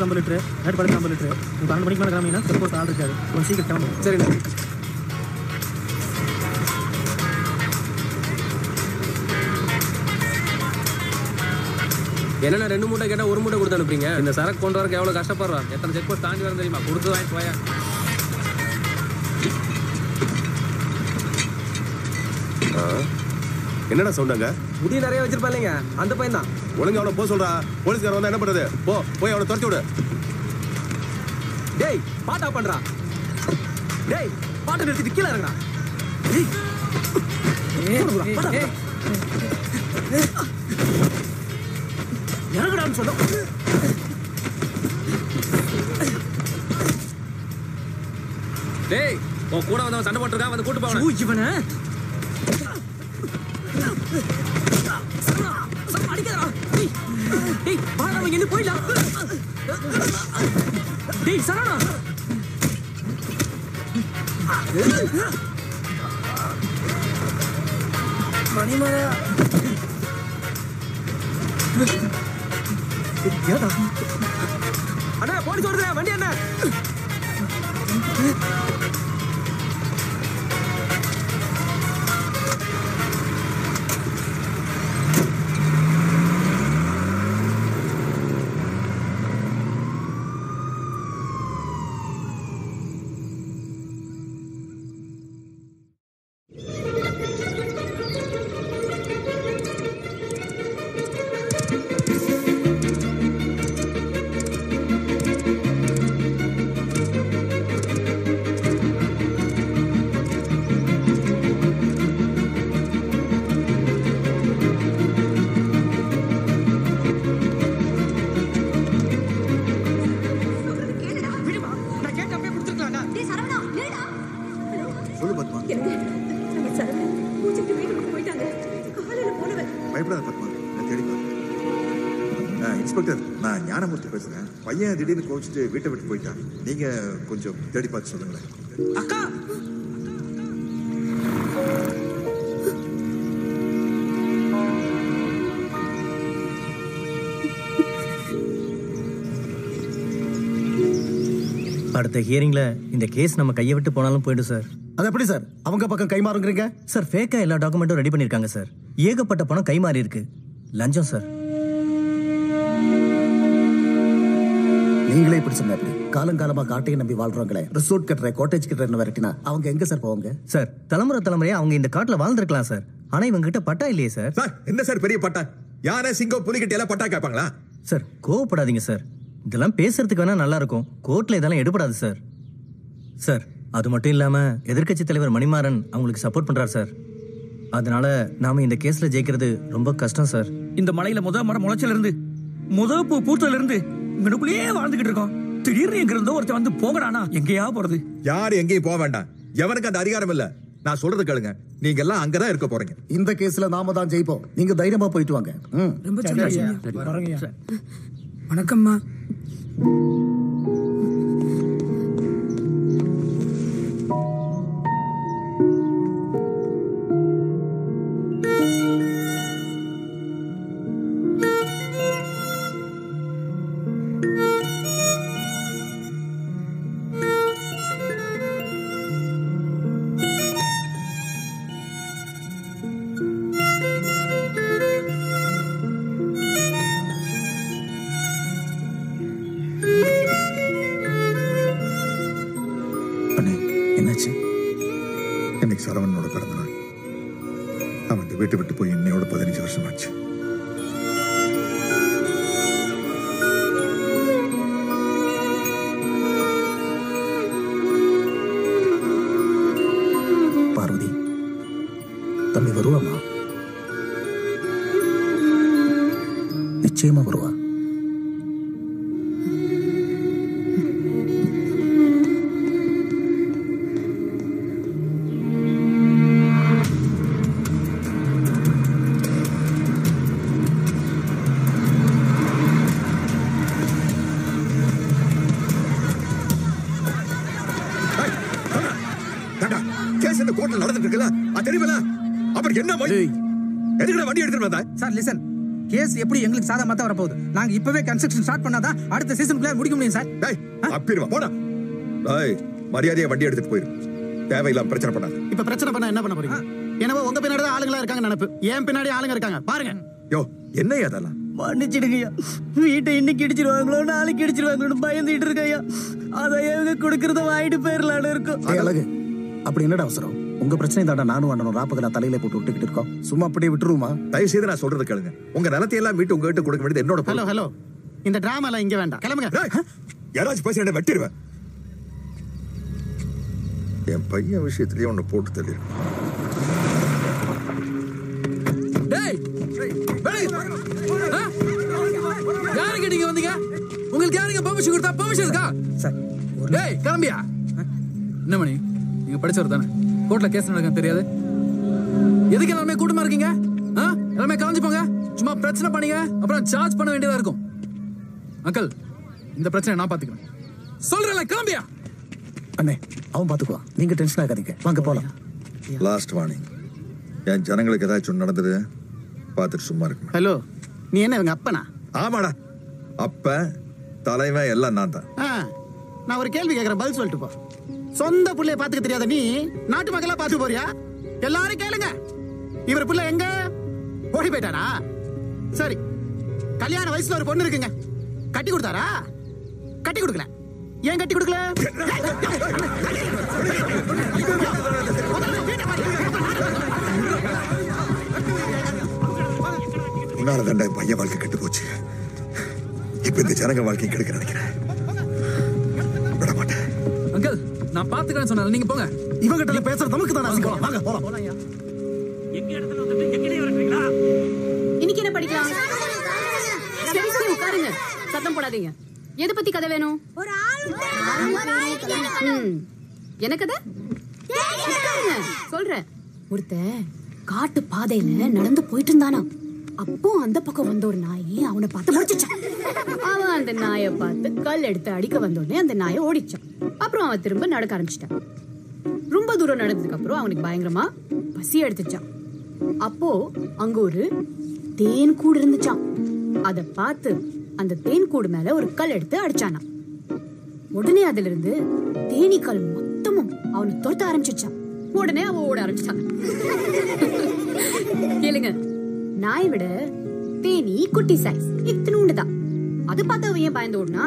கோயம்புத்தூருக்கு ஐம்பது litre night படத்துக்கு ஐம்பது லிட்டரு. நீங்கள் பன்னெண்டு மணிக்கு மேலே கிளம்பிங்கன்னா சப்போஸ் ஆள் இருக்காது. கொஞ்சம் சீக்கிரம் கிளம்புங்க சரிண்ணா என்னண்ணா ரெண்டு மூட்டை கேட்டால் ஒரு மூட்டை கொடுத்து அனுப்புறீங்க? இந்த சரக்கு கொண்டு வரக்கு எவ்வளோ கஷ்டப்படுறோம் எத்தனை செக் போஸ்ட் தாண்டி வரும் தெரியுமா? கொடுத்து வாங்கிட்டு போயா. என்னடா சொன்னாங்க முடி நிறைய வச்சிருப்பா இல்லைங்க அந்த பையன் தான் ஒழுங்கு அவனை போக சொல்றா. போலீஸ்கார வந்தா என்ன பண்றது? போ போய் அவனை துரத்தி விடு. டேய் பாட்டா பண்றா. டேய் பாட்டை நிறுத்திட்டு கீழே இறங்குறா. இறங்குடான்னு சொல்ல டேய் உன் கூட வந்தவன் சண்டை போட்டுருக்கான் வந்து கூட்டு போவான் இவனை. பையன் திடீர்னு கோவிச்சுட்டு வீட்டை விட்டு போயிட்டான். நீங்க கொஞ்சம் தேடி பார்த்து சொல்லுங்களேன். அக்கா! அடுத்த ஹியரிங்ல இந்த கேஸ் நம்ம கையை விட்டு போனாலும் போயிடும் சார் அது எப்படி சார் அவங்க பக்கம் கைமாறுங்கிறீங்க சார் ஃபேக்கா எல்லா டாக்குமெண்ட்டும் ரெடி பண்ணிருக்காங்க சார் ஏகப்பட்ட பணம் கை மாறி இருக்கு லஞ்சம் சார் நீங்களே இப்படி சொன்ன எப்படி? காலங்காலமா காட்டையை நம்பி வாழ்றவங்களே ரிசோர்ட் கட்டுற கோட்டேஜ் கட்டுறன்னு விரட்டினா அவங்க எங்க சார் போவாங்க? சார் தலைமுறை தலைமுறையா அவங்க இந்த காட்டுல வாழ்ந்திருக்கலாம் சார். ஆனா இவங்க கிட்ட பட்டா இல்லையே சார். சார் என்ன சார் பெரிய பட்டா? யாரே சிங்கம் புலிகிட்ட எல்லாம் பட்டா கேட்பாங்களா? சார் கோவப்படாதீங்க சார். இதெல்லாம் பேசுறதுக்கு வேணா நல்லா இருக்கும் கோர்ட்ல இதெல்லாம் எடுபடாது சார். சார் அது மட்டும் இல்லாம எதிர்க்கட்சி தலைவர் மணிமாறன் அவங்களுக்கு சப்போர்ட் பண்றார் சார். அதனால நாம இந்த கேஸ்ல ஜெயிக்கிறது ரொம்ப கஷ்டம் சார். இந்த மலையில முத மரம் முளைச்சல இருந்து முத பூ பூத்தல இருந்து இங்கனுக்குள்ளேயே வாழ்ந்துகிட்டு இருக்கோம். திடீர்னு எங்க இருந்தோ ஒருத்தன் வந்து போகடானா எங்கேயா போறது? யாரும் எங்கேயும் போக வேண்டாம். எவனுக்கு அந்த அதிகாரம் இல்ல? நான் சொல்றது கேளுங்க. நீங்க எல்லாம் அங்கதான் இருக்க போறீங்க. இந்த கேஸ்ல நாம தான் ஜெயிப்போம். நீங்க தைரியமா போயிட்டு வாங்க. ம். ரொம்ப சந்தோஷம். எப்படி எங்களுக்கு சாதகமா தான் வரப்போகுது? நாங்க இப்பவே கன்ஸ்ட்ரக்ஷன் ஸ்டார்ட் பண்ணாதான் அடுத்த சீசனுக்குள்ள முடிக்க முடியும் சார் டேய் அப்பிடுவா. போடா. டேய் மரியாதையா வண்டி எடுத்துட்டு போயிரு. தேவையில்லாம பிரச்சனை பண்ணாத. இப்ப பிரச்சனை பண்ண என்ன பண்ண போறீங்க? எனவே உங்க பின்னாடி தான் ஆளுங்களா இருக்காங்க நினைப்பு. ஏன் பின்னாடி ஆளுங்க இருக்காங்க. பாருங்க. யோ என்ன அதெல்லாம் மன்னிச்சிடுங்கய்யா வீட்டை இன்னைக்கு இடிச்சிருவாங்களோ நாளைக்கு இடிச்சிருவாங்களோன்னு பயந்துட்டு இருக்கையா அதை இவங்க கொடுக்கறத வாங்கிட்டு போயிடலான்னு இருக்கும். அப்படி என்னடா அவசரம்? உங்க பிரச்சனை தாண்டா நானும் அண்ணனும் ராப்பகலா தலையில போட்டு விட்டுக்கிட்டு இருக்கோம். சும்மா அப்படியே விட்டுருவோமா? தயவு செய்து நான் சொல்றது கேளுங்க. உங்க நிலத்தை எல்லாம் மீட்டு உங்ககிட்ட கொடுக்க வேண்டியது என்னோட ஹலோ. ஹலோ. இந்த டிராமா எல்லாம் இங்க வேண்டாம். கிளம்புங்க. யாராச்சும் பேசி என்ன வெட்டிடுவேன் என் பையன் விஷயத்திலேயே உன்னை போட்டு ஆ? யாருக்கு நீங்க வந்தீங்க? உங்களுக்கு யாருங்க பெர்மிஷன் கொடுத்தா பெர்மிஷன் இருக்கா? சார் டேய் கிளம்பியா? என்ன மணி? நீங்க படிச்சவர் தானே? கோர்ட்ல கேஸ் நடக்க தெரியாது. எதுக்கு எல்லாருமே கூட்டமா இருக்கீங்க? ஆ? எல்லாமே கலைஞ்சு போங்க. சும்மா பிரச்சனை பண்ணீங்க. அப்புறம் சார்ஜ் பண்ண வேண்டியதா இருக்கும். அங்கிள் இந்த பிரச்சனை நான் பாத்துக்கிறேன். சொல்றேன்ல கிளம்பியா? அண்ணே அவன் பாத்துக்குவான். நீங்க டென்ஷன் ஆகாதீங்க. வாங்க போலாம். லாஸ்ட் வார்னிங் என் ஜனங்களுக்கு ஏதாச்சும் நடந்தது? பார்த்துட்டு சும்மா இருக்கணும் ஹலோ நீ என்ன இவங்க அப்பனா? ஆமாடா. அப்ப தலைவன் எல்லாம் நான் தான் ஆ, நான் ஒரு கேள்வி கேக்குறேன் பதில் சொல்லிட்டு போ. சொந்த பிள்ளைய பாத்துக்க தெரியாத நீ நாட்டு மக்களா பாத்து போறியா? எல்லாரும் கேளுங்க. இவர் பிள்ளை எங்க? ஓடி போயிட்டாரா? சரி. கல்யாண வயசுல ஒரு பொண்ணு இருக்குங்க. கட்டி கொடுத்தாரா? கட்டி கொடுக்கல. ஏன் கட்டி கொடுக்கல? உன்னால தண்டை பையன் வாழ்க்கை கெட்டு போச்சு. இப்ப இந்த ஜனங்க வாழ்க்கை கெடுக்க நினைக்கிறேன். நான் பாத்துக்கிறேன்னு சொன்னேன் நீங்க போங்க. இவங்கிட்ட பேசுறது நமக்கு தான் அசிங்கம். வாங்க போலாம். இன்னைக்கு என்ன படிக்கலாம்? சரி சரி உட்காருங்க. சத்தம் போடாதீங்க. எதை பத்தி கதை வேணும்? ஒரு என்ன கதை? உட்காருங்க, சொல்றேன். ஒருத்தன் காட்டு பாதையில நடந்து போயிட்டு இருந்தானா அப்போ அந்த பக்கம் வந்த ஒரு நாய் அவனை பார்த்து முடிச்சுச்சான் அவன் அந்த நாயை பார்த்து கல் எடுத்து அடிக்க வந்தோடனே அந்த நாயை ஓடிச்சான் அப்புறம் அவன் திரும்ப நடக்க ஆரம்பிச்சிட்டான் ரொம்ப தூரம் நடந்ததுக்கு அப்புறம் அவனுக்கு பயங்கரமா பசி எடுத்துச்சான் அப்போ அங்க ஒரு தேன் கூடு இருந்துச்சான் அதை பார்த்து அந்த தேன் கூடு மேல ஒரு கல் எடுத்து அடிச்சானா. உடனே அதுல இருந்து தேனீக்கள் மொத்தமும் அவனை துரத்த ஆரம்பிச்சிச்சான் உடனே அவன் ஓட ஆரம்பிச்சிட்டான். கேளுங்க நாயை விட தேனி குட்டி சைஸ் இத்தினூண்டு தான் அதை பார்த்து அவன் ஏன் பயந்து ஓடுனா?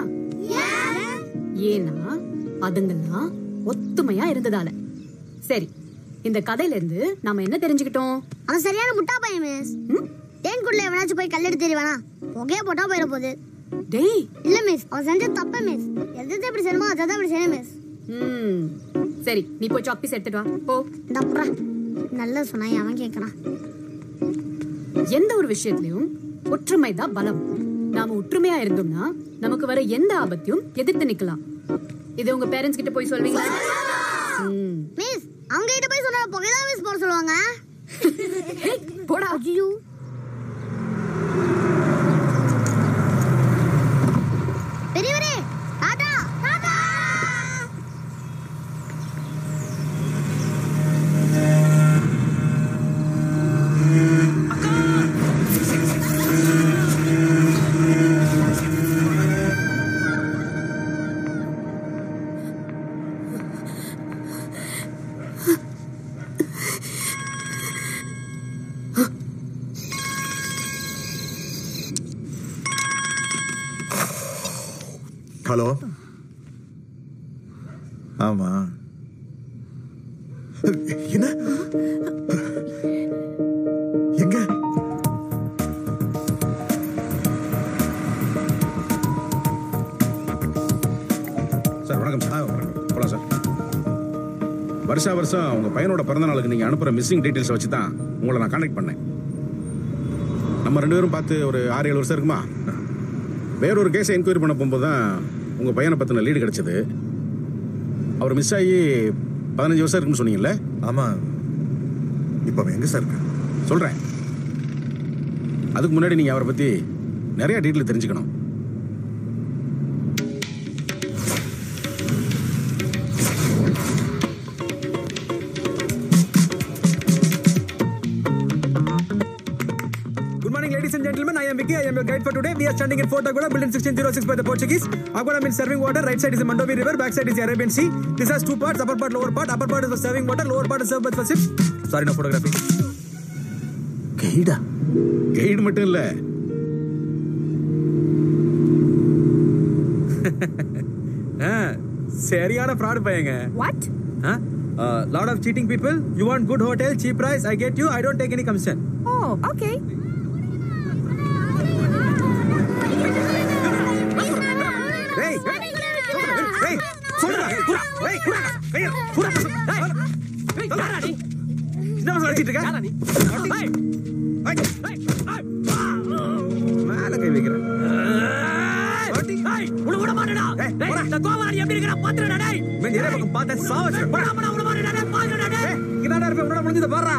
ஏன்னா அதுங்கெல்லாம் ஒத்துமையா இருந்ததால. சரி இந்த கதையில இருந்து நாம என்ன தெரிஞ்சுக்கிட்டோம்? அவன் சரியான முட்டா பையன் மிஸ். தேன்குள்ள எவனாச்சும் போய் கல்லெடுத்து தெரிவானா புகைய போட்டா போயிட போகுது. டேய்! இல்ல மிஸ். அவன் செஞ்ச தப்ப மிஸ். எது எப்படி செய்யணுமோ அதை தான் இப்படி செய்யணும் மிஸ். ம். சரி நீ போய் சாப்பீஸ் எடுத்துட்டு வா. போ. டப்ரா நல்லா சொன்னா அவன் கேட்கறான் எந்த ஒரு விஷயத்திலையும் ஒற்றுமை தான் பலம். நாம ஒற்றுமையா இருந்தோம்னா நமக்கு வர எந்த ஆபத்தையும் எதிர்த்து நிக்கலாம். இது உங்க பேரண்ட்ஸ் கிட்ட போய் சொல்வீங்களா. மிஸ் அவங்க கிட்ட போய் சொன்னா புகைதான் மிஸ் போட சொல்லுவாங்க. போடா. ஐயோ. வருஷம் உங்க பையனோட பிறந்த நாளுக்கு நீங்க அனுப்புற மிஸ்ஸிங் டீடைல்ஸ் வச்சு தான் உங்களை நான் கான்டாக்ட் பண்ணேன். நம்ம ரெண்டு பேரும் பார்த்து ஒரு ஆறு ஏழு வருஷம் இருக்குமா? வேறொரு கேஸை என்கொயரி பண்ண போகும்போது தான் உங்க பையனை பத்தின லீடு கிடைச்சது. அவர் மிஸ் ஆகி பதினஞ்சு வருஷம் இருக்குன்னு சொன்னீங்கல்ல? ஆமா. இப்போ அவன் எங்க சார் சொல்றேன். அதுக்கு முன்னாடி நீங்க அவரை பத்தி நிறைய டீட்டெயில் தெரிஞ்சுக்கணும். Guide for today. We are standing in Fort Aguada, built in 1606 by the Portuguese. Aguada means serving water. Right side is the Mandovi River. Back side is the Arabian Sea. This has two parts: upper part, lower part. Upper part is for serving water. Lower part is served by the ships. Sorry, no photography. கைடா guide மட்டும் இல்ல சரியான fraud பையங்க What? Huh? Uh, lot of cheating people. You want good hotel, cheap price. I get you. I don't take any commission. மேல கை வைக்கிறேன். பாத்திரம் பார்த்தேன் சாவச்சு உடனே முடிஞ்சது பாடுறா.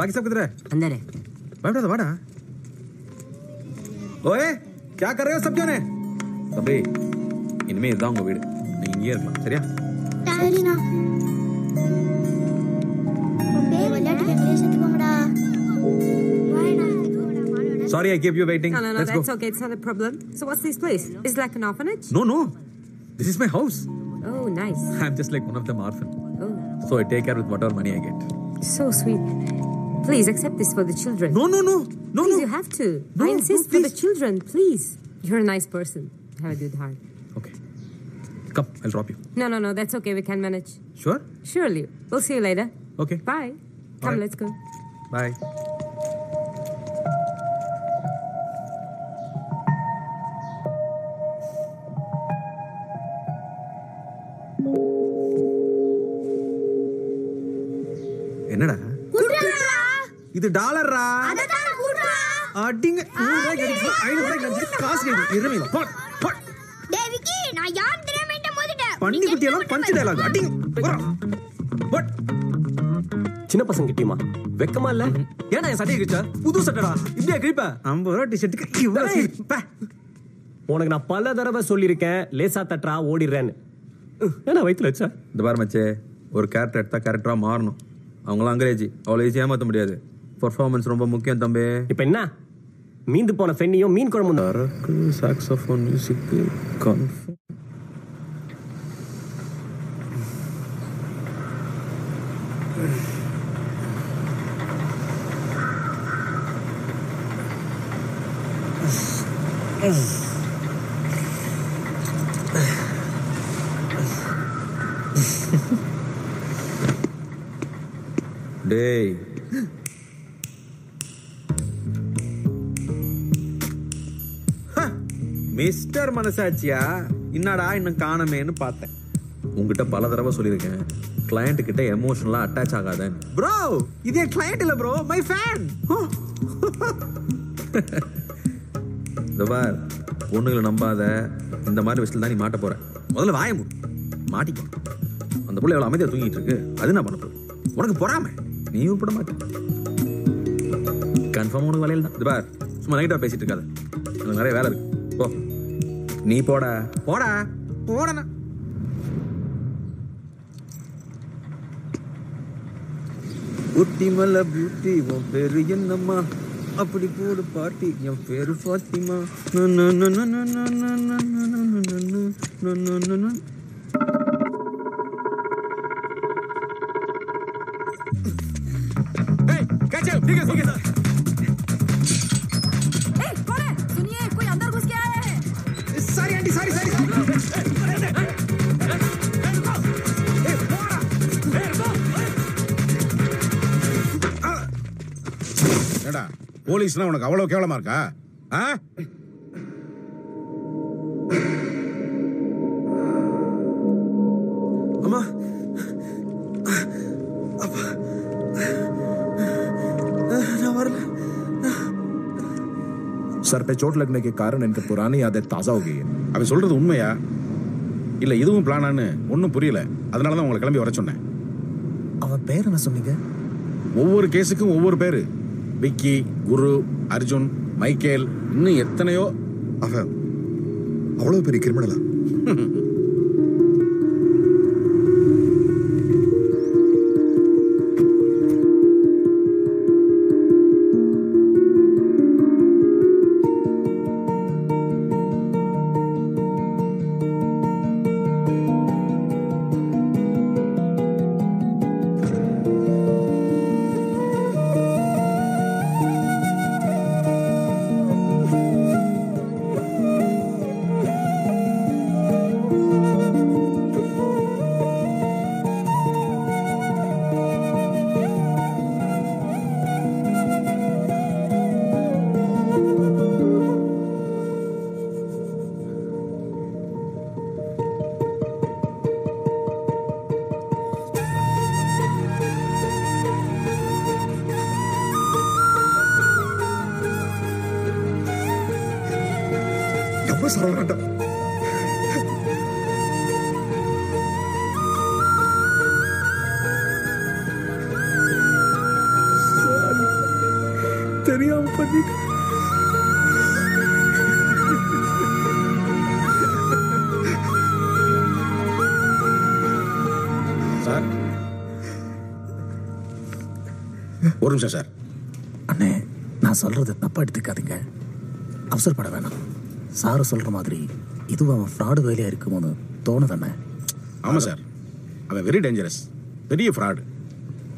ஏய் பாக்கி सब किधर है अंदर है बैठो तो वाड़ा ओए क्या कर रहे हो सब क्यों ने தம்பி இனிமே இதுதான் உங்க வீடு நீங்க இங்கேயே இருக்கலாம் சரியா சரிண்ணா விளையாட்டு பேசிட்டு போங்கடா sorry I keep you waiting No, no, no, let's that's go okay. It's not a problem. So what's this place? It's like an orphanage? No no this is my house Oh, nice. I am just like one of them orphan Oh, so i take care with whatever money i get so sweet. Please accept this for the children. No, no, no. No, please, no. you have to. No, I insist no, for the children, please. You're a nice person. Have a good heart. Okay. Come i'll drop you No, no, no, that's okay. We can manage. sure Surely. We'll see you later. Okay. Bye. Come, Alright. let's go. bye இது டாலர்ரா அடிங்க. நூறு ஐநூறு காசு கேட்டு இருமையில போ போ. டேய் விக்கி நான் யார் தெரியாம என்கிட்ட மோதிட்டேன்? பண்ணி குட்டியெல்லாம் பஞ்சு டயலாக் அடிங்க. போடா. போட். சின்ன பசங்க கிட்டியுமா? வெக்கமா இல்ல? ஏன்டா என் சட்டையை கிழிச்ச? புது சட்டைடா? இப்படியா கிழிப்ப? ஐம்பது ரூபா டிஷர்ட்டுக்கு. உனக்கு நான் பல தடவை சொல்லியிருக்கேன். லேசா தட்டுறா ஓடிடுறேன்னு. ஏன்னா வயிற்றுல வச்சா? இந்த பாரு மச்சே ஒரு கேரக்டர் எடுத்தா கேரக்டரா மாறணும். அவங்களாம் அங்கிரேஜி அவ்வளோ ஈஸியாக ஏமாற்ற முடியாது. பர்ஃபார்மன்ஸ் ரொம்ப முக்கியம் தம்பி. இப்போ என்ன? மீந்து போன ஃபெண்ணியும் மீன் குழம்பு சரக்கு சாக்ஸோஃபோன் மியூசிக்கு கன்ஃபார்ம் டேய் மிஸ்டர் மனசாட்சியா? என்னடா இன்னும் காணமேன்னு பார்த்தேன். உங்ககிட்ட பல தடவை சொல்லியிருக்கேன். கிளையண்ட் கிட்ட எமோஷனலா அட்டாச் ஆகாதேன் ப்ரோ இது என் கிளையண்ட் இல்ல ப்ரோ மை ஃபேன் பார் பொண்ணுங்களை நம்பாத இந்த மாதிரி விஷயத்துல தான் நீ மாட்ட போற. முதல்ல வாய மூடு. மாட்டிக்க. அந்த பிள்ளை எவ்வளவு அமைதியாக தூங்கிட்டு இருக்கு. அது என்ன பண்ண போகுது உனக்கு பொறாம. நீ போட மாட்டேன் கன்ஃபார்ம் உனக்கு வேலையில் தான் இது பார் சும்மா நைட்டாக பேசிட்டு இருக்காது. எனக்கு நிறைய வேலை இருக்கு. போ. நீ போடா போடா ஊட்டி மல்ல பியூட்டி உன் பேரு என்னம்மா அப்படி போடு பாட்டி என் பேரு ஃபாத்திமா நு, நு, நு, நு, போலீஸ்னா உனக்கு அவ்வளவு கேவலமா இருக்கா ஆ अम्मा நான் வரல सर पे चोट लगने के कारण इनकी पुरानी आदत ताजा हो गई है அவன் சொல்றது உண்மையா இல்ல இதுவும் பிளானான்னு ஒன்றும் புரியல அதனால தான் உங்களை கிளம்பி வர சொன்னேன் அவன் பேர் என்ன சொன்னீங்க ஒவ்வொரு கேஸுக்கும் ஒவ்வொரு பேரு விக்கி குரு அர்ஜுன் மைக்கேல் இன்னும் எத்தனையோ அவன் அவ்வளவு பெரிய கிரிமினலா? சாரு சொல்ற மாதிரி இதுவும் அவன் ஃப்ராடு வேலையா இருக்குமோன்னு தோணுதண்ணே ஆமா சார். அவன் வெரி டேஞ்சரஸ் பெரிய ஃப்ராடு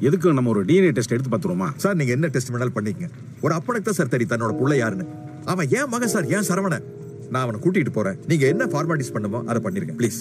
எதுக்கு நம்ம ஒரு டிஎன்ஏ டெஸ்ட் எடுத்து பார்த்துருவோமா? சார் நீங்க என்ன டெஸ்ட் வேணாலும் பண்ணிக்கங்க ஒரு அப்பனுக்கு தான் சார் தெரியும் தன்னோட புள்ள யாருன்னு. அவன் ஏன் மகன் சார்? ஏன் சரவணன்? நான் அவனை கூட்டிட்டு போறேன். நீங்க என்ன ஃபார்மாலிட்டிஸ் பண்ணுமோ அதை பண்ணிருங்க ப்ளீஸ்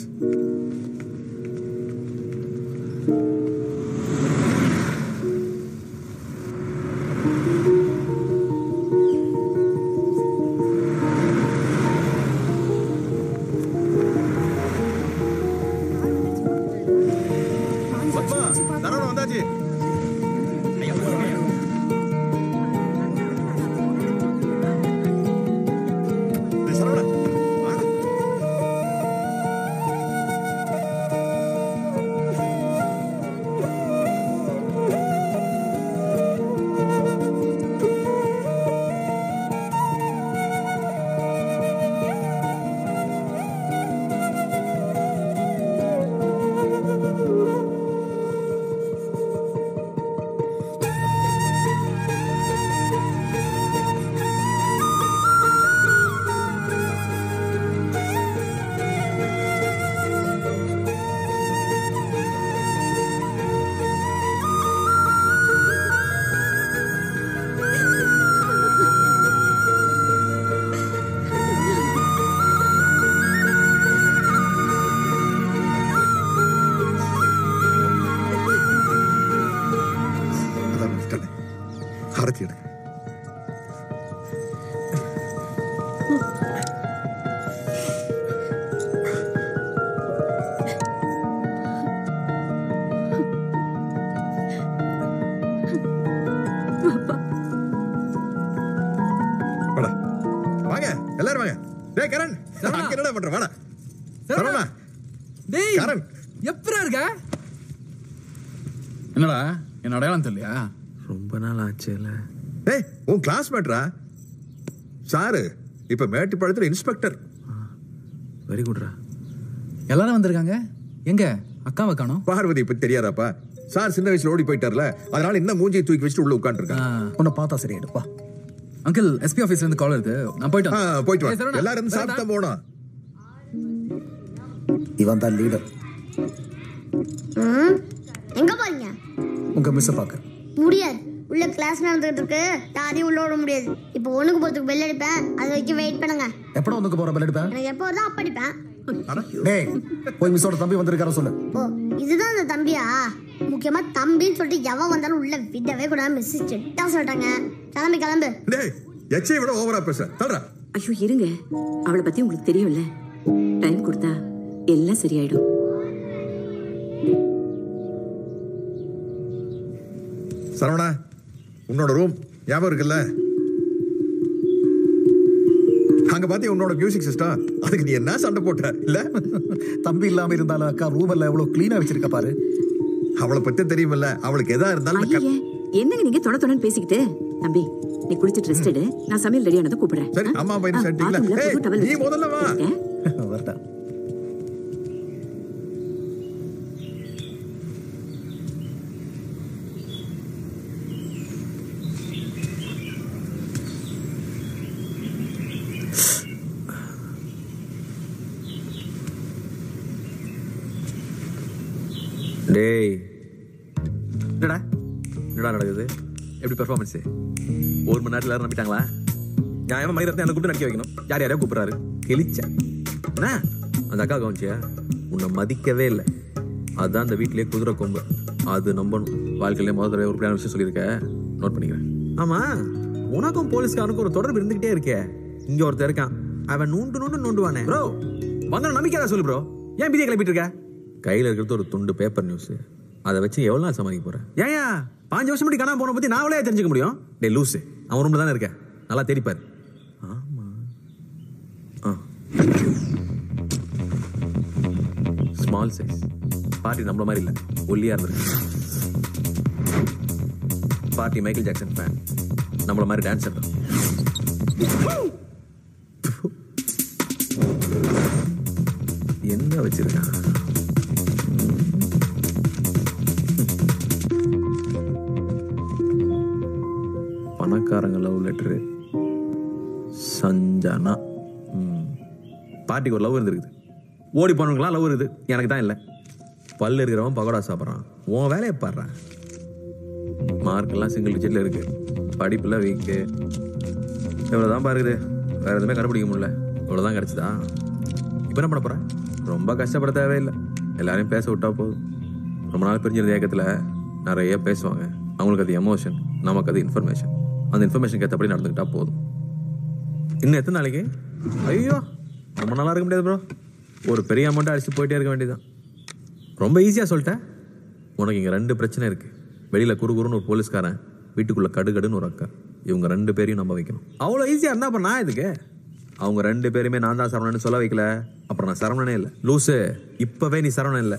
கிளாஸ்மேட்ரா சாரு இப்ப மேட்டுப்பாளையத்துல இன்ஸ்பெக்டர். வெரி குட்ரா எல்லாரும் வந்திருக்காங்க? எங்க? அக்காவை காணோம். பார்வதி பத்தி தெரியாதாப்பா? சார் சின்ன வயசுல ஓடி போயிட்டார்ல அதனால இன்னும் மூஞ்சியை தூக்கி வச்சுட்டு உள்ள உட்காந்துருக்கான் உன்னை பார்த்தா சரியாயிடுப்பா அங்கிள் எஸ்பி ஆபீஸ்ல இருந்து கால் இருக்கு. நான் போயிட்டு வரேன். போயிட்டு ஏய், வா சரவணா, எல்லாரும் சாப்பிட்டு தான் போகணும். இவன் தான் லீடர் எங்க போறீங்க? உங்க மிஸ் பார்க்க முடியாது. உள்ள கிளாஸ் நடந்துகிட்டு இருக்கு யாரையும் உள்ள விட முடியாது. இப்போ ஒண்ணுக்கு போறதுக்கு பெல் அடிப்பேன். அது வரைக்கும் வெயிட் பண்ணுங்க. எப்படா உனக்கு போற பெல் எடுப்பேன் எனக்கு எப்போ வருதோ அப்ப அடிப்பேன். டேய் போய் மிஸ்ஸோட தம்பி வந்திருக்கார சொல்லு. ஓ இதுதான் அந்த தம்பியா? முக்கியமா தம்பின்னு சொல்லிட்டு எவன் வந்தாலும் உள்ள விடவே கூடாது மிஸ் செட்டா சொல்லிட்டாங்க. கிளம்பி கிளம்பு. டேய் எச்சை விட ஓவரா பேச. தல்றா ஐயோ இருங்க. அவளை பத்தி உங்களுக்கு தெரியும்ல. டைம் கொடுத்தா எல்லாம் சரியாயிடும். சரவணா உன்னோட ரூம் ஞாபகம் இருக்குல்ல? அங்க பாத்தியா உன்னோட மியூசிக் சிஸ்டம் அதுக்கு நீ என்ன சண்டை போட்ட? இல்ல? தம்பி இல்லாம இருந்தாலும் அக்கா ரூம் எல்லாம் எவ்வளவு கிளீனா வச்சிருக்க பாரு. அவளை பத்தி தெரியுமில்ல. அவளுக்கு எதா இருந்தாலும் என்னங்க நீங்க தொட தொடன்னு பேசிக்கிட்டு? தம்பி நீ குளிச்சிட்டு ரெஸ்ட் எடு. நான் சமையல் ரெடி ஆனதை கூப்பிடுறேன். சரி அம்மா பையன் ஆ, சட்டிங்களா நீ முதல்ல வா. வச்சிருக்கேன். டேய். என்னடா? என்னடா நடக்குது? எப்படி பெர்ஃபார்மன்ஸு ஒரு மணி நேரத்தில் எல்லாரும் நம்பிட்டாங்களா? நியாயமா மணிரத்னம் என்ன கூப்பிட்டு நடிக்க வைக்கணும். யார் யாரையோ கூப்பிட்றாரு. கெளிச்ச என்ன? அந்த அக்கா கவனிச்சியா? உன்னை மதிக்கவே இல்லை. அதுதான் அந்த வீட்டிலேயே குதிரை கொம்பு. அது நம்பணும். வாழ்க்கையிலே முதல் தடவை ஒரு பிளான் விஷயம் சொல்லியிருக்க. நோட் பண்ணிக்கிறேன். ஆமா. உனக்கும் போலீஸ்காரனுக்கும் ஒரு தொடர்பு இருந்துகிட்டே இருக்கே. இங்க ஒருத்தர் இருக்கான். அவன் நூண்டு நூண்டு நோண்டுவானே. ப்ரோ வந்த நம்பிக்கையா சொல்லு ப்ரோ ஏன் பிதியை கிளப்பிட்டு இருக்க? கையில் இருக்கிறது ஒரு துண்டு பேப்பர் நியூஸ் அதை வச்சு எவ்வளோ நாள் சமாளிக்க போறேன்? ஏயா பாஞ்சு வருஷம் முன்னாடி காணாம போன பத்தி நான் அவளே தெரிஞ்சுக்க முடியும்? டே லூசு. அவன் ரூம்ல தானே இருக்க நல்லா தேடிப்பாரு. ஆமா. ஆ. ஸ்மால் சைஸ் பார்ட்டி நம்மள மாதிரி இல்ல. ஒல்லியா இருந்திருக்கு. பார்ட்டி மைக்கேல் ஜாக்சன் ஃபேன் நம்மள மாதிரி டான்ஸர் தான். என்ன வச்சிருக்கான்? பணக்காரங்க லவ் லெட்டரு சஞ்சனா. ம். பார்ட்டிக்கு ஒரு லவ் இருந்திருக்குது. ஓடி போனவங்களாம் லவ் இருக்குது. எனக்கு தான் இல்லை. பல் இருக்கிறவன் பகோடா சாப்பிட்றான். உன் வேலையை பாடுறான் மார்க்கெல்லாம் சிங்கிள் டிஜிட்டில் இருக்கு. படிப்புலாம் வீக்கு இவ்வளோதான் பாருக்குது. வேற எதுவுமே கண்டுபிடிக்க முடியல. இவ்வளோதான் கிடச்சிதா? இப்போ என்ன பண்ண போகிறேன் ரொம்ப கஷ்டப்பட தேவையில்லை. எல்லாரையும் பேச விட்டா போதும். ரொம்ப நாள் பிரிஞ்சிருந்த ஏக்கத்தில் நிறைய பேசுவாங்க. அவங்களுக்கு அது எமோஷன் நமக்கு அது இன்ஃபர்மேஷன் அந்த இன்ஃபர்மேஷனுக்கு ஏற்றபடி நடந்துக்கிட்டா போதும். இன்னும் எத்தனை நாளைக்கு? ஐயோ ரொம்ப நல்லா இருக்க முடியாது ப்ரோ ஒரு பெரிய அமௌண்ட்டை அடிச்சு போயிட்டே இருக்க வேண்டியதுதான். ரொம்ப ஈஸியாக சொல்லிட்டேன். உனக்கு இங்கே ரெண்டு பிரச்சனை இருக்குது வெளியில் குறுகுறுன்னு ஒரு போலீஸ்காரன் வீட்டுக்குள்ளே கடுகடுன்னு ஒரு அக்கா. இவங்க ரெண்டு பேரையும் நம்ப வைக்கணும். அவ்வளோ ஈஸியாக இருந்தால் அப்போ நான் இதுக்கு அவங்க ரெண்டு பேருமே நான் தான் சரவணன்னு சொல்ல வைக்கல. அப்புறம் நான் சரவணனே இல்லை. லூசு இப்போவே நீ சரவணன் இல்லை.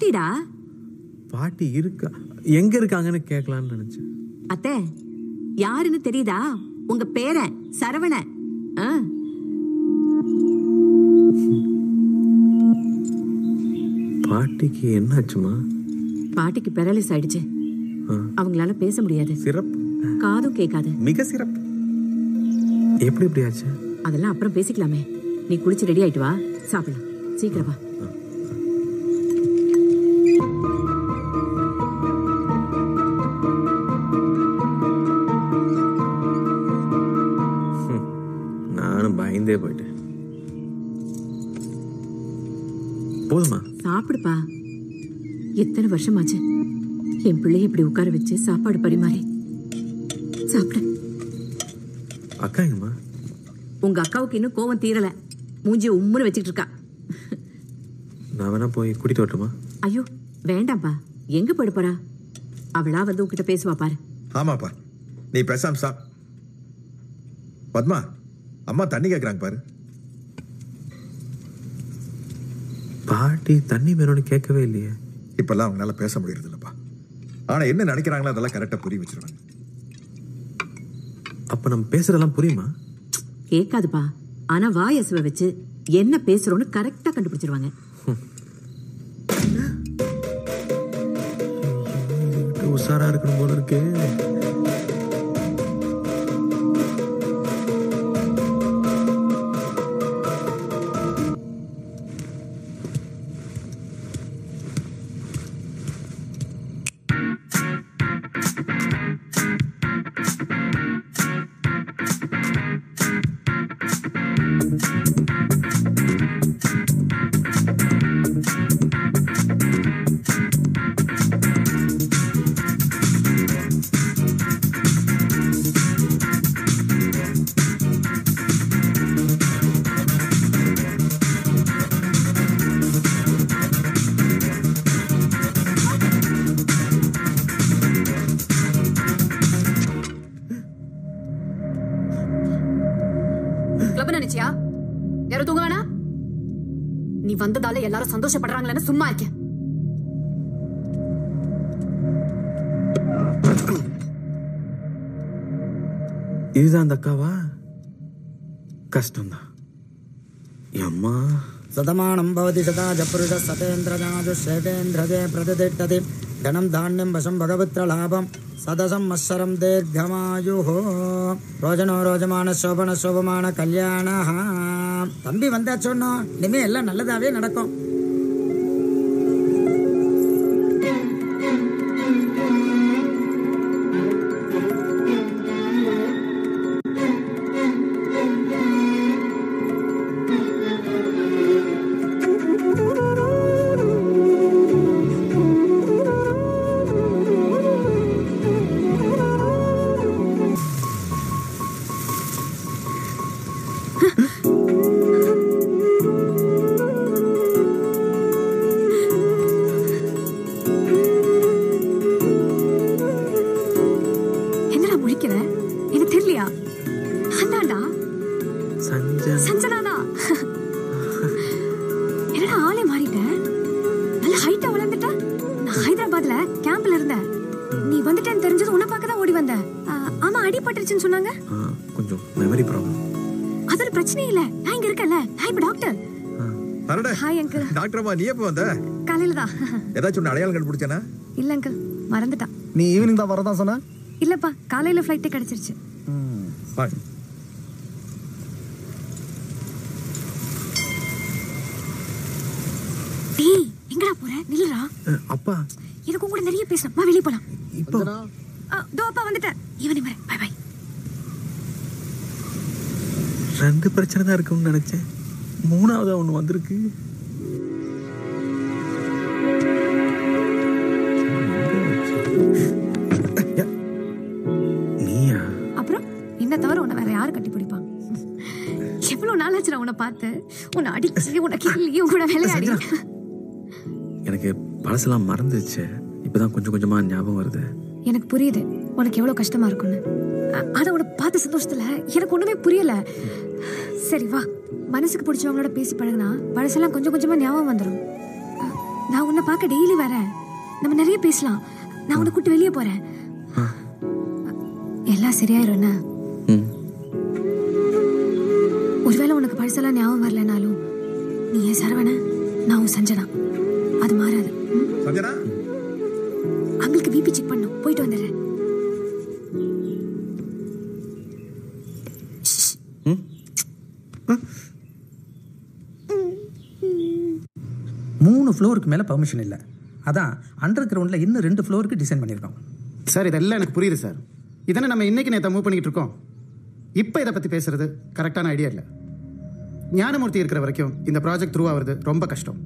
பாட்டிடா? பாட்டி இருக்கா? எங்க இருக்காங்கன்னு கேட்கலான்னு நினைச்சேன். அத்த யாருன்னு தெரியுதா? உங்க பேரன் சரவணன் ஆ, பாட்டிக்கு என்னாச்சுமா? பாட்டிக்கு பெரலிஸ் ஆயிடுச்சு. அவங்களால பேச முடியாது. சிறப்பு. காதும் கேட்காது. மிக சிறப்பு. எப்படி இப்படி ஆச்சு? அதெல்லாம் அப்புறம் பேசிக்கலாமே. நீ குளிச்சு ரெடி ஆயிட்டு வா. சாப்பிடலாம். சீக்கிரம் வா. வருஷமாச்சு. என் பிள்ளைய இப்படி உட்கார வச்சு சாப்பாடு பரிமாறி. சாப்பிடு. அக்கா எங்கம்மா? உங்க அக்காவுக்கு இன்னும் கோவம் தீரல. மூஞ்சி உம்முன்னு வச்சுக்கிட்டு இருக்கா. நான் வேணா போய் கூட்டிட்டு வரட்டுமா? ஐயோ வேண்டாம்ப்பா. எங்க போயிட போறா? அவளா வந்து உன்கிட்ட பேசுவா பாரு. ஆமாப்பா. நீ பேசாம சா. பத்மா அம்மா தண்ணி கேட்குறாங்க பாரு. பாட்டி தண்ணி வேணும்னு கேட்கவே இல்லையே. இப்பெல்லாம் அவங்களால பேச முடியறது இல்லப்பா ஆனா என்ன நினைக்கிறாங்களோ அதெல்லாம் கரெக்டா புரிய வச்சிருவாங்க. அப்ப நம்ம பேசுறதெல்லாம் புரியுமா? கேட்காதுப்பா. ஆனா வாய் அசுவ வச்சு என்ன பேசுறோம்னு கரெக்டா கண்டுபிடிச்சிருவாங்க. உஷாரா இருக்கணும் போல இருக்கு. இதுதான் அந்த அக்காவா? கஷ்டம்தான். அம்மா சதமானம் பவதி சதா புருஷ சதேந்திரஜாஜு சேதேந்திரஜே பிரதிதிட்டதி. தனம் தானியம் வசம் பகவத்ர லாபம். சதசம் மத்சரம் தீர்க்கமாயு ரோஜனோ ரோஜமான சோபன சோபமான கல்யாண தம்பி வந்தா சொன்னோம் இனிமே எல்லாம் நல்லதாவே நடக்கும். டாக்டர்மா நீ எப்போ வந்த. காலையில தான். ஏதாச்சும் ஒன்று அடையாளம் கண்டுபிடிச்சானா? இல்ல அங்கிள் மறந்துட்டான் நீ ஈவினிங் தான் வரதான் சொன்ன? இல்லப்பா காலையில ஃப்ளைட்டே கிடைச்சிருச்சு. பாய் டேய் எங்கடா போற? நில்லுடா. அப்பா. எனக்கு கூட நிறைய பேசணும் வா வெளிய போலாம். இப்போ? ஆ, தோ அப்பா வந்துட்டேன். ஈவினிங் வரேன் பை பை. ரெண்டு பிரச்சனை தான் இருக்கும்னு நினைச்சேன். மூணாவதா ஒண்ணு வந்திருக்கு. நீயா? அப்புறம் என்ன தவிர உன்னை வேற யாரு கட்டி பிடிப்பான் எவ்வளவு நாளாச்சு நான் உன்னை பார்த்து? உன்னை அடிச்சு உன்னை கிள்ளி உன் கூட விளையாடி எனக்கு பழசெல்லாம் மறந்துச்சு இப்பதான் கொஞ்சம் கொஞ்சமா ஞாபகம் வருது. எனக்கு புரியுது. உனக்கு எவ்வளவு கஷ்டமா இருக்கும்னு. அ- ஆனா உன்னை பார்த்த சந்தோஷத்துல எனக்கு ஒண்ணுமே புரியல. சரி வா. மனசுக்கு பிடிச்சவங்களோட பேசி பழகுனா பழசெல்லாம் கொஞ்சம் கொஞ்சமா ஞாபகம் வந்துடும் நான் உன்னை பார்க்க டெய்லி வரேன். நம்ம நிறைய பேசலாம். நான் உன்னை கூட்டு வெளியே போறேன். எல்லாம் சரியாயிரும் என்ன? ஒருவேளை உனக்கு பழசெல்லாம் ஞாபகம் வரலனாலும் நீ ஏன் சரவண நான் உன் சஞ்சனா. அது மாறாது. சஞ்சனா? அங்களுக்கு பிபி செக் பண்ணும் போயிட்டு வந்துடுறேன். மூணு ஃப்ளோருக்கு மேலே பெர்மிஷன் இல்லை. அதான் அண்டர் கிரவுண்டில் இன்னும் ரெண்டு ஃப்ளோருக்கு டிசைன் பண்ணியிருக்கோம் சார் இதெல்லாம் எனக்கு புரியுது சார். இதனை நம்ம இன்னைக்கு நேற்று மூவ் பண்ணிட்டு இருக்கோம். இப்போ இதை பற்றி பேசுறது கரெக்டான ஐடியா இல்லை. ஞானமூர்த்தி இருக்கிற வரைக்கும் இந்த ப்ராஜெக்ட் த்ரூ ஆகிறது ரொம்ப கஷ்டம்.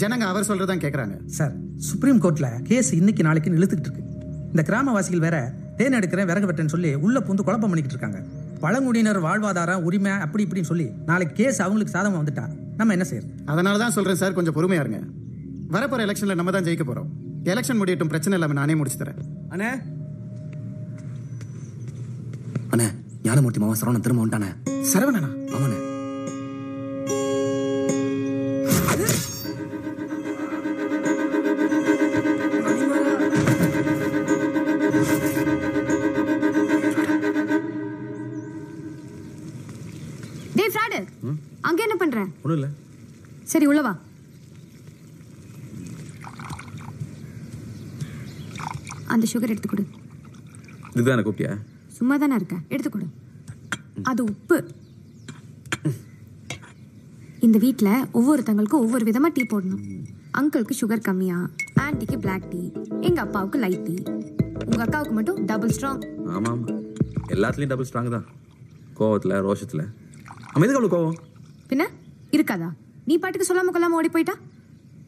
ஜனங்க அவர் சொல்றதான் கேட்குறாங்க சார் சுப்ரீம் கோர்ட்டில் கேஸ் இன்னைக்கு நாளைக்கு இழுத்துக்கிட்டு இருக்கு. இந்த கிராமவாசிகள் வேற தேன் எடுக்கிறேன் விறகு வெட்டேன்னு சொல்லி உள்ள பூந்து குழப்பம் பண்ணிக்கிட்டு இருக்காங்க. பழங்குடியினர் வாழ்வாதாரம் உரிமை அப்படி இப்படின்னு சொல்லி நாளைக்கு கேஸ் அவங்களுக்கு சாதகமாக வந்துட்டா. நம்ம என்ன செய்யறது? அதனால தான் சொல்றேன் சார் கொஞ்சம் பொறுமையா இருங்க. வரப்போற எலெக்ஷன்ல நம்ம தான் ஜெயிக்க போறோம். எலெக்ஷன் முடியட்டும் பிரச்சனை இல்லாம நானே முடிச்சு தரேன். அண்ணே. அண்ணே ஞானமூர்த்தி மாமா சரவணன் திரும்ப வந்துட்டானே. சரவணனா? ஆமாண்ணே. சுகர் எடுத்து கொடு. இதுதான் கூப்பிட்டியா சும்மா தானே இருக்க. எடுத்து கொடு. அது உப்பு. இந்த வீட்டில் ஒவ்வொருத்தங்களுக்கும் ஒவ்வொரு விதமாக டீ போடணும். அங்கிளுக்கு சுகர் கம்மியா ஆன்ட்டிக்கு பிளாக் டீ எங்கள் அப்பாவுக்கு லைட் டீ உங்கள் அக்காவுக்கு மட்டும் டபுள் ஸ்ட்ராங் ஆமாம் ஆமாம் எல்லாத்துலேயும் டபுள் ஸ்ட்ராங் தான். கோவத்தில் ரோஷத்தில். எதுக்கு அவ்வளோ கோவம்? பின்ன? இருக்காதா? நீ பாட்டுக்கு சொல்லாம கொள்ளாம ஓடி போயிட்டா?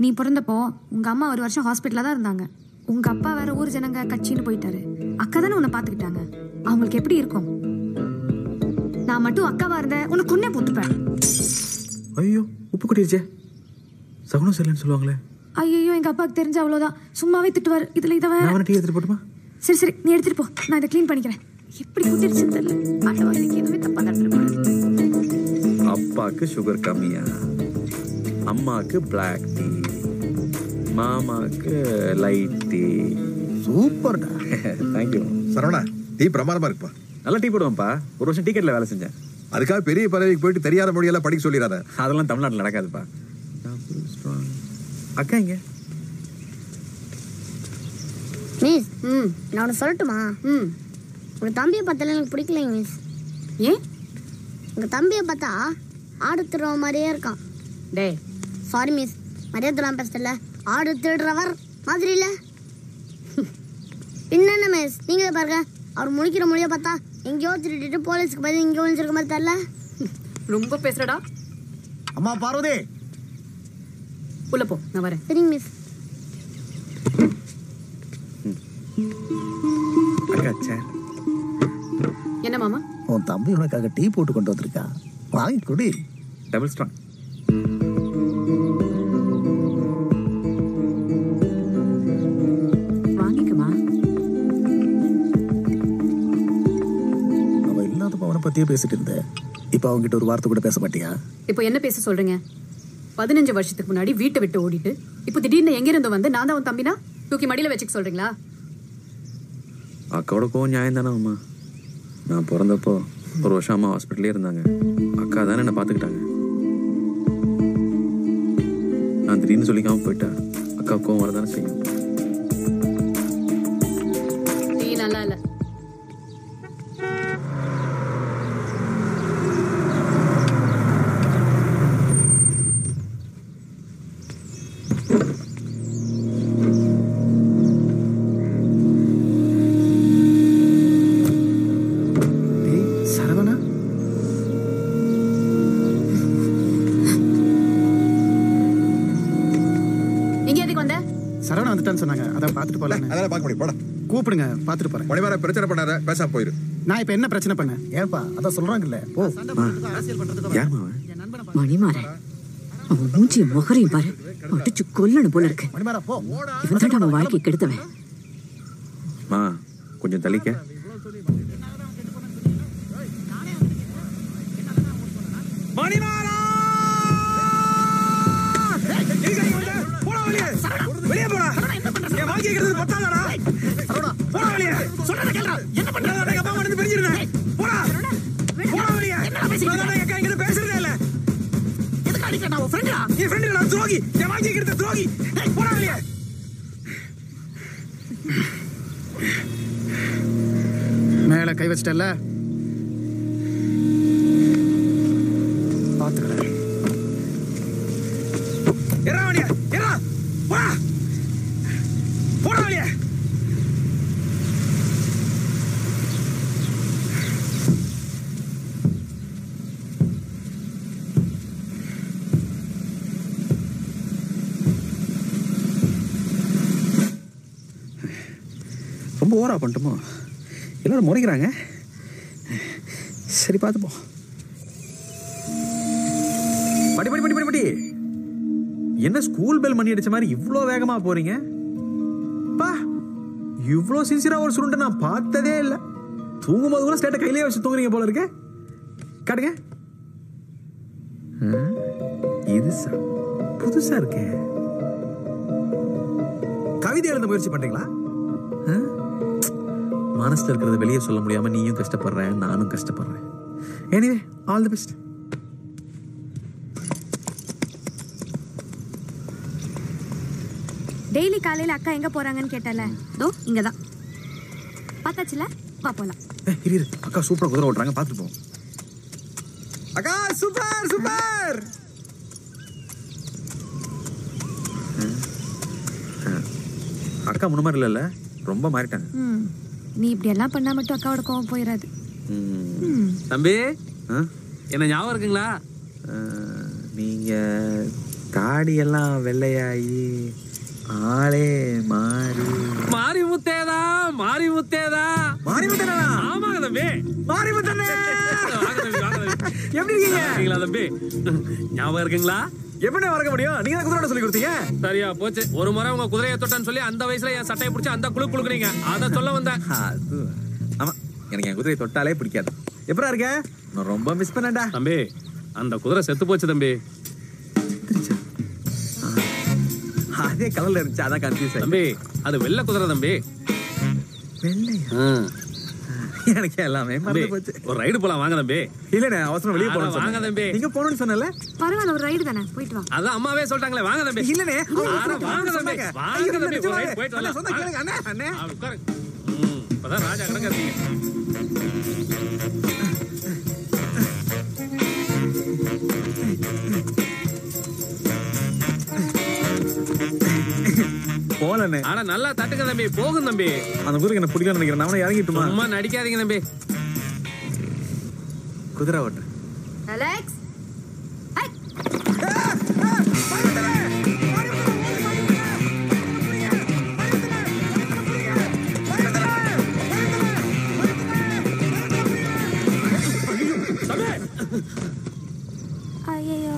நீ பிறந்தப்போ உங்க அம்மா ஒரு வருஷம் ஹாஸ்பிட்டல்ல தான் இருந்தாங்க. உங்க அப்பா வேற ஊர் ஜனங்க கட்சின்னு போயிட்டாரு. அக்கா தானே உன்னை பாத்துக்கிட்டாங்க. அவங்களுக்கு எப்படி இருக்கும்? நான் மட்டும் அக்காவா இருந்தேன் உன்னை கொன்னே போட்டுப்பேன். ஐயோ உப்பு கொட்டிருச்சே. சகுனம் சரியில்லைன்னு சொல்லுவாங்களே. ஐயோ எங்க அப்பாவுக்கு தெரிஞ்ச அவ்வளவுதான். சும்மாவே திட்டுவார். இதுல இதை வேற நான் அவனை டீ எடுத்துட்டு போட்டுமா? சரி சரி நீ எடுத்துட்டு போ. நான் இதை க்ளீன் பண்ணிக்கிறேன். எப்படி குட்டிருச்சு தெரியல. ஆண்டவா இன்னைக்கு எதுவுமே தப்பா நடந்துருக்கூடாது அப்பாக்கு சுகர் கம்மியா. அம்மாக்கு பிளாக் டீ மாமாக்கு லைட் டீ சூப்பர்டா. தேங்க்யூ சரவணா டீ பிரமாதமா இருக்குப்பா. நல்லா டீ போடுவேன்ப்பா ஒரு வருஷம் டிக்கெட்ல வேலை செஞ்சேன். அதுக்காக பெரிய பதவிக்கு போயிட்டு தெரியாத மொழியெல்லாம் படிக்க சொல்லிடாத. அதெல்லாம் தமிழ்நாட்டில் நடக்காதுப்பா. அக்கா இங்க. மிஸ் ம் நான் ஒன்று சொல்லட்டுமா? ம். உங்கள் தம்பியை பார்த்தால எனக்கு பிடிக்கலைங்க மிஸ் ஏன்? உங்கள் தம்பியை பார்த்தா ஆடு திருடுற மாதிரியே இருக்கான். டே சாரி மிஸ் மரியாதைலாம் பேசல. ஆடு திருடுறவர் மாதிரி இல்லை? என்னென்ன மிஸ் நீங்களே பாருங்க. அவர் முழிக்கிற மொழியை பார்த்தா எங்கேயோ திருடிட்டு போலீஸ்க்கு பதில் இங்கே ஒழிஞ்சிருக்க மாதிரி தெரில ரொம்ப பேசுறடா. அம்மா பார்வதி. உள்ள போ நான் வரேன். சரிங்க மிஸ் என்ன மாமா? உன் தம்பி உனக்காக டீ போட்டு கொண்டு வந்திருக்கா. வாங்கி குடி. டபுள் ஸ்ட்ராங் பத்தியே பேசிட்டு இருந்த இப்ப அவன்கிட்ட ஒரு வார்த்தை கூட பேச மாட்டியா? இப்போ என்ன பேச சொல்றீங்க? பதினஞ்சு வருஷத்துக்கு முன்னாடி வீட்டை விட்டு ஓடிட்டு இப்போ திடீர்னு எங்க இருந்து வந்து நான் தான் உன் தம்பினா? தூக்கி மடியில வச்சுக்க சொல்றீங்களா? அக்காவோட கோவம் நியாயம் தானே அம்மா? நான் பிறந்தப்போ ஒரு வருஷம் அம்மா ஹாஸ்பிட்டலே இருந்தாங்க. அக்கா தானே என்னை பார்த்துக்கிட்டாங்க. நான் திடீர்னு சொல்லிக்காம போயிட்டா அக்கா கோவம் வரதானே செய்யும். பார்த்துட்டு போறேன். மணிமார பிரச்சனை பண்ணாத பேசாம போயிரு. நான் இப்போ என்ன பிரச்சனை பண்ணேன்? ஏன்பா அதான் சொல்றாங்கல்ல. ஓ மணிமாறன் அவன்? மூஞ்சியும் முகரையும் பாரு. அடிச்சு கொல்லணும் போல இருக்கு. இவன் தான் அவன் வாழ்க்கை கெடுத்தவன். மா கொஞ்சம் தள்ளிக்க. மேலே வச்சிட்டல பார்த்துக்கிறேன் போடா. போடா ரொம்ப ஓவரா பண்ணிட்டோமோ? எல்லாரும் முறைக்கிறாங்க. சரி பார்த்துப்போம் படி படி படி படி படி என்ன ஸ்கூல் பெல் மணி அடிச்ச மாதிரி இவ்வளோ வேகமாக போறீங்க? பா இவ்வளோ சின்சியராக ஒரு சுருண்டை நான் பார்த்ததே இல்லை. தூங்கும்போது கூட ஸ்டேட்டை கையிலே வச்சு தூங்குறீங்க போல இருக்கு. காட்டுங்க. ஆ, இது புதுசா இருக்கே. கவிதை எழுத முயற்சி பண்றீங்களா? ஆ? மனசுல இருக்கிறத வெளியே சொல்ல முடியாம நீயும் கஷ்டப்படுற நானும் கஷ்டப்படுறேன். Anyway all the best daily காலையில அக்கா எங்க போறாங்கன்னு கேட்டல தோ இங்கதான். பார்த்தாச்சுல? வா ஏய், இரு இரு. அக்கா சூப்பரா குதிரை ஓட்டுறாங்க. பார்த்துட்டு போவோம். அக்கா சூப்பர் சூப்பர்! அக்கா முன்ன மாதிரி இல்லைல்ல? ரொம்ப மாறிட்டாங்க. நீ இப்படி எல்லாம் பண்ணா மட்டும் அக்காவோட கோவம் போயிடாது. தம்பி என்ன ஞாபகம் இருக்குங்களா? நீங்க தாடி எல்லாம் வெள்ளையாகி ஆளே மாறி. மாரி முத்தேதா மாரி முத்தேதா மாரி முத்தேனா ஆமாங்க தம்பி மாரி முத்தனே எப்படி இருக்கீங்க? தம்பி? ஞாபகம் இருக்குங்களா? எப்படி மறக்க முடியும்? நீங்க தான் குதிரை சொல்லி கொடுத்தீங்க? சரியா போச்சு. ஒரு முறை உங்க குதிரையை தொட்டான்னு சொல்லி அந்த வயசுல என் சட்டையை பிடிச்சி அந்த குழு குழுக்குறீங்க அத சொல்ல வந்தேன். எனக்கு என் குதிரையை தொட்டாலே பிடிக்காது. எப்படா இருக்க? நான் ரொம்ப மிஸ் பண்ணேன்டா. தம்பி அந்த குதிரை செத்து போச்சு தம்பி. அதே கலர்ல இருந்துச்சு அதான் கன்ஃபியூஸ் தம்பி அது வெள்ளை குதிரை தம்பி. வெள்ளையா? எனக்கு எல்லாமே மறந்து போச்சு. ஒரு ரைடு போலாம் வாங்க தம்பி. இல்லண்ணே அவசரம் வெளியே போகணும் வாங்க. தம்பி. நீங்க போகணும்னு சொன்னல பரவாயில்ல ஒரு ரைடு தானே போயிட்டு வா. அதான் அம்மாவே சொல்லிட்டாங்களே வாங்க தம்பி. இல்லனே அட, வாங்க தம்பி வாங்க தம்பி. ஒரு ரைடு போயிட்டு வரலாம். சொன்னா கேளுங்க அண்ணே அண்ணே. ஆ, உட்காருங்க ம், இப்பதான் ராஜா இருக்கீங்க போலண்ணே ஆனா நல்லா தட்டுங்க தம்பி போகும் தம்பி அந்த குதிரைக்கு என்ன பிடிக்கும் நினைக்கிறேன் நான் இறங்கிட்டுமா சும்மா நடிக்காதீங்க தம்பி குதிரை ஓட்டு அலெக்ஸ் ஐயோ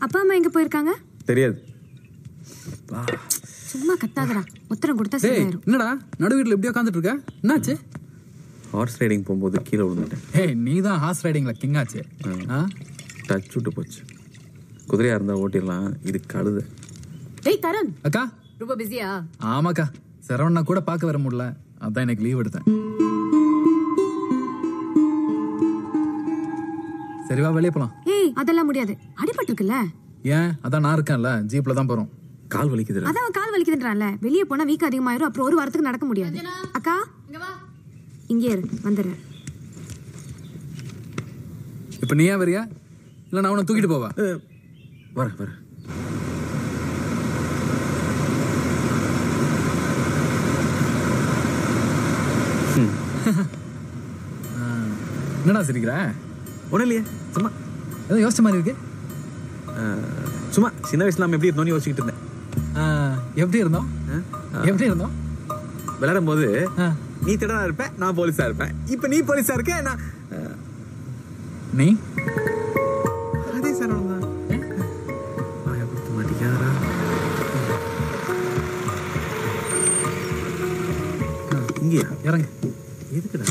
அப்பா அம்மா எங்க போயிருக்காங்க? தெரியாது. சும்மா கத்தாதடா. உத்தரம் கொடுத்தா சரியாயிரும். என்னடா? நடு வீட்டுல இப்படியே உட்காந்துட்டு இருக்க என்னாச்சு? ஹார்ஸ் ரைடிங் போகும்போது கீழே விழுந்துட்டேன். ஏய் நீ தான் ஹார்ஸ் ரைடிங்ல கிங் ஆச்சு. ஆ? டச் விட்டு போச்சு. குதிரையா இருந்தா ஓட்டிடலாம். இது கழுத. டேய் தருண். அக்கா. ரொம்ப பிஸியா ஆமாக்கா. சரவணா கூட பார்க்க வர முடியல. அதான் எனக்கு லீவ் எடுத்தேன். சரி வா வெளியே போலாம். ஏய் அதெல்லாம் முடியாது. அடிபட்டு இருக்குல்ல? ஏன்? அதான் நான் இருக்கேன்ல. ஜீப்ல தான் போறோம். கால் வலிக்குது அதான் அவன் கால் வலிக்குதுன்றான்ல. வெளியே போனா வீக் அதிகமாயிரும். அப்புறம் ஒரு வாரத்துக்கு நடக்க முடியாது. அக்கா? இங்கே இரு வந்துடுறேன். இப்ப நீ ஏன் வரியா? இல்ல நான் உன்னை தூக்கிட்டு போவா? வர வர என்னடா சிரிக்கிற? ஒன்றும் இல்லையே சும்மா. ஏதோ யோசிச்ச மாதிரி இருக்கு. சும்மா சின்ன வயசுல நம்ம எப்படி இருந்தோம்னு யோசிச்சுட்டு இருந்தேன். எப்படி இருந்தோம்? எப்படி இருந்தோம்? விளையாடும் போது நீ திடனா இருப்ப நான் போலீஸா இருப்பேன். இப்ப நீ போலீஸா இருக்க நான் நீ? அதே சார் இங்கேயா? இறங்கு. எதுக்குடா?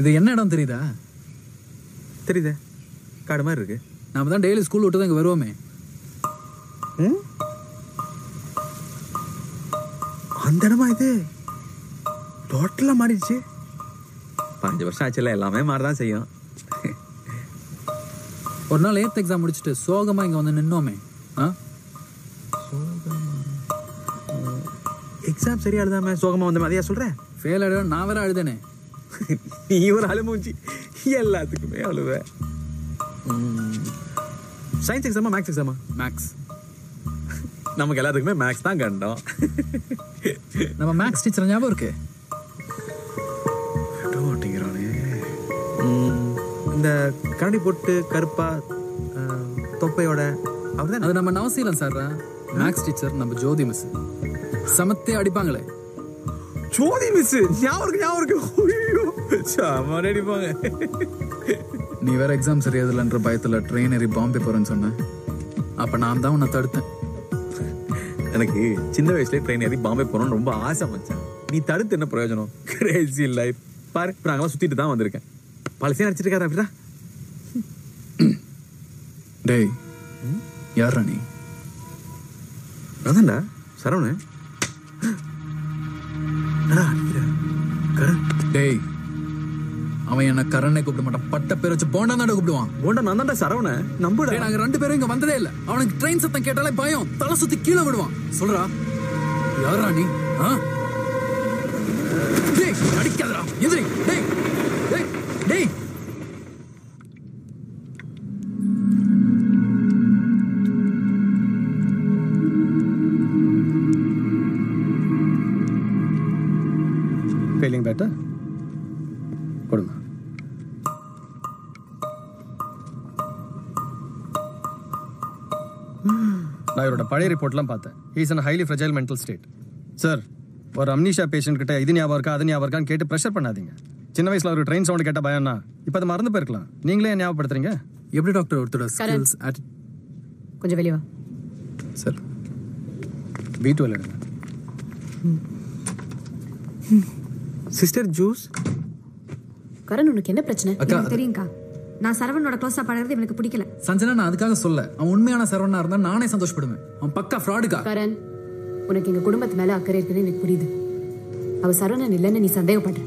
இது என்ன இடம் தெரியுதா? தெரியுதே. காடு மாதிரி இருக்கு. நாம தான் டெய்லி ஸ்கூல் விட்டு தான் இங்க வருவோமே. அந்த இடமா இது? டோட்டலா மாறிடுச்சு. பாஞ்சு வருஷம் ஆச்சுல எல்லாமே மாறதான் செய்யும். ஒரு நாள் எய்த் எக்ஸாம் முடிச்சுட்டு சோகமா இங்க வந்து நின்னோமே. ஆ? எக்ஸாம் சரியா எழுதாம சோகமா வந்த மாதிரியா சொல்ற? ஃபெயில் ஆயிடும் நான் வேற அழுதனே. நீ ஒரு அழுமூஞ்சி எல்லாத்துக்குமே அழுவ. சயின்ஸ் எக்ஸாமா மேக்ஸ் எக்ஸாமா மேக்ஸ் நமக்கு எல்லாத்துக்குமே மேக்ஸ் தான் கண்டோம். நம்ம மேக்ஸ் டீச்சர் ஞாபகம் இருக்கு? இந்த கரண்டி போட்டு கருப்பா தொப்பையோட அவர்தான் அது நம்ம நவசீலம் சார் மேக்ஸ் டீச்சர் நம்ம ஜோதி மிஸ் சமத்தே அடிப்பாங்களே. ஜோதி மிஸ் ஞாபகம் ஞாபகம் இருக்கு. ஐயோ சாமா அடிப்பாங்க நீ வேற எக்ஸாம் சரியாதுலன்ற பயத்துல ட்ரெயின் ஏறி பாம்பே போறேன்னு சொன்னேன் அப்ப நான் தான் உன்னை தடுத்தேன். எனக்கு சின்ன வயசுல ட்ரெயின் ஏறி பாம்பே போகணும்னு ரொம்ப ஆசை மச்சான். நீ தடுத்து என்ன பிரயோஜனம்? கிரேசி லைஃப் பாரு நாங்களாம் சுத்திட்டு தான் வந்திருக்கேன். பழசே நடிச்சிட்டு இருக்காரு அப்படிதான். டேய் யாரா நீ? அதான்டா சரவணன். டேய் அவன் என்ன கரண்ணை கூப்பிட மாட்டான். பட்ட பேர் வச்சு போண்டா தான் கூப்பிடுவான். போண்டா நான் தான்டா சரவணன்? நம்புடா. நாங்க ரெண்டு பேரும் இங்க வந்ததே இல்ல. அவனுக்கு ட்ரெயின் சத்தம் கேட்டாலே பயம். தலை சுத்தி கீழே விடுவான். சொல்றா. யாரா நீ? ஆ? டேய் அடிக்காதடா. எதிரி டேய் பழைய ரிப்போர்ட்லாம் பார்த்தேன். He's an highly fragile mental state sir ஒரு அம்னீஷா பேஷண்ட் கிட்ட இது ஞாபகம் இருக்கா அது ஞாபகம் இருக்கான்னு கேட்டு ப்ரெஷர் பண்ணாதீங்க. சின்ன வயசுல ஒரு ட்ரெயின் சவுண்ட் கேட்ட பயம்னா இப்போ அதை மறந்து போயிருக்கலாம். நீங்களே ஞாபகப்படுத்துறீங்க? எப்படி டாக்டர் ஒருத்தரோட கரண். ஸ்கில்ஸ் கொஞ்சம் வெளியே வா. சார் பி டுவெல் எடுங்க. சிஸ்டர் ஜூஸ் கரண் உனக்கு என்ன பிரச்சனை? தெரியும்க்கா. நான் சரவணோட க்ளோஸா பழகிறது எனக்கு பிடிக்கல. சஞ்சனா நான் அதுக்காக சொல்ல அவன் உண்மையான சரவணா இருந்தா நானே சந்தோஷப்படுவேன். அவன் பக்கா ஃப்ராடுக்கா கரண் உனக்கு எங்க குடும்பத்து மேல அக்கறை இருக்குன்னு எனக்கு புரியுது. அவ சரவணன் இல்லைன்னு நீ சந்தேகப்படுற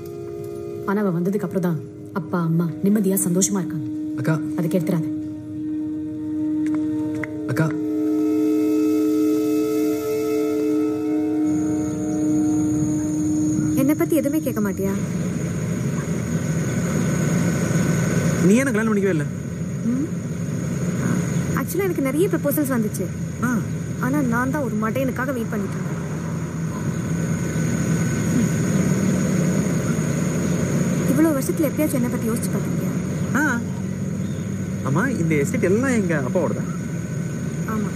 ஆனா அவ வந்ததுக்கு அப்புறம் தான் அப்பா அம்மா நிம்மதியா சந்தோஷமா இருக்காங்க. அக்கா. அதுக்கு எடுத்துறாத அக்கா. என்னை பத்தி எதுவுமே கேட்க மாட்டியா? நீ என்ன கல்யாணம் பண்ணிக்கவே இல்லை? ஆக்சுவலா எனக்கு நிறைய ப்ரப்போசல்ஸ் வந்துச்சு. ஆனா நான் தான் ஒரு மட்டையனுக்காக வெயிட் பண்ணிட்டு இருந்தேன். இவ்வளவு வருஷத்துல எப்பயாச்சும் என்னை பத்தி யோசிச்சு பார்த்திருக்கியா? ஆ. ஆமா இந்த எஸ்டேட் எல்லாம் எங்க அப்பாவோட தான் ஆமா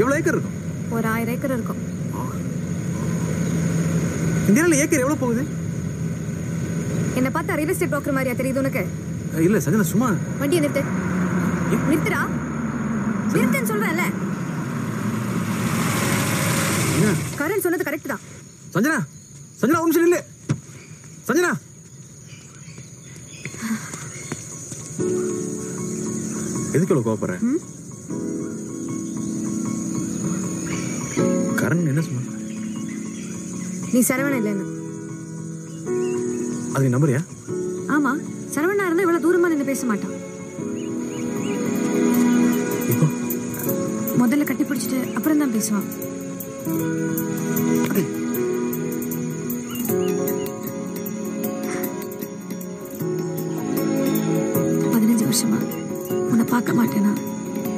எவ்வளோ ஏக்கர் இருக்கும்? ஒரு ஆயிரம் ஏக்கர் இருக்கும். இந்தியாவில் ஏக்கர் எவ்வளோ போகுது? என்னை பார்த்தா ரியல் எஸ்டேட் பார்க்குற மாதிரியா தெரியுது உனக்கு? இல்லை சஞ்சனா சும்மா. வண்டியை நிறுத்து. நிறுத்துடா. நிறுத்துன்னு சொல்றேன்ல. கரண் சொன்னது கரெக்ட் தான். சஞ்சனா சஞ்சனா ஒரு நிமிஷம் இல்லை சஞ்சனா. எதுக்கு இவ்வளோ கோவப்படுற? கரண் என்ன சொன்ன நீ சரவணன் இல்லைன்னு. அது நம்புறியா ஆமா சரவணா இருந்தா இவ்வளவு தூரமா நின்று பேச மாட்டான். முதல்ல கட்டி பிடிச்சிட்டு அப்புறம் தான் பேசுவான். பதினஞ்சு வருஷமா உன்னை பார்க்க மாட்டேனா?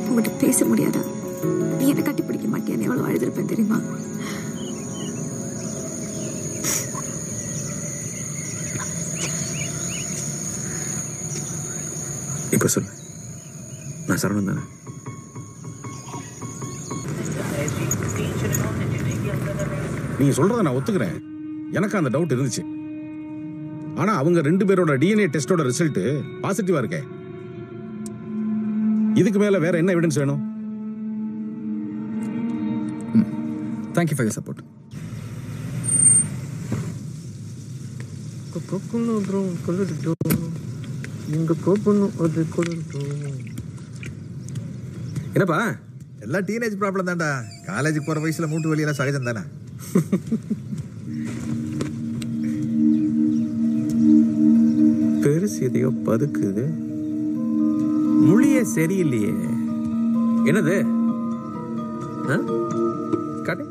உங்ககிட்ட பேச முடியாதா? நீ என்னை கட்டி பிடிக்க மாட்டியான்னு எவ்வளவு அழுதுருப்பேன் தெரியுமா? இப்போ சொல்லு. நான் சரவணன் தானே? நீங்க சொல்றத நான் ஒத்துக்கிறேன். எனக்கு அந்த டவுட் இருந்துச்சு. ஆனா அவங்க ரெண்டு பேரோட டிஎன்ஏ டெஸ்டோட ரிசல்ட் பாசிட்டிவா இருக்கே. இதுக்கு மேல வேற என்ன எவிடன்ஸ் வேணும்? தேங்க்யூ ஃபார் யர் சப்போர்ட் இங்க அது என்னப்பா? எல்லாம் டீனேஜ் ப்ராப்ளம் தான்டா. காலேஜுக்கு போற வயசுல மூட்டு வலியெல்லாம் சகஜம் தானே? பெருசு எதையோ பதுக்குது. மொழியே சரியில்லையே. என்னது? காட்டு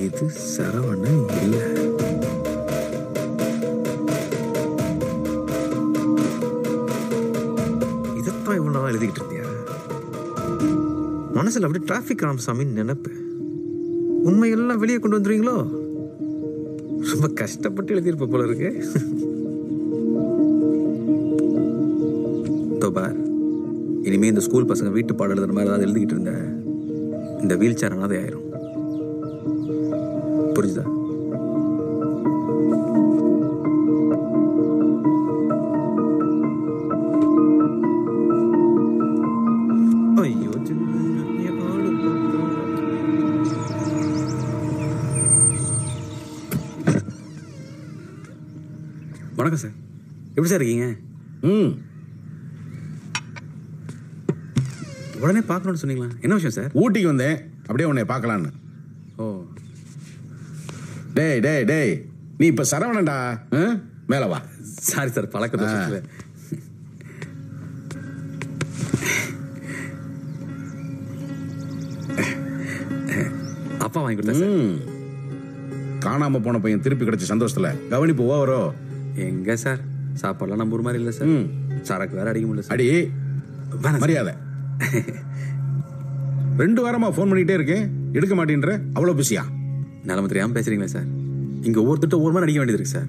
இது சரவணன் மனசில் அப்படியே டிராஃபிக் ராமசாமின்னு நினைப்பு உண்மையெல்லாம் வெளியே கொண்டு வந்துடுவீங்களோ ரொம்ப கஷ்டப்பட்டு எழுதியிருப்ப போல இருக்கு. தோபார் இனிமேல் இந்த ஸ்கூல் பசங்க வீட்டு பாடம் எழுதுற மாதிரி ஏதாவது எழுதிக்கிட்டு இருந்த இந்த வீல் சேர் அனாதை ஆயிரும் எப்படி சார் இருக்கீங்க? ம். உடனே பார்க்கணும்னு சொன்னீங்களா? என்ன விஷயம் சார்? ஊட்டிக்கு வந்தேன். அப்படியே உன்னை பார்க்கலான்னு. ஓ. டேய் டேய் டேய். நீ இப்ப சரவணன்டா? மேல வா. சாரி சார் பழக்க தோஷத்துல அப்பா வாங்கி கொடுத்தா சார். ம். காணாம போன பையன் திருப்பி கிடைச்ச சந்தோஷத்துல. கவனிப்பு ஓவரோ? எங்க சார்? சாப்பாடுலாம் நம்ம ஊர் மாதிரி இல்லை சார். சரக்கு வேற அடிக்க முடியல சார். அடி மரியாதை. ரெண்டு வாரமா ஃபோன் பண்ணிட்டே இருக்கேன். எடுக்க மாட்டேன்ற அவ்வளவு பிஸியா நிலம தெரியாம பேசுறீங்களா சார். இங்க ஒவ்வொருத்தட்ட ஒவ்வொரு மாதிரி நடிக்க வேண்டியது இருக்கு சார்.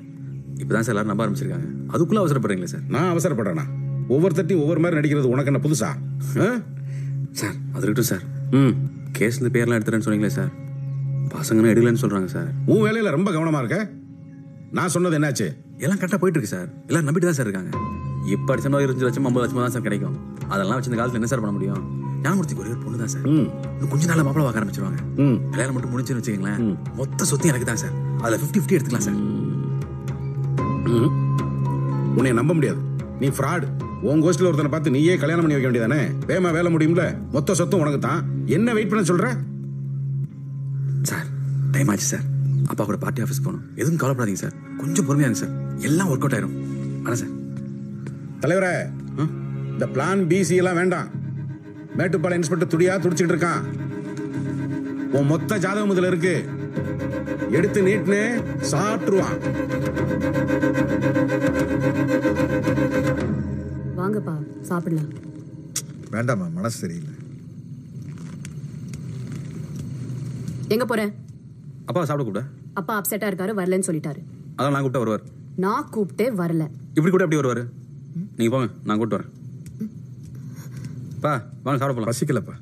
இப்பதான் சார் எல்லாரும் நம்ப ஆரம்பிச்சிருக்காங்க. அதுக்குள்ள அவசரப்படுறீங்களா சார். நான் அவசரப்படுறேனா? ஒவ்வொருத்தட்டையும் ஒவ்வொரு மாதிரி நடிக்கிறது உனக்கு என்ன புதுசா? சார் அது இருக்கட்டும் சார். ம். கேஸ்ல பேர்லாம் எடுத்துறேன்னு சொன்னீங்களே சார். பசங்கன்னு எடுக்கலன்னு சொல்றாங்க சார். உன் வேலையில ரொம்ப கவனமா இருக்க. நான் சொன்னது என்னாச்சு? எல்லாம் கரெக்டாக போயிட்டு இருக்கு சார். எல்லாம் நம்பிட்டு தான் சார் இருக்காங்க. இப்போ அடிச்சா இருபத்தஞ்சு லட்சம் ஐம்பது லட்சம் தான் சார் கிடைக்கும். அதெல்லாம் வச்சு இந்த காலத்தில் என்ன சார் பண்ண முடியும்? ஞானமூர்த்திக்கு ஒரே ஒரு பொண்ணு தான் சார். இன்னும் கொஞ்ச நாள்ல மாப்பிள பார்க்க ஆரம்பிச்சிருவாங்க. கல்யாணம் மட்டும் முடிச்சுன்னு வச்சுக்கங்களேன். மொத்த சொத்து எனக்கு தான் சார். அதில் ஃபிஃப்டி ஃபிஃப்டி எடுத்துக்கலாம் சார். ம். உன்னை நம்ப முடியாது. நீ ஃப்ராட் உன் கோஷ்டில் ஒருத்தனை பார்த்து நீயே கல்யாணம் பண்ணி வைக்க வேண்டியதானே? வேமா வேலை முடியும்ல? மொத்த சொத்தும் உனக்கு தான் என்ன வெயிட் பண்ண சொல்ற? சார் டைம் ஆச்சு சார். அப்பா கூட பார்ட்டி ஆஃபீஸ் போகணும். எதுவும் கவலைப்படாதீங்க சார். கொஞ்சம் பொறுமையாங்க சார். எல்லாம் ஒர்க் அவுட் ஆயிரும். ஆனால் சார். தலைவரே இந்த பிளான் பிசி எல்லாம் வேண்டாம். மேட்டுப்பாளையம் இன்ஸ்பெக்டர் துடியா துடிச்சிட்டு இருக்கான். உன் மொத்த ஜாதகம் இதுல இருக்கு. எடுத்து நீட்னு சாப்பிட்டுருவான். வாங்கப்பா சாப்பிடலாம். வேண்டாம்மா மனசு சரியில்லை. எங்க போற? அப்பா சாப்பிட கூப்பிட. அப்பா அப்செட்டா இருக்காரு வரலன்னு சொல்லிட்டாரு. அதான் நான் கூப்பிட்டா வருவார். நான் கூப்பிட்டே வரல. இப்படி கூட எப்படி வருவார்? நீங்க போங்க நான் கூப்பிட்டு வரேன். பா வாங்க சாப்பிட போலாம். பசிக்கலப்பா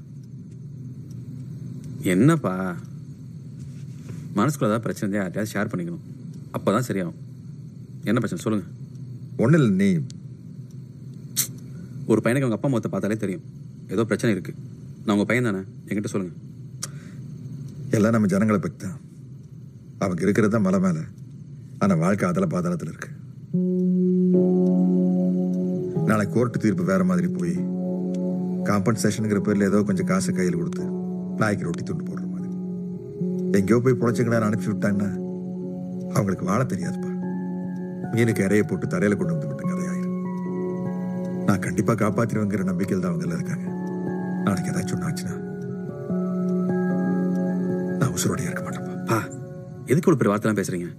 என்னப்பா? மனசுக்குள்ள ஏதாவது பிரச்சனை யார்ட்டையாவது ஷேர் பண்ணிக்கணும். அப்பதான் சரியாகும். என்ன பிரச்சனை? சொல்லுங்க. ஒன்றும் இல்லை நீ. ஒரு பையனுக்கு அவங்க அப்பா அம்மாவை பார்த்தாலே தெரியும். ஏதோ பிரச்சனை இருக்கு. நான் உங்க பையன் தானே? என்கிட்ட சொல்லுங்க. எல்லாம் நம்ம ஜனங்களை பற்றி தான் அவங்க இருக்கிறது தான் மலை மேலே. ஆனால் வாழ்க்கை அதில் பாதாளத்தில் இருக்கு. நாளை கோர்ட்டு தீர்ப்பு வேற மாதிரி போய் காம்பன்சேஷனுங்கிற பேரில் ஏதோ கொஞ்சம் காசு கையில் கொடுத்து நாய்க்கு ரொட்டி துண்டு போடுற மாதிரி. எங்கேயோ போய் புழைச்சிக்கலான்னு அனுப்பிச்சி விட்டாங்கன்னா அவங்களுக்கு வாழ தெரியாதுப்பா. மீனுக்கு இறைய போட்டு தரையில கொண்டு வந்து விட்டு கதையாயிரும். நான் கண்டிப்பா காப்பாத்திருவேங்கிற நம்பிக்கையில் தான் அவங்க எல்லாம் இருக்காங்க. நாளைக்கு ஏதாச்சும் ஒண்ணு நான் உசுரோடைய இருக்க மாட்டேன்ப்பா. பா எதுக்கு ஒரு பெரிய வார்த்தைலாம் பேசுறீங்க?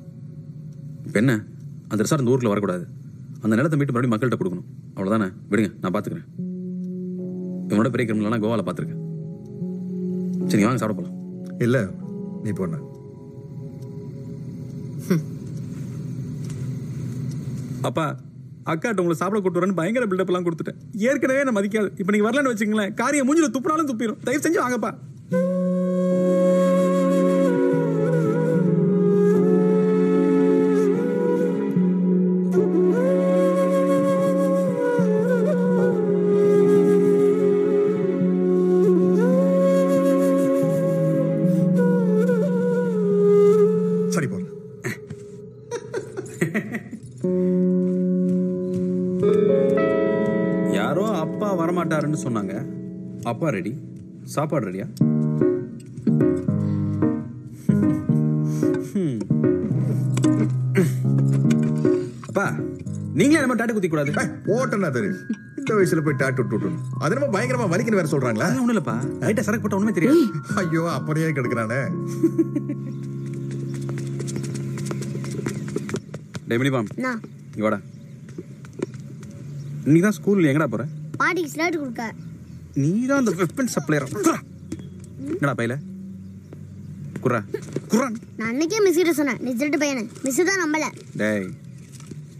இப்போ என்ன? அந்த ரெசார்ட் இந்த ஊருக்குள்ள வரக்கூடாது. அந்த நிலத்தை மீட்டு மறுபடியும் மக்கள்கிட்ட கொடுக்கணும். அவ்வளோதானே விடுங்க நான் பார்த்துக்கிறேன் இவனோட பெரிய கிரிமினலாம் கோவாவில் பார்த்துருக்கேன் சரி வாங்க சாப்பிட போகலாம் இல்ல நீ போன அப்பா அக்காட்ட உங்களை சாப்பிட கூட்டு வரேன்னு பயங்கர பில்டப் எல்லாம் கொடுத்துட்டேன். ஏற்கனவே என்ன மதிக்காது இப்போ நீங்க வரலன்னு வச்சுங்களேன் காரியம் மூஞ்சில துப்புனாலும் துப்பிடும் தயவு செஞ்சு வாங்கப்பா. அப்பா வரமாட்டாருன்னு சொன்னாங்க. அப்பா ரெடி சாப்பாடு ரெடியா அப்பா நீங்களே நம்ம டாட்டு குத்தி கூடாது. ஓட்டனா தெரியும் இந்த வயசுல போய் டாட்டு விட்டு. அது நம்ம பயங்கரமா வலிக்குன்னு வேற சொல்றாங்களா. ஒண்ணும் இல்லப்பா. லைட்டா சரக்கு போட்ட ஒண்ணுமே தெரியாது. ஐயோ அப்படியே கெடுக்கிறானே. டே மினிபாம். நான். இங்க வாடா. நீ தான் ஸ்கூல்ல எங்கடா போற? பாட்டிக்கு ஸ்லேட் கொடுக்க. நீ தான் அந்த வெப்பன் சப்ளையர் என்னடா பையில? குர்ரா. குர்ரா. நான் அன்னைக்கே மிஸ் கிட்ட சொன்னேன். நீ திருட்டு பையனு. மிஸ் தான் நம்பல. டேய்.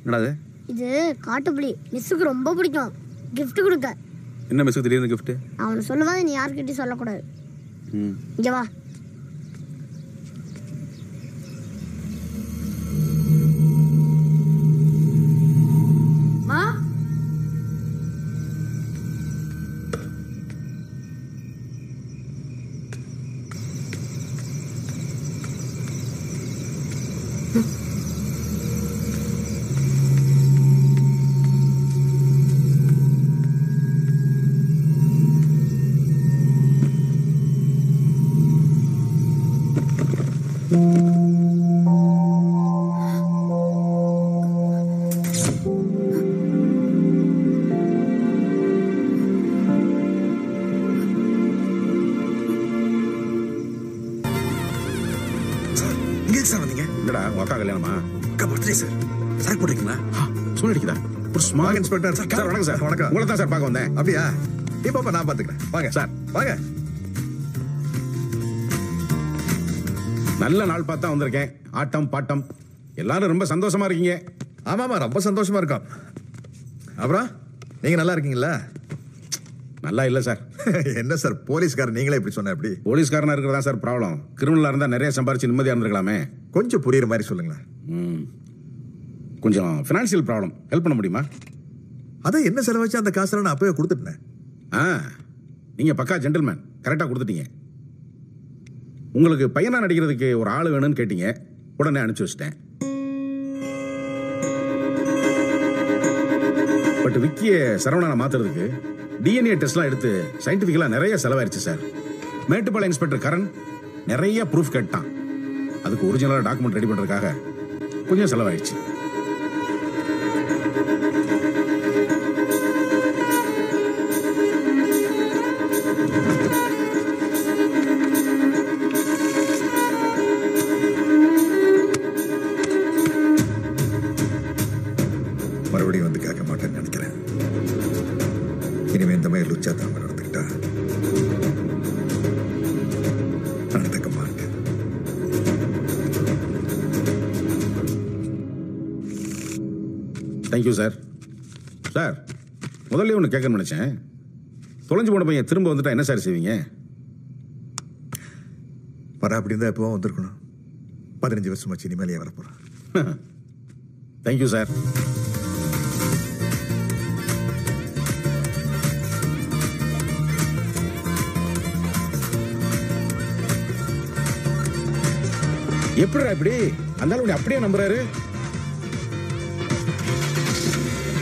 என்னடா இது? காட்டுப்புலி. மிஸ்ஸுக்கு ரொம்ப பிடிக்கும். gift கொடுக்க. என்ன மிஸ்ஸுக்கு திடீர்னு gift? அவனை சொல்லுவாது நீ யார்கிட்டயும் சொல்லக்கூடாது. ம். இங்க வா. Inspector sir. வணக்கம் சார். வணக்கம். உங்களை தான் சார் பார்க்க வந்தேன். அப்படியா? இப்போ நான் பாத்துக்கிறேன் வாங்க சார். வாங்க. நல்ல நாள் பார்த்தா வந்திருக்கேன். ஆட்டம் பாட்டம். எல்லாரும் ரொம்ப சந்தோஷமா இருக்கீங்க. ஆமாமா ரொம்ப சந்தோஷமா இருக்கோம். அப்புறம் நீங்க நல்லா இருக்கீங்களா நல்லா இல்ல சார். என்ன சார் போலீஸ்காரர் நீங்களே இப்படி சொன்ன எப்படி? போலீஸ்காரனா இருக்கிறதா சார் ப்ராப்ளம். கிரிமினலா இருந்தா நிறைய சம்பாரிச்சு நிம்மதியா இருந்திருக்கலாமே. கொஞ்சம் புரியுற மாதிரி சொல்லுங்களேன். கொஞ்சம் ஃபினான்ஷியல் ப்ராப்ளம் ஹெல்ப் பண்ண முடியுமா? அதை என்ன செலவச்சு அந்த காசெல்லாம் நான் அப்பவே கொடுத்துட்டேன்? ஆ நீங்கள் பக்கா ஜென்டில்மேன் கரெக்டாக கொடுத்துட்டீங்க. உங்களுக்கு பையனாக நடிக்கிறதுக்கு ஒரு ஆள் வேணும்னு கேட்டீங்க உடனே அனுப்பிச்சு வச்சிட்டேன். பட் விக்கியை சரவணனை மாற்றுறதுக்கு டிஎன்ஏ டெஸ்ட்லாம் எடுத்து சயின்டிஃபிக்கலா நிறைய செலவாயிருச்சு சார். மேட்டுப்பாளையம் இன்ஸ்பெக்டர் கரண் நிறைய ப்ரூஃப் கேட்டான். அதுக்கு ஒரிஜினலாக டாக்குமெண்ட் ரெடி பண்ணுறதுக்காக கொஞ்சம் செலவாயிடுச்சு கேட்கணும்னு நினச்சேன். தொலைஞ்சு போன பையன் திரும்ப வந்துட்டா என்ன சார் செய்வீங்க? வர அப்படி இருந்தா எப்போ வந்திருக்கணும். பதினஞ்சு வருஷமாச்சு இனிமேலே வரப்போறேன் தேங்க்யூ சார் எப்படிடா இப்படி? அந்த உன்னை அப்படியே நம்புறாரு?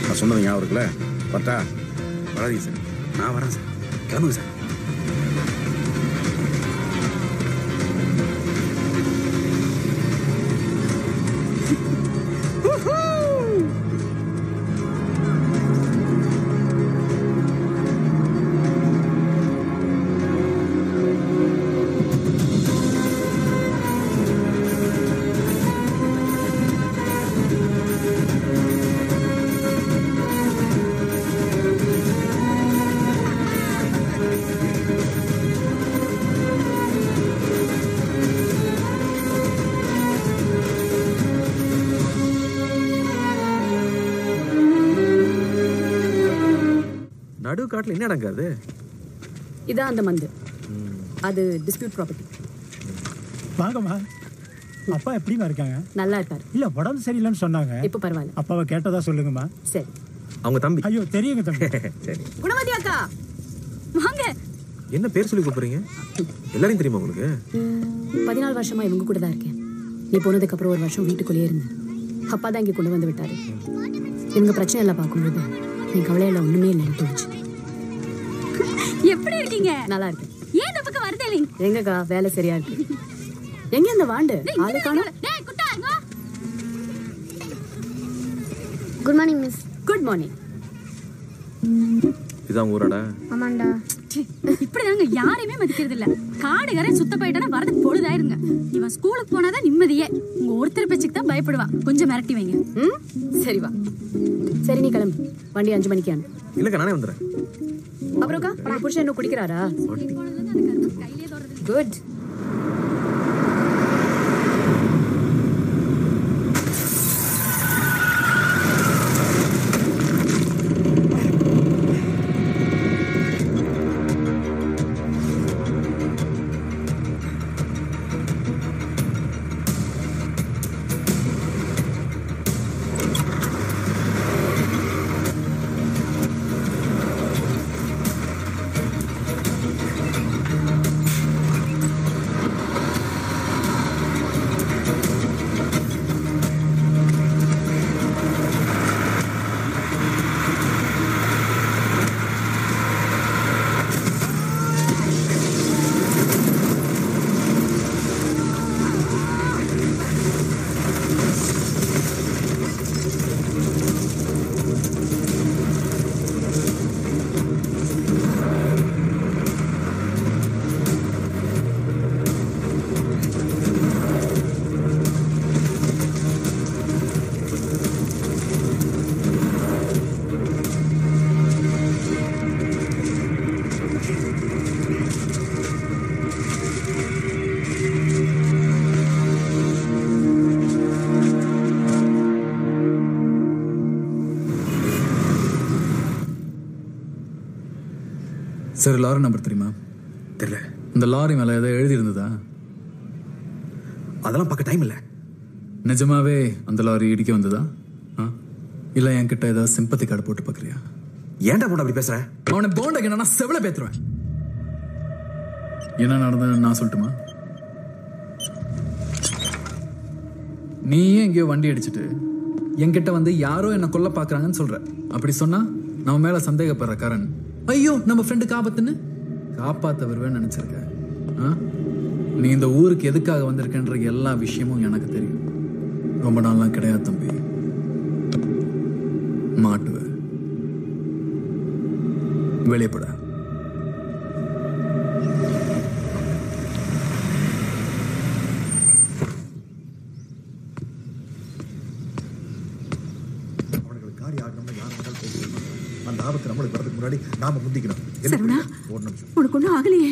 நான் சொன்னது ஞாபகம் இருக்குல்ல? பட்டா வராதீங்க சார் நான் வரேன் சார் கிளம்புங்க சார் நடு காட்டுல என்ன இடங்க அது? இதான் அந்த மந்து அது டிஸ்பியூட் ப்ராப்பர்ட்டி வாங்கம்மா. அப்பா எப்படிமா இருக்காங்க? நல்லா இருக்காரு. இல்ல உடம்பு சரியில்லைன்னு சொன்னாங்க. இப்போ பரவாயில்ல. அப்பாவை கேட்டதா சொல்லுங்கம்மா. சரி. அவங்க தம்பி. ஐயோ தெரியுங்க தம்பி. சரி. குணவதி அக்கா! வாங்க. என்ன பேர் சொல்லி கூப்பிடுறீங்க? எல்லாரையும் தெரியுமா உங்களுக்கு? பதினாலு வருஷமா இவங்க கூட தான் இருக்கேன். நீ போனதுக்கு அப்புறம் ஒரு வருஷம் வீட்டுக்குள்ளேயே இருந்தேன். அப்பா தான் இங்கே கொண்டு வந்து விட்டாரு. இவங்க பிரச்சனை எல்லாம் பார்க்கும்போது என் கவலையில ஒண்ணுமே இல்லைன்னு தோணுச்சு. இருக்கீங்க நல்லா இருக்கேன் ஏன் இந்த பக்கம் வரதே இல்லைங்க எங்கக்கா? வேலை சரியா இருக்கு. எங்க இந்த வாண்டு? ஆளு காணோம் டேய் குட்டா இங்க வா. Good morning miss good morning இதான் ஊராடா? ஆமாண்டா. இப்படிதாங்க யாரையுமே மதிக்கிறது இல்ல காடு கரை சுத்த போயிட்டானா வரது பொழுதாயிருங்க. இவன் ஸ்கூலுக்கு போனாதான் நிம்மதியே. உங்க ஒருத்தர் பேச்சுக்கு தான் பயப்படுவான் கொஞ்சம் மிரட்டி வைங்க. ம்? சரி வா. சரி நீ கிளம்பு. வண்டி அஞ்சு மணிக்கு இல்லக்கா நானே வந்துடுறேன் அப்புறம்க்கா உங்க புருஷன் இன்னும் குடிக்கிறாரா? குட் சரி லாரி நம்பர் தெரியுமா? தெரியல இந்த லாரி மேல ஏதோ எழுதி இருந்ததா அதெல்லாம் பார்க்க டைம் இல்லை. நிஜமாவே அந்த லாரி இடிக்க வந்ததா? இல்ல என்கிட்ட ஏதாவது சிம்பத்தி கார்டு போட்டு பார்க்கறியா? ஏன்டா போட அப்படி பேசுற? அவனை போண்டக்கு என்னன்னா செவல பேத்துருவேன். என்ன நடந்ததுன்னு நான் சொல்லட்டுமா? நீயே எங்கேயோ வண்டி அடிச்சிட்டு என்கிட்ட வந்து யாரோ என்ன கொல்ல பாக்குறாங்கன்னு சொல்ற. அப்படி சொன்னா நம்ம மேல சந்தேகப்படுற கரண் ஐயோ நம்ம ஃப்ரெண்டு காப்பாத்துன்னு? காப்பாத்த வருவேன்னு நினைச்சிருக்க. ஆ? நீ இந்த ஊருக்கு எதுக்காக வந்திருக்கன்ற எல்லா விஷயமும் எனக்கு தெரியும். ரொம்ப நாள்லாம் கிடையாது தம்பி. மாட்டுவ. வெளியப்பட. அவனுக்கு காரியாக காரி யாரும் அந்த ஆபத்து நம்மளுக்கு வரதுக்கு முன்னாடி நாம முந்திக்கணும்? ஒரு நிமிஷம். உனக்கு ஒன்றும் ஆகலையே.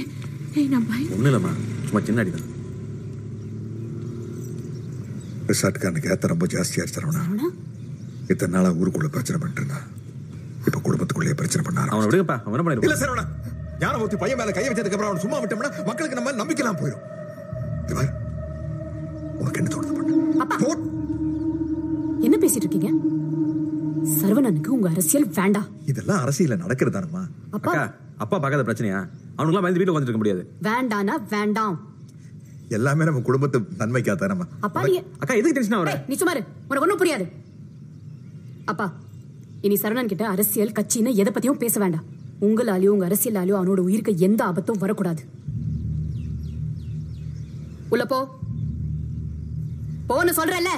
ஏய் நான் பயம் ஒன்றும் இல்லைம்மா. சும்மா சின்ன அடி தான் ரிசார்ட்காரனுக்கு ஏத்த ரொம்ப ஜாஸ்தியா சரவணா. இத்தனை நாளா ஊருக்குள்ள பிரச்சனை பண்ணிட்டு இப்ப குடும்பத்துக்குள்ளேயே பிரச்சனை பண்ண அவனை விடுங்கப்பா அவன் என்ன இல்ல சரவணா ஞானமூர்த்தி பையன் மேல கையை வச்சதுக்கு அப்புறம் அவன் சும்மா விட்டோம்னா மக்களுக்கு நம்ம நம்பிக்கலாம் போயிடும். இது பாரு, உனக்கு என்ன தோணுது? பண்ணு என்ன பேசிட்டு இருக்கீங்க? சரவணனுக்கு உங்க அரசியல் வேண்டாம். இதெல்லாம் அரசியல நடக்கிறதானம்மா. அப்பா. அப்பா பார்க்காத பிரச்சனையா? அவனுக்குலாம் பயந்து வீட்டில் உட்காந்துருக்க முடியாது. வேண்டானா வேண்டாம். எல்லாமே நம்ம குடும்பத்து நன்மைக்கா தானம்மா. அப்பா நீ அக்கா எதுக்கு டென்ஷன் ஆகுற? நீ சுமாரு உனக்கு ஒண்ணும் புரியாது. அப்பா இனி சரவணன் கிட்ட அரசியல் கட்சின்னு எதை பத்தியும் பேச வேண்டாம். உங்களாலேயோ உங்க அரசியலாலேயோ அவனோட உயிருக்கு எந்த ஆபத்தும் வரக்கூடாது. உள்ள போ. போன்னு சொல்றேன்ல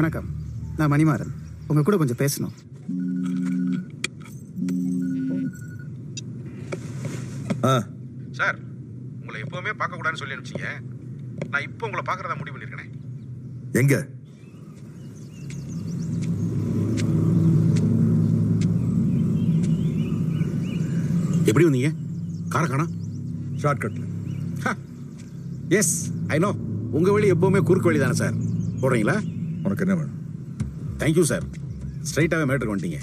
வணக்கம். நான் மணிமாறன். உங்க கூட கொஞ்சம் பேசணும். சார் உங்களை எப்பவுமே பார்க்க கூடாதுன்னு சொல்லி அனுப்பிச்சிங்க நான் இப்போ உங்களை பார்க்கறதா முடிவு பண்ணிருக்கேன் எங்க? எப்படி வந்தீங்க? காரை காணோம். ஷார்ட்கட்ல எஸ் ஐ நோ உங்க வழி எப்பவுமே குறுக்கு வழி தானே சார். போடுறீங்களா? உனக்கு என்ன வேணும்? தேங்க்யூ சார் ஸ்ட்ரைட்டாகவே மேட்ருக்கு வந்துட்டீங்க.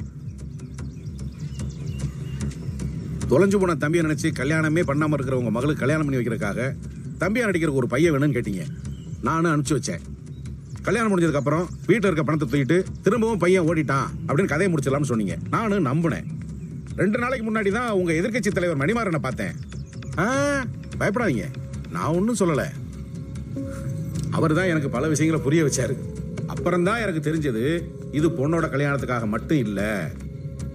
தொலைஞ்சு போன தம்பியை நினச்சி கல்யாணமே பண்ணாமல் இருக்கிற உங்கள் மகளுக்கு கல்யாணம் பண்ணி வைக்கிறதுக்காக தம்பியா நடிக்கிற ஒரு பையன் வேணும்னு கேட்டீங்க. நானும் அனுப்பிச்சி வச்சேன். கல்யாணம் முடிஞ்சதுக்கப்புறம் வீட்டில் இருக்க பணத்தை தூக்கிட்டு திரும்பவும் பையன் ஓடிட்டான் அப்படின்னு கதையை முடிச்சிடலாம்னு சொன்னீங்க. நானும் நம்பினேன். ரெண்டு நாளைக்கு முன்னாடி தான் உங்கள் எதிர்க்கட்சி தலைவர் மணிமாறனை பார்த்தேன். ஆ, பயப்படாதீங்க. நான் ஒன்றும் சொல்லலை. அவர் தான் எனக்கு பல விஷயங்களை புரிய வச்சாரு. அப்புறம்தான் எனக்கு தெரிஞ்சது இது பொண்ணோட கல்யாணத்துக்காக மட்டும் இல்ல.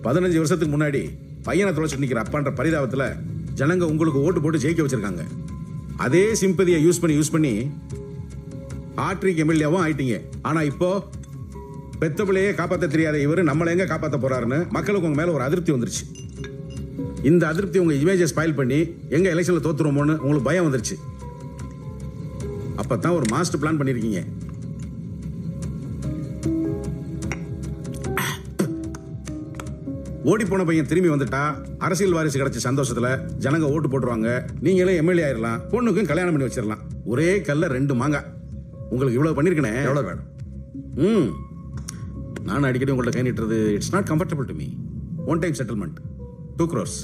பதினஞ்சு வருஷத்துக்கு முன்னாடி பையனை தொலைச்சிட்டு நிக்கிற அப்பான்ற பரிதாபத்துல ஜனங்க உங்களுக்கு ஓட்டு போட்டு ஜெயிக்க வச்சிருக்காங்க. அதே சிம்பதியை யூஸ் பண்ணி யூஸ் பண்ணி ஆட்ரிக் எம்எல்ஏவும் ஆயிட்டீங்க. ஆனா இப்போ பெத்த பிள்ளையே காப்பாற்ற தெரியாத இவர் நம்மளை எங்க காப்பாற்ற போறாருன்னு மக்களுக்கு உங்க மேல ஒரு அதிருப்தி வந்துருச்சு. இந்த அதிருப்தி உங்க இமேஜை ஸ்பாயில் பண்ணி எங்க எலெக்ஷன்ல தோத்துருமோன்னு உங்களுக்கு பயம் வந்துருச்சு. அப்பதான் ஒரு மாஸ்டர் பிளான் பண்ணிருக்கீங்க. ஓடி போன பையன் திரும்பி வந்துட்டா. அரசியல் வாரிசு கிடைச்ச சந்தோஷத்துல ஜனங்க ஓட்டு போட்டுருவாங்க. நீங்களே எம்எல்ஏ ஆயிரலாம். பொண்ணுக்கும் கல்யாணம் பண்ணி வச்சிடலாம் ஒரே கல்ல ரெண்டு மாங்காய் உங்களுக்கு இவ்வளவு பண்ணிருக்கனே? எவ்வளவு வேணும்? ம். நான் அடிக்கடி உங்கள்ட்ட கை நீட்டுறது it's not comfortable to me one time settlement two crores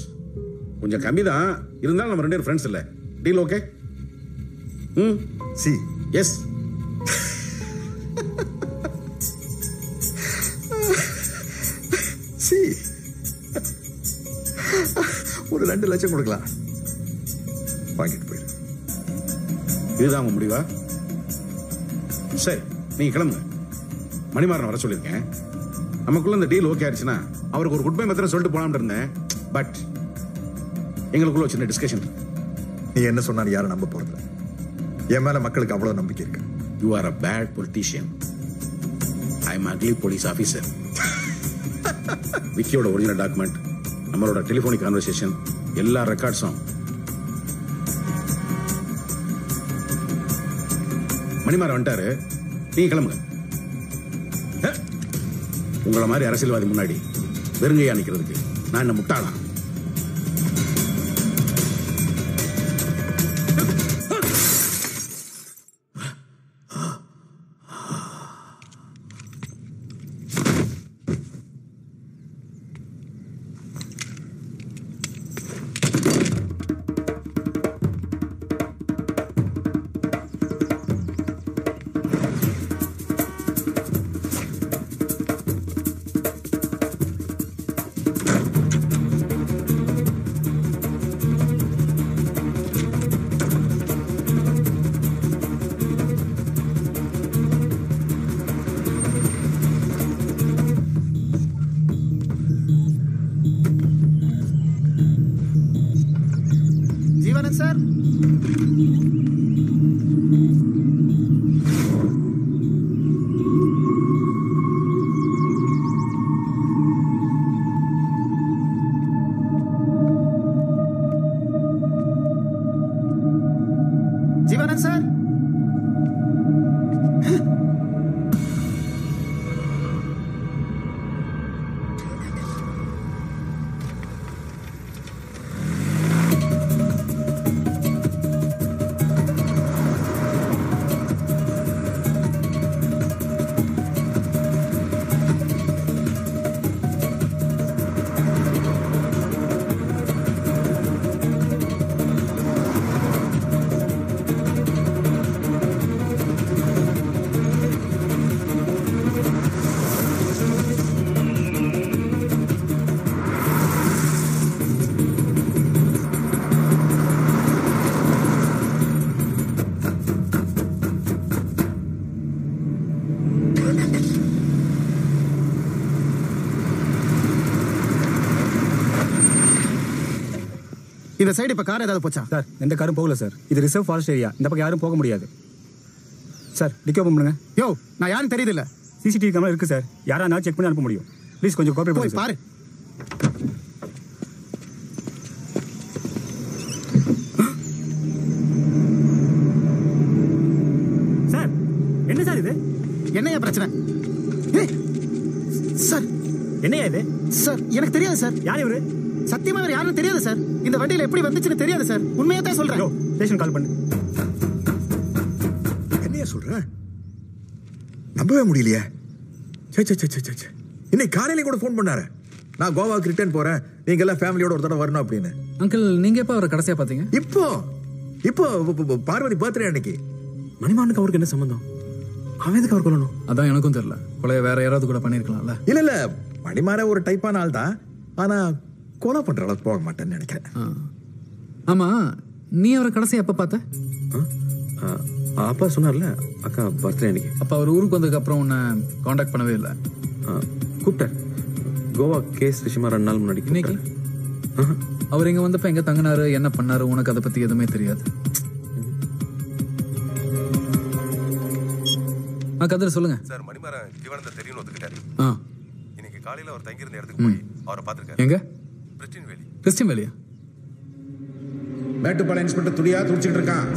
கொஞ்சம் கம்மி தான் இருந்தாலும் நம்ம ரெண்டு பேரும் ஃப்ரெண்ட்ஸ் இல்லை. டீல் ஓகே ம். சி. Yes see. ஒரு ரெண்டு லட்சம் கொடுக்கலாம். வாங்கிட்டு போயிரு. இதுதான் உங்க முடிவா? சரி நீங்க கிளம்புங்க மணிமாறன் வர சொல்லியிருக்கேன். நமக்குள்ள இந்த டீல் ஓகே ஆயிடுச்சுன்னா அவருக்கு ஒரு குட் பை மாத்திரம் சொல்லிட்டு போலாம்னு இருந்தேன். பட் எங்களுக்குள்ள சின்ன டிஸ்கஷன் நீ என்ன சொன்னாலும் யாரும் நம்ப போறது. என் மேல மக்களுக்கு அவ்வளவு நம்பிக்கை இருக்கு. You are a bad politician I am ugly police officer விக்கியோட original document நம்மளோட டெலிஃபோனிக் கான்வர்சேஷன் எல்லா ரெக்கார்ட்ஸும் மணிமார் வந்துட்டாரு. நீங்க கிளம்புங்க. உங்களை மாதிரி அரசியல்வாதி முன்னாடி வெறுங்கையா நிக்கிறதுக்கு நான் என்ன முட்டாளா? இந்த சைடு இப்ப கார் ஏதாவது போச்சா? சார் எந்த காரும் போகல சார் இது ரிசர்வ் ஃபாரஸ்ட் ஏரியா இந்த பக்கம் யாரும் போக முடியாது. சார் டிக்கோ பண்ணுங்க யோ நான் யாரும் தெரியுது இல்ல சிசிடிவி கேமரா இருக்கு சார் யாரா இருந்தாலும் செக் பண்ணி அனுப்ப முடியும். ப்ளீஸ் கொஞ்சம் கோஆபரேட் போய் பாரு. சார் என்ன சார் இது? என்னையா பிரச்சனை? சார் என்னையா இது? சார் எனக்கு தெரியாது சார் யார் இவரு? சத்தியமா வேற யாரும் தெரியாது சார் இந்த வண்டியில எப்படி வந்துச்சுன்னு தெரியாது சார். உண்மையா தான் சொல்றேன் ஸ்டேஷன் கால் பண்ணு. என்னையா சொல்ற? நம்பவே முடியலையே. சே சே சே சே, சே சே இன்னைக்கு காலையில கூட ஃபோன் பண்ணாரு. நான் கோவாக்கு ரிட்டர்ன் போறேன். நீங்க எல்லாம் ஃபேமிலியோட ஒரு தடவை வரணும் அப்படின்னு. அங்கிள் நீங்க எப்ப அவரை கடைசியா பாத்தீங்க இப்போ இப்போ இப்போ, இப்போ, பார்வதி பர்த்டே அன்னைக்கு. மணிமானுக்கு அவருக்கு என்ன சம்பந்தம்? அவன் எதுக்கு அவர் கொல்லணும்? அதான் எனக்கும் தெரியல. கொலைய வேற யாராவது கூட பண்ணிருக்கலாம்ல இல்ல இல்ல. மணிமாற ஒரு டைப்பான ஆள் தான் ஆனா கொலை பண்ற அளவுக்கு போக மாட்டேன்னு நினைக்கிறேன். ஆமா நீ அவரை கடைசியா எப்ப பார்த்த? அப்பா சொன்னார்ல அக்கா பர்த்டே அன்னைக்கு. அப்ப அவர் ஊருக்கு வந்ததுக்கு அப்புறம் உன்னை காண்டாக்ட் பண்ணவே இல்லை. கூப்பிட்டார் கோவா கேஸ் விஷயமா ரெண்டு நாள் முன்னாடி இன்னைக்கு? அவர் இங்க வந்தப்ப எங்க தங்கினாரு என்ன பண்ணாரு உனக்கு அதை பத்தி எதுவுமே தெரியாது. ஆ கதிர சொல்லுங்க. சார் மணிமாறன் ஜீவானந்த தெரியும்னு ஒத்துக்கிட்டாரு. ஆ. இன்னைக்கு காலையில அவர் தங்கியிருந்த இடத்துக்கு போய் அவரை பார்த்திருக்காரு. எங்க? கிறிஸ்டின் வேலையா? மேட்டுப்பாளையம் இன்ஸ்பெக்டர் துடியா துடிச்சிட்டு இருக்கான்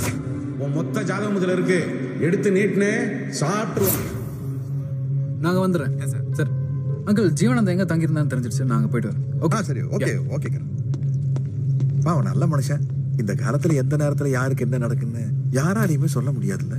உன் மொத்த ஜாதகம் இதுல இருக்கு. எடுத்து நீட்டுன்னு சாப்பிட்டுருவான் நாங்க வந்துடுறேன் சார் அங்கிள் ஜீவனந்தா எங்க தங்கியிருந்தான்னு தெரிஞ்சிருச்சு. நாங்க போயிட்டு வரோம் ஓகே சரி. ஓகே ஓகே பாவம் நல்ல மனுஷன். இந்த காலத்துல எந்த நேரத்துல யாருக்கு என்ன நடக்குன்னு யாராலையுமே சொல்ல முடியாதுல்ல.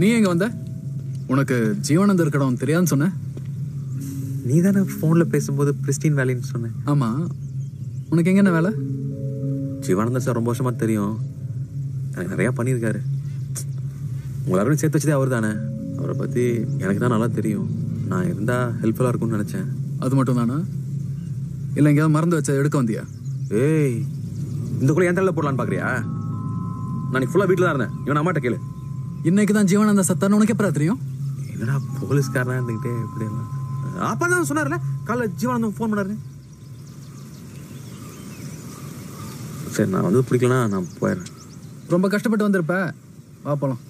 நீ எங்க வந்த? உனக்கு ஜீவானந்தர் இருக்கடம் தெரியாதுன்னு சொன்ன. நீ தானே ஃபோனில் பேசும்போது பிரிஸ்டின் வேலைன்னு சொன்னேன் ஆமா. உனக்கு எங்க என்ன வேலை? ஜீவானந்தர் சார் ரொம்ப வருஷமா தெரியும். எனக்கு நிறையா பண்ணியிருக்காரு. எல்லாரும் சேர்த்து வச்சதே அவர் தானே அவரை பற்றி எனக்கு தான் நல்லா தெரியும். நான் இருந்தால் ஹெல்ப்ஃபுல்லாக இருக்கும்னு நினச்சேன். அது மட்டும் தானா? இல்லை எங்கேயாவது மறந்து வச்ச எடுக்க வந்தியா? ஏய் இந்த கூட என் தலையில் போடலான்னு பார்க்குறியா நான் ஃபுல்லாக வீட்டில் தான் இருந்தேன். இவன் அம்மாட்ட கேளு. இன்னைக்கு தான் ஜீவானந்த சத்தான்னு உனக்கு எப்பறம் தெரியும்? என்னடா போலீஸ்காரனா இருந்துக்கிட்டே எப்படி எல்லாம் அப்பா தான் சொன்னார்ல காலைல ஜீவானந்தம் ஃபோன் பண்ணாரு. சரி நான் வந்து பிடிக்கலனா நான் போயிடுறேன். ரொம்ப கஷ்டப்பட்டு வந்திருப்ப. வா போலாம்.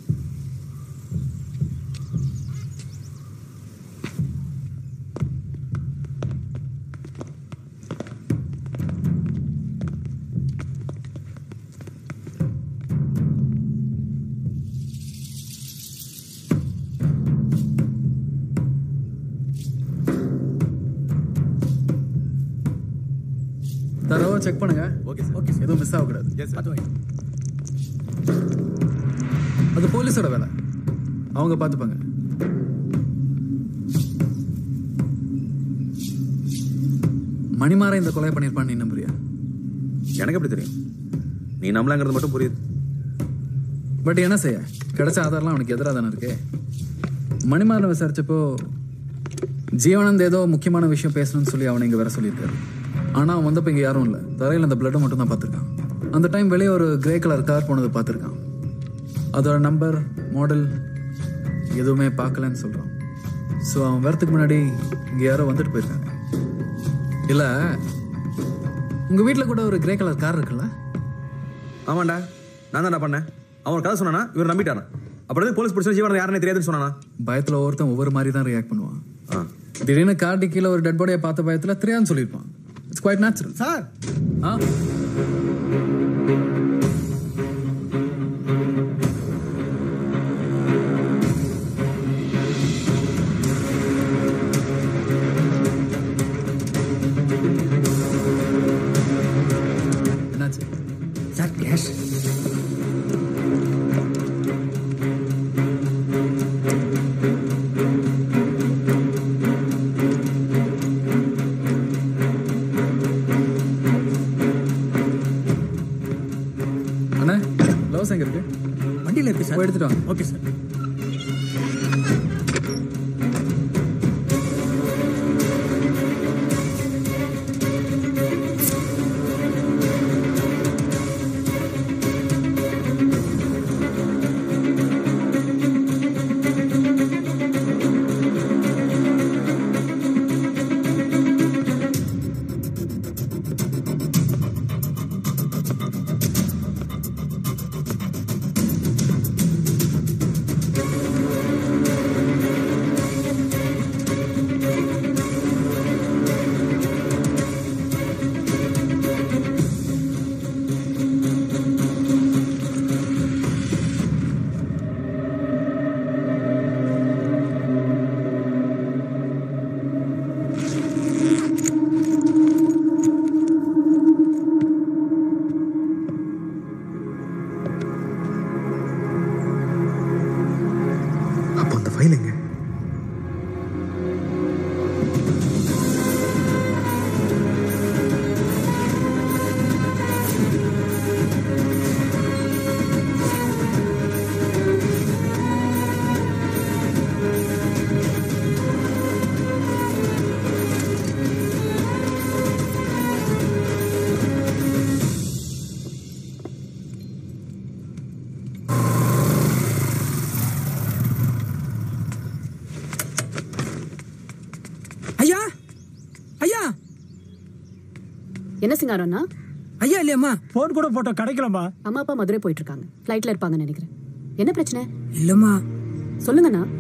ஆகக்கூடாது அது போலீஸோட வேலை. அவங்க பார்த்துப்பாங்க. மணிமாற இந்த கொலை பண்ணியிருப்பான்னு நீ நம்புறியா எனக்கு எப்படி தெரியும்? நீ நம்பலாங்கிறது மட்டும் புரியுது. பட் என்ன செய்ய? கிடைச்ச ஆதாரம்லாம் அவனுக்கு எதிராக தானே இருக்கு. மணிமாறனை விசாரிச்சப்போ ஜீவானந்த் ஏதோ முக்கியமான விஷயம் பேசணும்னு சொல்லி அவனை இங்கே வர சொல்லியிருக்காரு. ஆனால் அவன் வந்தப்போ இங்கே யாரும் இல்லை. தரையில் அந்த பிளட்டை மட்டும் தான் பார்த்துருக்கான். அந்த டைம் வெளியே ஒரு கிரே கலர் கார் போனதை பார்த்துருக்கான். அதோட நம்பர் மாடல் எதுவுமே பார்க்கலன்னு சொல்கிறான் ஸோ அவன் வரத்துக்கு முன்னாடி இங்கே யாரோ வந்துட்டு போயிருக்காங்க. இல்லை உங்கள் வீட்டில் கூட ஒரு கிரே கலர் கார் இருக்குல்ல? ஆமாண்டா நான் தான்டா பண்ணேன். அவன் ஒரு கதை சொன்னானா இவர் நம்பிட்டானா? அப்புறம் போலீஸ் பிடிச்ச ஜீவன் யாருன்னு தெரியாதுன்னு சொன்னானா? பயத்தில் ஒவ்வொருத்தன் ஒவ்வொரு மாதிரி தான் ரியாக்ட் பண்ணுவான். திடீர்னு கார்டி கீழே ஒரு டெட் பாடியை பார்த்த பயத்தில் தெரியாதுன்னு சொல்லியிருப்பான். இட்ஸ் குவைட் நேச்சுரல் சார் ஆ? வண்டியில் இருக்கு சிங்காரம்னா ஐயா இல்லையம்மா ஃபோன் கூட போட்டோம். கிடைக்கலம்மா. அம்மா அப்பா மதுரை போயிட்டு இருக்காங்க. ஃப்ளைட்ல இருப்பாங்கன்னு நினைக்கிறேன். என்ன பிரச்சனை? இல்லைம்மா. சொல்லுங்கண்ணா.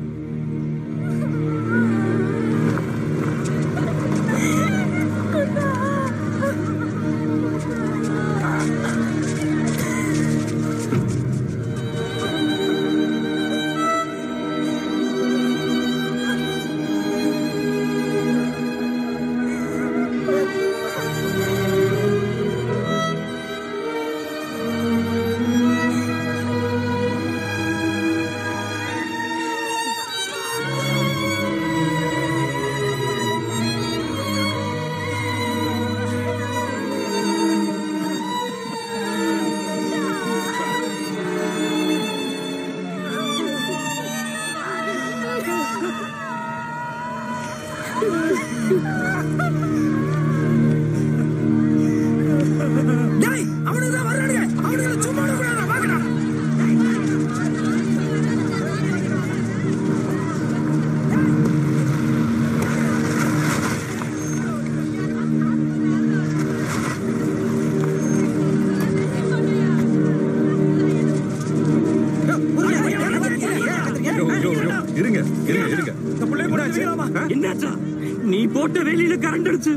அடிச்சு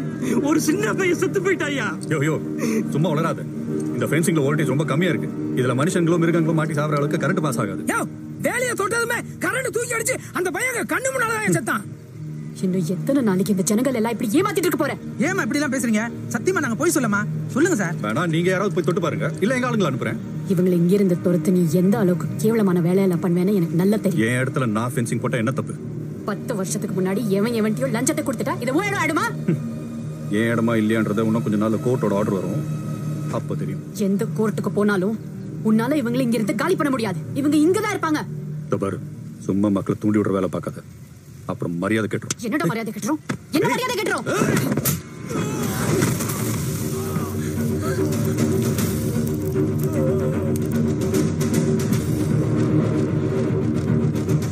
ஒரு சின்ன பையன் செத்து போயிட்டாயா? யோ யோ சும்மா வளராத. இந்த ஃபென்சிங்ல வோல்டேஜ் ரொம்ப கம்மியா இருக்கு. இதுல மனுஷங்களும் மிருகங்களும் மாட்டி சாப்பிடுற அளவுக்கு கரண்ட் பாஸ் ஆகாது. யோ வேலையை தொட்டதுமே கரண்ட் தூக்கி அடிச்சு அந்த பையன் கண்ணு முன்னாலதான் செத்தான். இன்னும் எத்தனை நாளைக்கு இந்த ஜனங்கள் எல்லாம் இப்படி ஏமாத்திட்டு இருக்க போற ஏமா இப்படி எல்லாம் பேசுறீங்க? சத்தியமா நாங்க போய் சொல்லமா? சொல்லுங்க சார். வேணா நீங்க யாராவது போய் தொட்டு பாருங்க. இல்ல எங்க ஆளுங்களை அனுப்புறேன். இவங்களை இங்கிருந்து துரத்து நீ எந்த அளவுக்கு கேவலமான வேலையெல்லாம் பண்ணுவேன்னு எனக்கு நல்லா தெரியும். என் இடத்துல நான் ஃபென்சிங் போட்டா என்ன தப்பு? பத்து வருஷத்துக்கு முன்னாடி எவன் எவன்ட்டியோ லஞ்சத்தை கொடுத்துட்டா? இதை உன் இடம் ஆயிடுமா ஏன் இடமா இல்லையான்றத இன்னும் கொஞ்ச நாள்ல கோர்ட்டோட ஆர்டர் வரும். அப்ப தெரியும். எந்த கோர்ட்டுக்கு போனாலும் உன்னால இவங்களை இங்க இருந்து காலி பண்ண முடியாது. இவங்க இங்கதான் இருப்பாங்க. பாரு சும்மா மக்களை தூண்டி விடுற வேலை பார்க்காத. அப்புறம் மரியாதை கேட்டுரும். என்னோட மரியாதை கட்டுறோம் என்ன மரியாதை கட்டுறோம்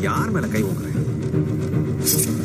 யார் மேல கை ஓங்குறேன் அக்கா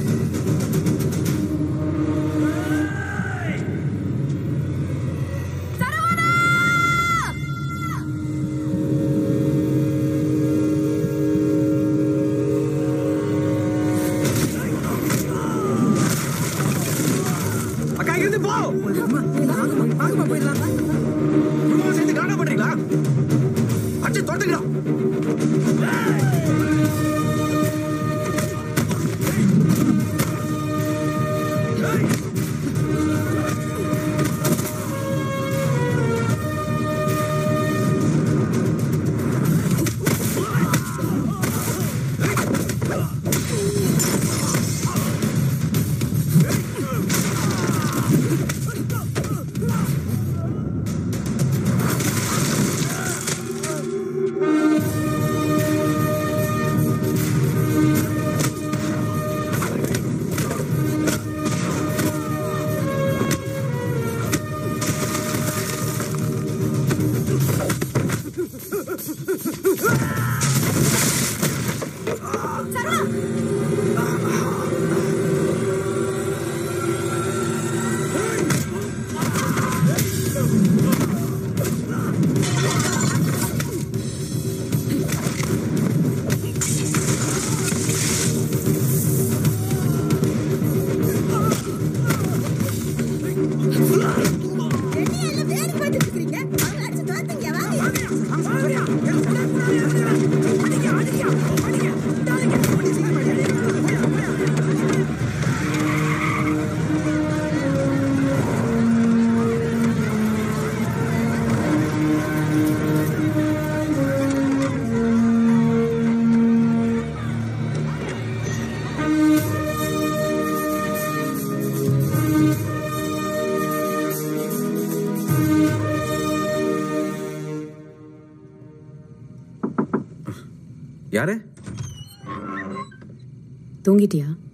தூங்கிட்டியா அக்கா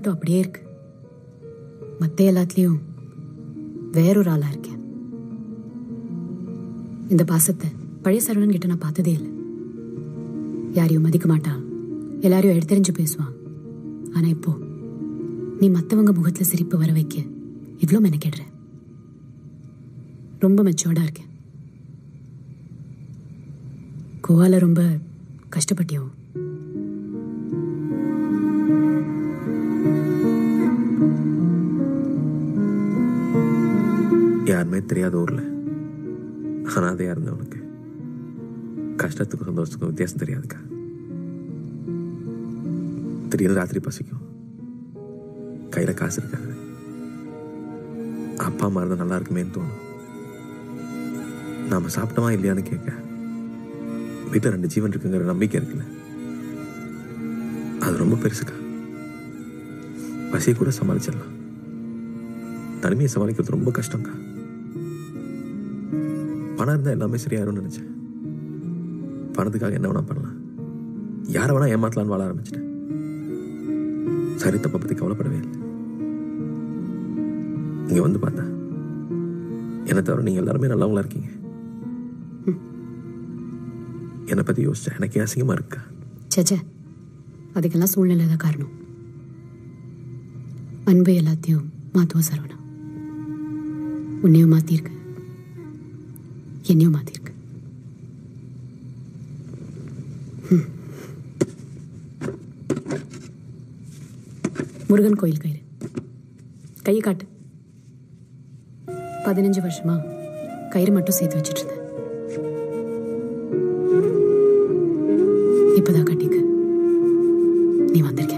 மட்டும் அப்படியே இருக்கு. மற்ற எல்லாத்துலேயும் வேறொரு ஆளா இருக்கேன். இந்த பாசத்தை பழைய சரவணன் கிட்ட நான் பார்த்ததே இல்லை. யாரையும் மதிக்க மாட்டான். எல்லாரையும் எடுத்தறிஞ்சு பேசுவான். ஆனா இப்போ நீ மத்தவங்க முகத்தில் சிரிப்பு வர வைக்க இவ்வளோ மெனக்கெடுற. ரொம்ப மெச்சோர்டா இருக்கேன். கோவால ரொம்ப கஷ்டப்பட்டியோ? யாருமே தெரியாத ஊர்ல அனாதையா இருந்தவனுக்கு கஷ்டத்துக்கும் சந்தோஷத்துக்கும் வித்தியாசம் தெரியாதுக்கா. திடீர்னு ராத்திரி பசிக்கும். கையில காசு இருக்காது. அப்பா அம்மா இருந்தால் நல்லா இருக்குமேன்னு தோணும். நாம சாப்பிட்டோமா இல்லையான்னு கேட்க. வீட்டில் ரெண்டு ஜீவன் இருக்குங்கிற நம்பிக்கை இருக்குல்ல. அது ரொம்ப பெருசுக்கா. பசியை கூட சமாளிச்சிடலாம். தனிமையை சமாளிக்கிறது ரொம்ப கஷ்டம்க்கா பணம் இருந்தால் எல்லாமே சரியாயிரும்னு நினச்சேன். பணத்துக்காக என்ன வேணா பண்ணலாம். யாரை வேணா ஏமாத்தலான்னு வாழ ஆரம்பிச்சிட்டேன். சரி தப்பை பற்றி கவலைப்படவே இல்லை. இங்கே வந்து பார்த்தா என்னை தவிர நீங்கள் எல்லாருமே நல்லவங்களா இருக்கீங்க. என்னை பற்றி யோசிச்சேன் எனக்கு அசிங்கமாக இருக்கா? சேச்சே அதுக்கெல்லாம் சூழ்நிலை தான் காரணம். அன்பு எல்லாத்தையும் மாத்துவோம் சரவணா. உன்னையும் மாத்திருக்கு. என்னையும் மாத்திருக்கு. முருகன் கோயில் கயிறு. கையை காட்டு. பதினஞ்சு வருஷமா கயிறு மட்டும் சேர்த்து வச்சுட்டு இருந்தேன் இப்பதான் கட்டிக்க. நீ வந்திருக்க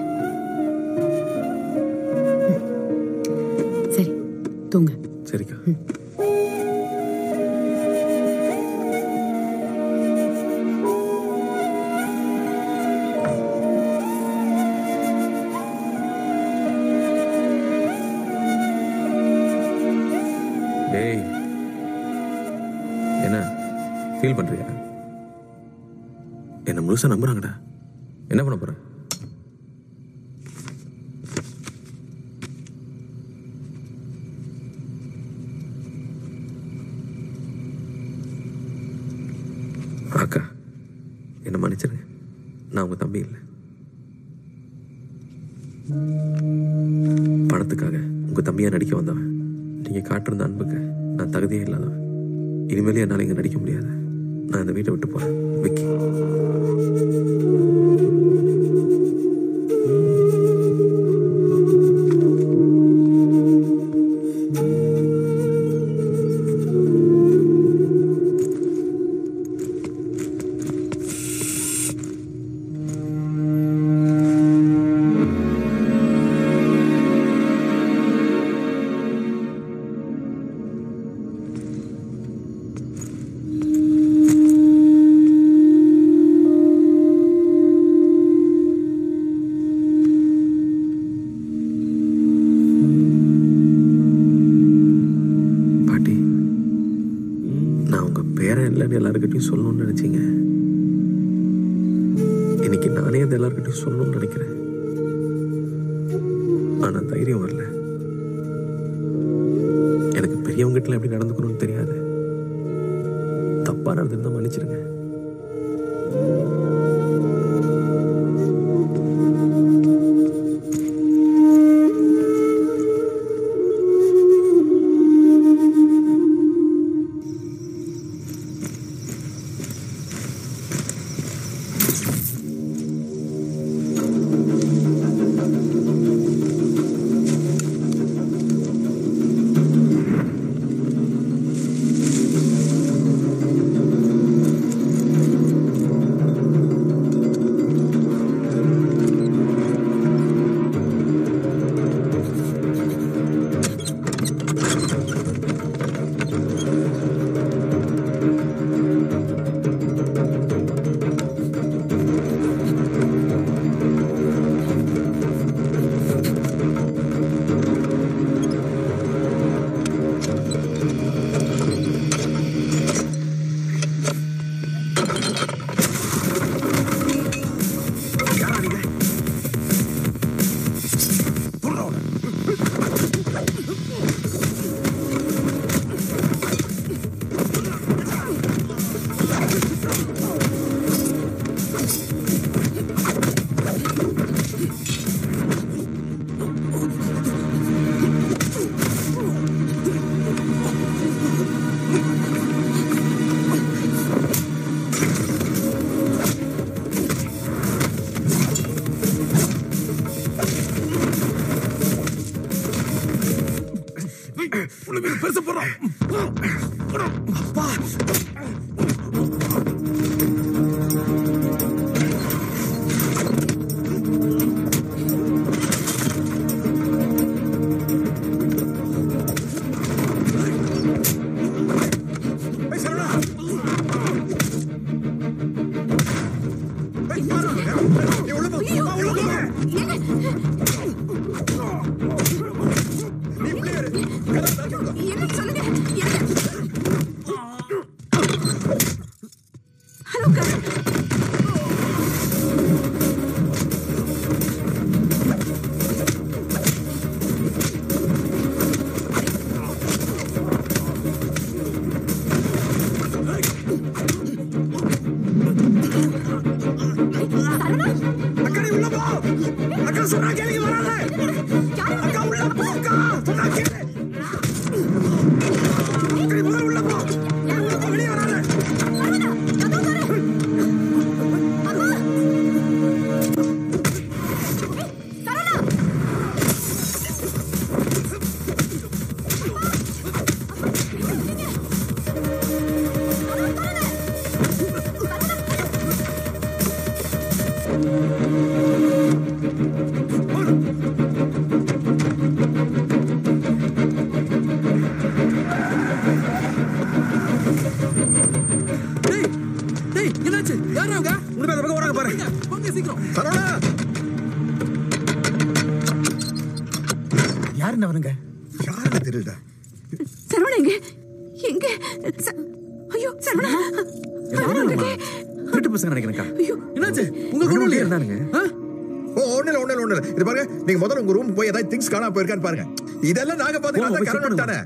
நீங்க முதல்ல உங்க ரூம் போய் ஏதாவது திங்ஸ் காணாம போயிருக்கான்னு பாருங்க இதெல்லாம் நாங்க பாத்துக்கலாம். தானே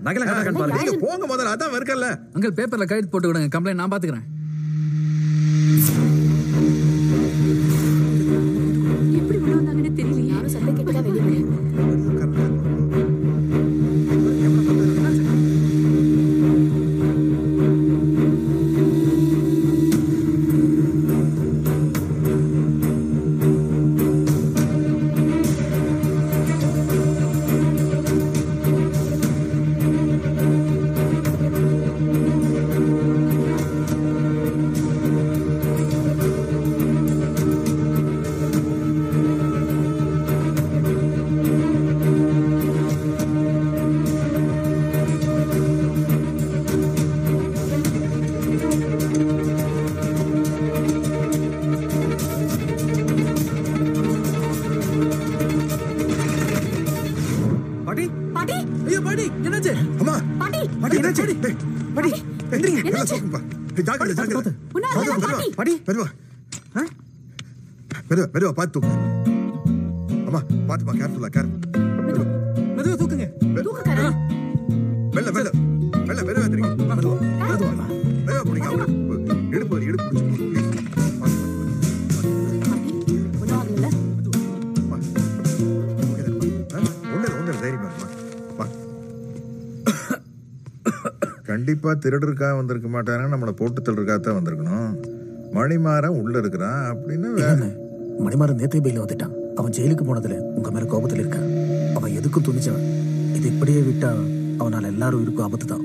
பாருங்க. நீங்க போங்க முதல்ல அதான் இருக்கல்ல அங்கிள் பேப்பர்ல கைது போட்டு விடுங்க கம்ப்ளைண்ட் நான் பாத்துக்கிறேன் கண்டிப்பா திருடருக்கா வந்திருக்க மாட்டாங்க நம்மளை போட்டு தள்ளுறக்கா தான் வந்திருக்கணும். மணிமாறன் உள்ள இருக்கிறான். அப்படின்னு மணிமாறன் நேத்தே பெயில வந்துட்டான். அவன் ஜெயிலுக்கு போனதுல உங்க மேல கோபத்துல இருக்கான் அவன் எதுக்கும் துணிச்சவன். இது இப்படியே விட்டா அவனால எல்லாரும் இருக்கும் ஆபத்து தான்.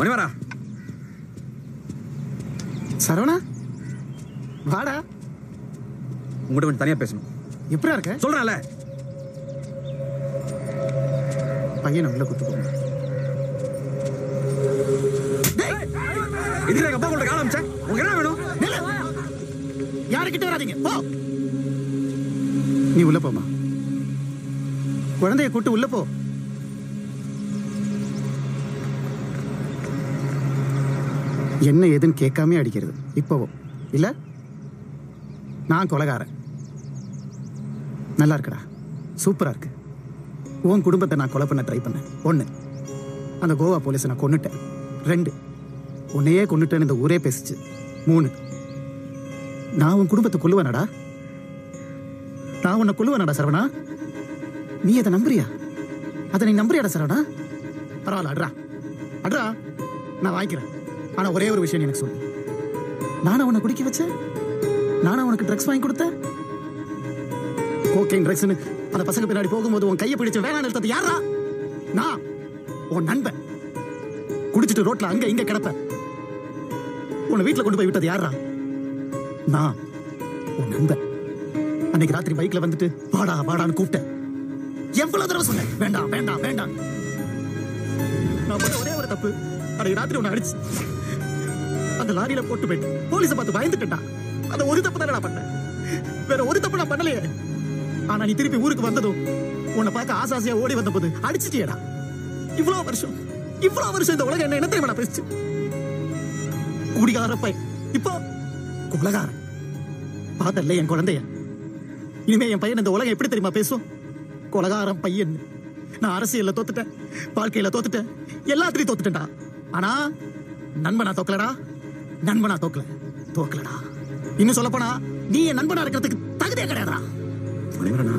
மணிவாரா சரவணா வாடா. உங்ககிட்ட கொஞ்சம் தனியா பேசணும். எப்படியா இருக்க? சொல்றேன்ல. பையனை உள்ள குத்து இதுல எங்க அப்பா உங்களுக்கு என்ன வேணும்? யாருக்கிட்ட வராதீங்க. போ. நீ உள்ள போமா குழந்தைய கூட்டு உள்ள போ. என்ன ஏதுன்னு கேட்காம அடிக்கிறது. இப்போவும் இல்ல? நான் கொலகாரன். நல்லா இருக்கடா. சூப்பரா இருக்கு. உன் குடும்பத்தை நான் கொலை பண்ண ட்ரை பண்ணேன். ஒன்று அந்த கோவா போலீஸை நான் கொண்டுட்டேன் ரெண்டு உன்னையே கொண்டுட்டேன்னு இந்த ஊரே பேசிச்சு. மூணு நான் உன் குடும்பத்தை கொல்லுவேனடா? நான் உன்னை கொல்லுவேனடா சரவணா? நீ அதை நம்புறியா? அதை நீ நம்புறியாடா சரவணா? பரவாயில்ல அட்ரா. அட்ரா நான் வாங்கிக்கிறேன். ஆனால் ஒரே ஒரு விஷயம் நீ எனக்கு சொல்லு. நானா உன்னை குடிக்க வச்சேன்? நானா உனக்கு ட்ரக்ஸ் வாங்கி கொடுத்தேன்? கோக்கைன் ட்ரக்ஸ்னு அந்த பசங்க பின்னாடி போகும்போது உன் கையை பிடிச்சு வேணா நிறுத்தது யாரா நான் உன் நண்பன். குடிச்சிட்டு ரோட்ல அங்க இங்க கிடப்ப. உன்னை வீட்டுல கொண்டு போய் விட்டது யாரா நான் உன் நண்பன். அன்னைக்கு ராத்திரி பைக்ல வந்துட்டு வாடா வாடான்னு கூப்பிட்டேன். எவ்வளவு தடவை சொன்னேன் வேண்டாம் வேண்டாம் வேண்டாம். நான் பண்ண ஒரே ஒரு தப்பு. அன்னைக்கு ராத்திரி உன்னை அடிச்சு அந்த லாரியில போட்டு போயிட்டு போலீஸை பார்த்து பயந்துட்டேன்டா. அந்த ஒரு தப்பு தானே நான் பண்ணேன். வேற ஒரு தப்பு நான் பண்ணலையே. ஆனா நீ திருப்பி ஊருக்கு வந்ததும் உன்னை பார்க்க ஆசை ஆசையா ஓடி வந்த போது அடிச்சிட்டியடா. இவ்வளவு வருஷம் இவ்வளவு வருஷம் இந்த உலகம் என்ன என்ன தெரியுமா பேசிச்சு? குடிகார பை இப்போ கொலகாரன். பார்த்தல்ல என் குழந்தைய. இனிமே என் பையன் இந்த உலகம் எப்படி தெரியுமா பேசும்? கொலகாரம் பையன். நான் அரசியல்ல தோத்துட்டேன் வாழ்க்கையில தோத்துட்டேன் எல்லாத்துலயும் தோத்துட்டேன்டா. ஆனா நண்பனா தோக்கலடா? நண்பனா தோக்கல தோக்கலடா. இன்னும் சொல்ல போனா நீ என் நண்பனா இருக்கிறதுக்கு தகுதியே கிடையாதுடா. மணிவரனா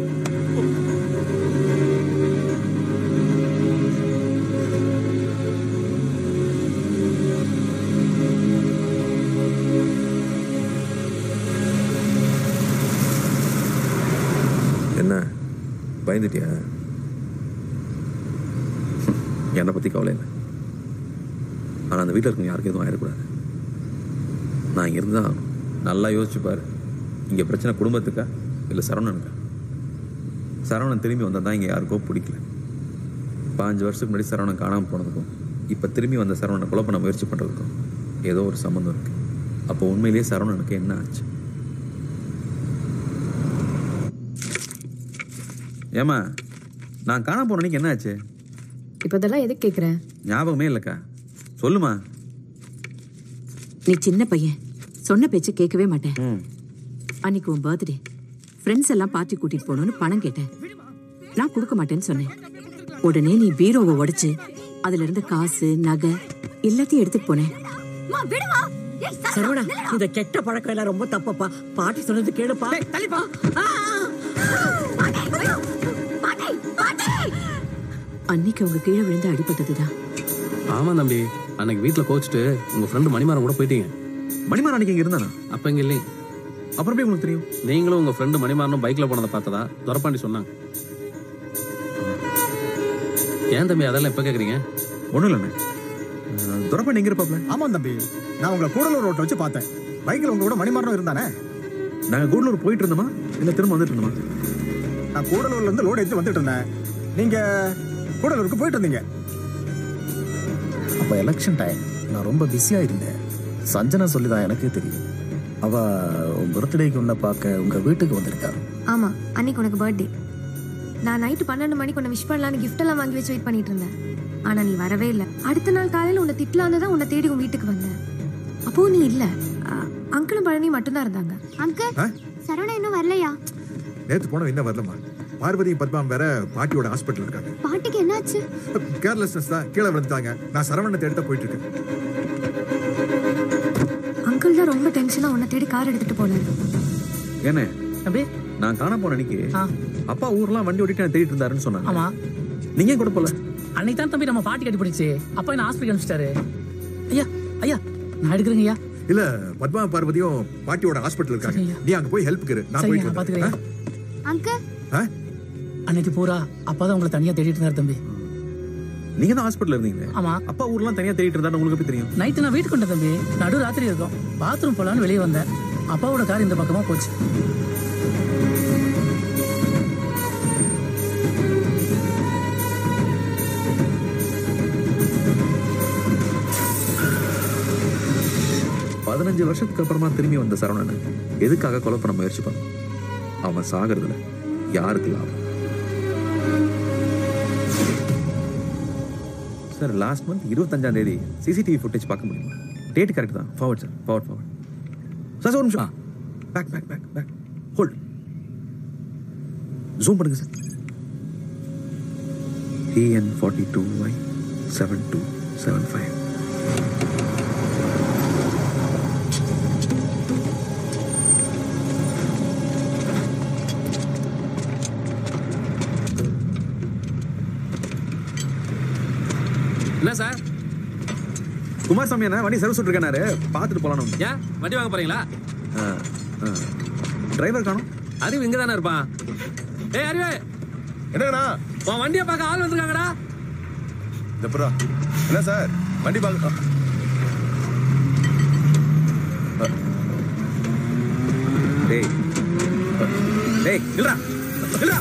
என்ன? பயந்துட்டியா? என்னை பற்றி கவலை இல்லை. ஆனால் அந்த வீட்டில் இருக்கவங்க யாருக்கும் எதுவும் ஆயிடக்கூடாது. நான் இங்கே இருந்தால் நல்லா யோசிச்சுப்பார். இங்கே பிரச்சனை குடும்பத்துக்கா? இல்லை சரவணனுக்கா? சரவணன் திரும்பி வந்தால் தான் இங்கே யாருக்கோ பிடிக்கல. பாஞ்சு வருஷத்துக்கு முன்னாடி சரவணன் காணாமல் போனதுக்கும் இப்போ திரும்பி வந்த சரவணனை கொலை பண்ண முயற்சி பண்ணுறதுக்கும் ஏதோ ஒரு சம்மந்தம் இருக்கு. அப்போ உண்மையிலேயே சரவணனுக்கு என்ன ஆச்சு? ஏமா நான் காணாம போன அன்னைக்கு என்ன ஆச்சு? இப்போ இதெல்லாம் எதுக்கு கேட்குற ஞாபகமே இல்லைக்கா. சொல்லுமா. நீ சின்ன பையன் சொன்ன பேச்சு கேட்கவே மாட்டேன். அன்னைக்கு உன் பர்த்டே ஃப்ரெண்ட்ஸ் எல்லாம் பார்ட்டி கூட்டிட்டு போகணும்னு பணம் கேட்டேன். நான் கொடுக்க மாட்டேன்னு சொன்னேன். உடனே நீ பீரோவை உடைச்சு அதுல இருந்த காசு நகை எல்லாத்தையும் எடுத்துட்டு போனேன். சரவணா இந்த கெட்ட பழக்கம் எல்லாம் ரொம்ப தப்பப்பா. பாட்டி சொன்னது கேளுப்பா. தள்ளிப்பா. அன்னைக்கு அவங்க கீழே விழுந்து அடிபட்டதுதான். ஆமா தம்பி. அன்னைக்கு வீட்ல கோச்சிட்டு உங்க ஃப்ரெண்டு மணிமாறன் கூட போயிட்டீங்க. மணிமாறன் அன்னைக்கு இங்க இருந்தானா? அப்ப இங்க இல்லைங்க அப்புறம் எப்படி உங்களுக்கு தெரியும்? நீங்களும் உங்க ஃப்ரெண்டு மணிமாறனும் பைக்ல போனதை பார்த்ததா? துரப்பாண்டி சொன்னாங்க. ஏன் தம்பி அதெல்லாம் இப்ப கேக்குறீங்க? ஒண்ணும் இல்லைண்ணே. துரப்பாண்டி எங்க இருப்பாப்ல? ஆமா தம்பி. நான் உங்களை கூடலூர் ரோட்ல வச்சு பார்த்தேன். பைக்கில் உங்க கூட மணிமாறனும் இருந்தானே? நாங்க கூடலூர் போயிட்டு இருந்தோமா? இல்ல திரும்ப வந்துட்டு இருந்தோமா? நான் கூடலூர்ல இருந்து லோடு எடுத்து வந்துட்டு இருந்தேன். நீங்க கூடலூருக்கு போயிட்டு இருந்தீங்க அப்போ எலெக்ஷன் டைம் நான் ரொம்ப பிஸியாக இருந்தேன். சஞ்சனா சொல்லி தான் எனக்கே தெரியும். அவ உன் பர்த்டேக்கு உன்னை பார்க்க உங்க வீட்டுக்கு வந்திருக்கா? ஆமா அன்னைக்கு உனக்கு பர்த்டே நான் நைட்டு பன்னெண்டு மணிக்கு உன்னை விஷ் பண்ணலான்னு gift எல்லாம் வாங்கி வச்சு வெயிட் பண்ணிட்டு இருந்தேன். ஆனா நீ வரவே இல்லை. அடுத்த நாள் காலையில உன்னை திட்டலான்னு தான் உன்னை தேடி உன் வீட்டுக்கு வந்தேன். அப்போ நீ இல்ல. அ- அங்கிளும் பழனி மட்டும்தான் இருந்தாங்க. அங்கிள் சரவணா இன்னும் வரலையா? நேத்து போனோம் என்ன வரலமா பார்வதி பத்மாம் வேற பாட்டியோட ஹாஸ்பிட்டல் இருக்காங்க. பாட்டிக்கு என்னாச்சு? கேர்லெஸ்னஸ் தான். கீழே விழுந்துட்டாங்க. நான் சரவணத்தை தேடி தான் போயிட்டு இருக்கேன். அங்கிள் தான் ரொம்ப டென்ஷனா உன்னை தேடி கார் எடுத்துட்டு போனாரு ஏண்ணே தம்பி? நான் காணாம போன அன்னைக்கு அப்பா ஊர்லாம் வண்டி ஓட்டிட்டு நான் தேடிட்டு இருந்தாருன்னு சொன்னாங்க. ஆமா. நீங்க ஏன் கூட போல? அன்னைக்கு தான் தம்பி நம்ம பாட்டி கட்டி பிடிச்சு. அப்பா என்ன ஹாஸ்பிட்டல் அனுப்பிச்சிட்டாரு. ஐயா ஐயா நான் எடுக்கிறேங்க ஐயா. இல்ல பத்மா பார்வதியும் பாட்டியோட ஹாஸ்பிட்டல் இருக்காங்க. நீ அங்க போய் ஹெல்ப் இரு. நான் வந்துடுறேன். பாத்துக்கிறேன். அங்கிள் ஆ? அன்னைக்கு பூரா அப்பா தான் உங்களை தனியா தேடிட்டு இருந்தாரு தம்பி. நீங்க தான் ஹாஸ்பிட்டல் இருந்தீங்க ஆமா. அப்பா ஊர்லாம் தனியா தேடிட்டு இருந்தாரு உங்களுக்கு எப்படி தெரியும். நைட்டு நான் வீட்டுக்கு வந்தேன் தம்பி. நடு ராத்திரி இருக்கும். பாத்ரூம் போலான்னு வெளியே வந்தேன். அப்பாவோட கார் இந்த பக்கமா போச்சு. பதினஞ்சு வருஷத்துக்கு அப்புறமா திரும்பி வந்த சரவணன் எதுக்காக கொலை பண்ண முயற்சி பண்ணான் அவன் சாகிறதுல யாருக்கு லாபம்? சார் லாஸ்ட் மந்த் இருபத்தஞ்சாம் தேதி சிசிடிவி ஃபுட்டேஜ் பார்க்க முடியுமா? டேட் கரெக்ட் தான். Forward sir forward forward sir sir ஒரு நிமிஷம். Back back back back hold zoom பண்ணுங்க sir TN forty two Y seven two seven five Kumaraswamy அண்ணா வண்டி சர்வீஸ் விட்டுருக்காரு. பார்த்துட்டு போலாம் ஏன்? வண்டி வாங்க போறீங்களா? டிரைவர் காணும். அறிவு இங்க தானே இருப்பான். ஏய் அறிவு! என்னங்கண்ணா? உன் வண்டியை பார்க்க ஆள் வந்திருக்காங்கடா. இந்த புறா. என்ன சார்? வண்டி பார்க்க டேய். டேய் நில்றா. நில்றா.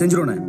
செஞ்சிருவேன்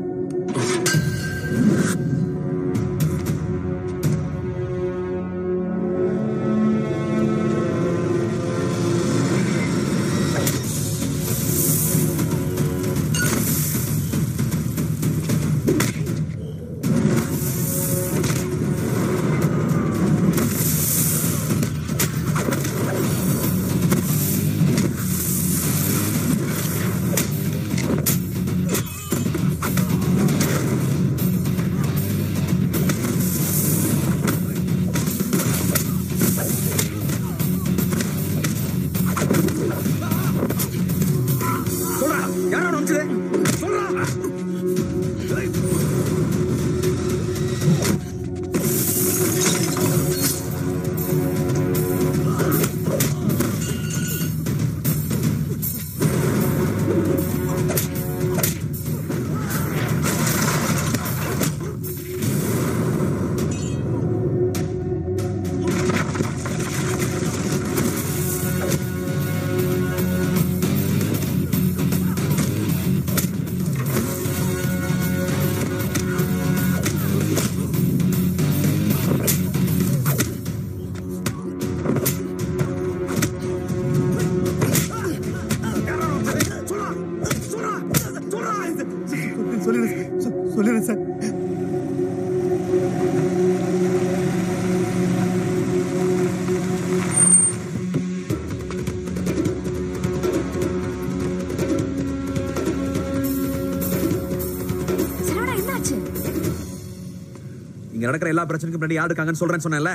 நடக்கிற எல்லா பிரச்சனைக்கும் முன்னாடி யார் இருக்காங்கன்னு சொல்றேன்னு சொன்னேன்ல?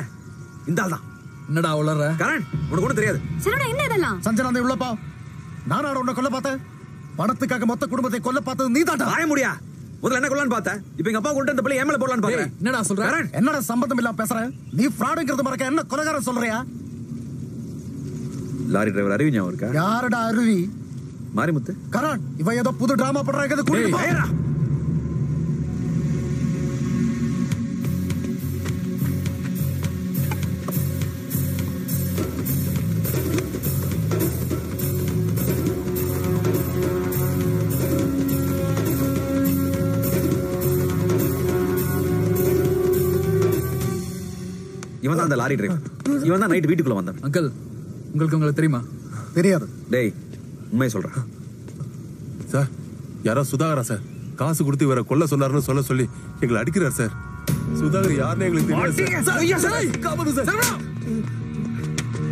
இந்த ஆள் தான் என்னடா உளற கரண் உனக்கு ஒன்றும் தெரியாது. சரவணா என்ன இதெல்லாம்? சஞ்சனா உள்ளப்பா நானாட உன்னை கொல்ல பார்த்தேன் பணத்துக்காக மொத்த குடும்பத்தை கொல்ல பார்த்தது நீ தாண்டா ஆய முடியா? முதல்ல என்ன கொள்ளலான்னு பார்த்தேன் இப்போ எங்க அப்பா கொண்டு இந்த பிள்ளை ஏமல போடலான்னு பாக்குறேன் என்னடா சொல்ற? என்னடா சம்பந்தம் இல்லாம பேசுற? நீ ஃப்ராடுங்கிறது மறக்க என்ன கொலகாரம் சொல்றியா? லாரி டிரைவர் அறிவு ஞாபகம் இருக்கா? யாருடா அருவி? மாரிமுத்து. கரண் இவன் ஏதோ புது டிராமா பண்றாங்க அந்த லாரி டிரைவர் இவன் தான் நைட் வீட்டுக்குள்ள வந்தான். அங்கிள் உங்களுக்கு உங்களுக்கு தெரியுமா? தெரியாது. டேய் உண்மையை சொல்றேன். சார் யாரோ சுதாகரா சார்? காசு கொடுத்து இவரை கொல்ல சொன்னாருன்னு சொல்ல சொல்லி எங்களை அடிக்கிறார் சார். சுதாகர் யாருன்னு எங்களுக்கு தெரியாது சார். ஐயா, சார்.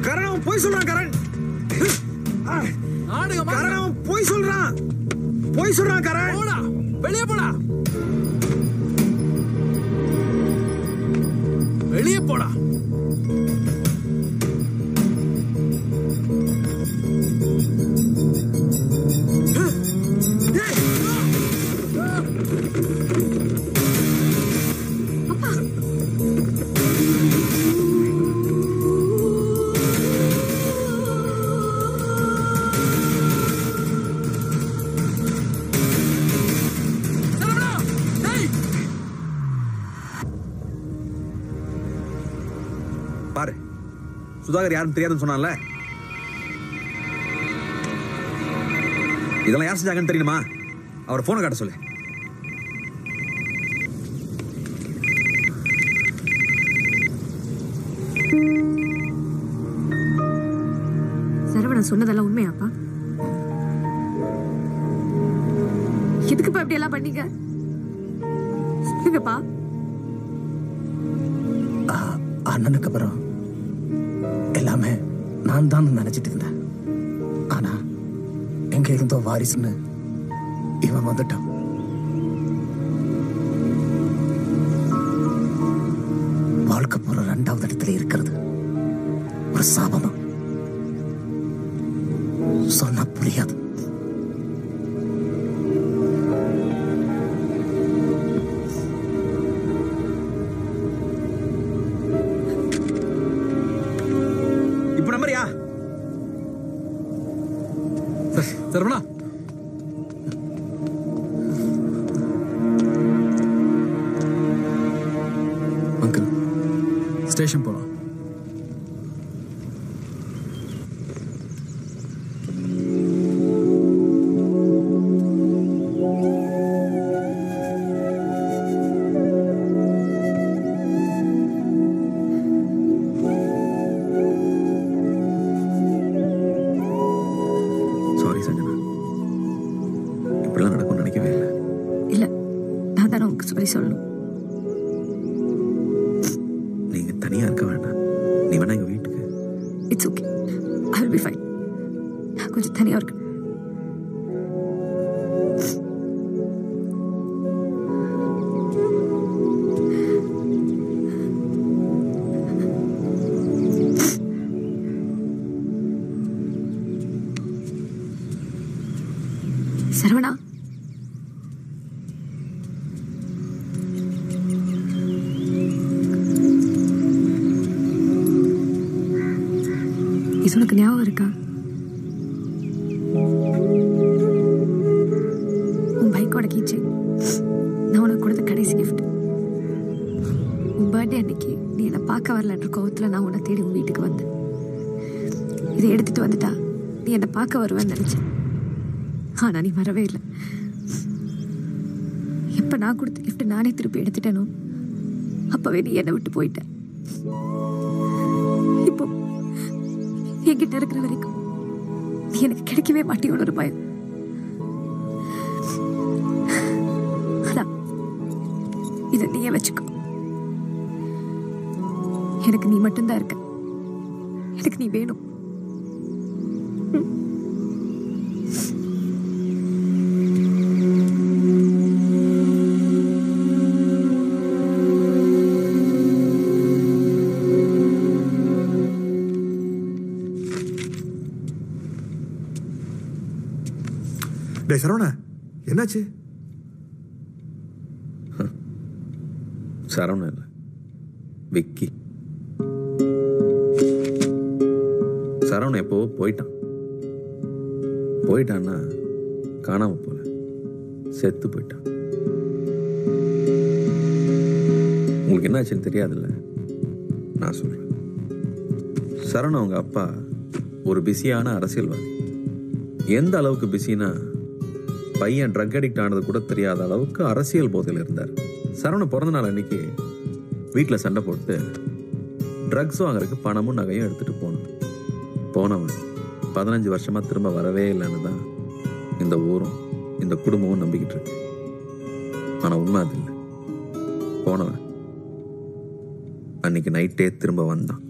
கரண் அவன் போய் சொல்றான் கரண். போய் சொல்றான். போய் சொல்றான் கரண். சுதாகர் யாரும் தெரியாதுன்னு சொன்னான்ல? இதெல்லாம் யார் செஞ்சாங்கன்னு தெரியுமா அவர் போனை காட்ட சொல்லு. சரவணன் சொன்னதெல்லாம் உண்மையா? வரவே இல்லை. எப்ப நான் கொடுத்த கிஃப்ட் நானே திருப்பி எடுத்துட்டேனோ அப்பவே நீ என்னை விட்டு போயிட்டேன் இப்போ என்கிட்ட இருக்கிற வரைக்கும் நீ எனக்கு கிடைக்கவே மாட்டியோட ஒரு பயம். டே சரவணா என்னாச்சு? சரவணன் இல்லை. விக்கி. சரவணன் எப்போ போயிட்டான்? போயிட்டான்னா காணாம போல. செத்து போயிட்டான். உங்களுக்கு என்னாச்சுன்னு தெரியாதுல்ல? நான் சொல்றேன். சரவணன் அவங்க அப்பா ஒரு பிஸியான அரசியல்வாதி. எந்த அளவுக்கு பிஸினா பையன் ட்ரக் அடிக்ட் ஆனது கூட தெரியாத அளவுக்கு அரசியல் போதையில் இருந்தார். சரவண பிறந்த நாள் அன்னைக்கு வீட்டில் சண்டை போட்டு ட்ரக்ஸ் வாங்குறதுக்கு பணமும் நகையும் எடுத்துட்டு போனான். போனவன் பதினஞ்சு வருஷமா திரும்ப வரவே இல்லைன்னு தான் இந்த ஊரும் இந்த குடும்பமும் நம்பிக்கிட்டு இருக்கு. ஆனால் உண்மை அது இல்லை. போனவன் அன்னைக்கு நைட்டே திரும்ப வந்தான்.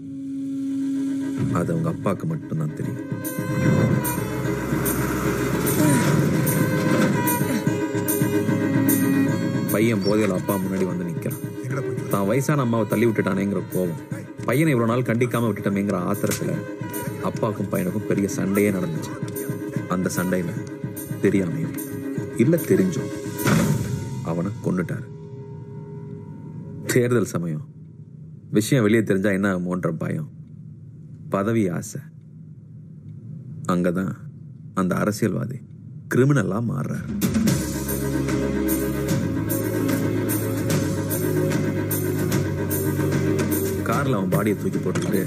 அது அவங்க அப்பாவுக்கு மட்டும்தான் தெரியும். பையன் போதையில் அப்பா முன்னாடி வந்து நிற்கிறான் தான் வயசான அம்மாவை தள்ளி விட்டுட்டானேங்கிற கோபம். பையனை இவ்வளோ நாள் கண்டிக்காம விட்டுட்டோமேங்கிற ஆத்திரத்தில் அப்பாவுக்கும் பையனுக்கும் பெரிய சண்டையே நடந்துச்சு. அந்த சண்டையில் தெரியாமையும் இல்லை. தெரிஞ்சும் அவனை கொண்டுட்டாரு தேர்தல் சமயம். விஷயம் வெளியே தெரிஞ்சா என்ன ஆகுமோன்ற பயம். பதவி ஆசை. அங்கதான் அந்த அரசியல்வாதி கிரிமினலாக மாறுறாரு. காரில் அவன் பாடியை தூக்கி போட்டுக்கிட்டு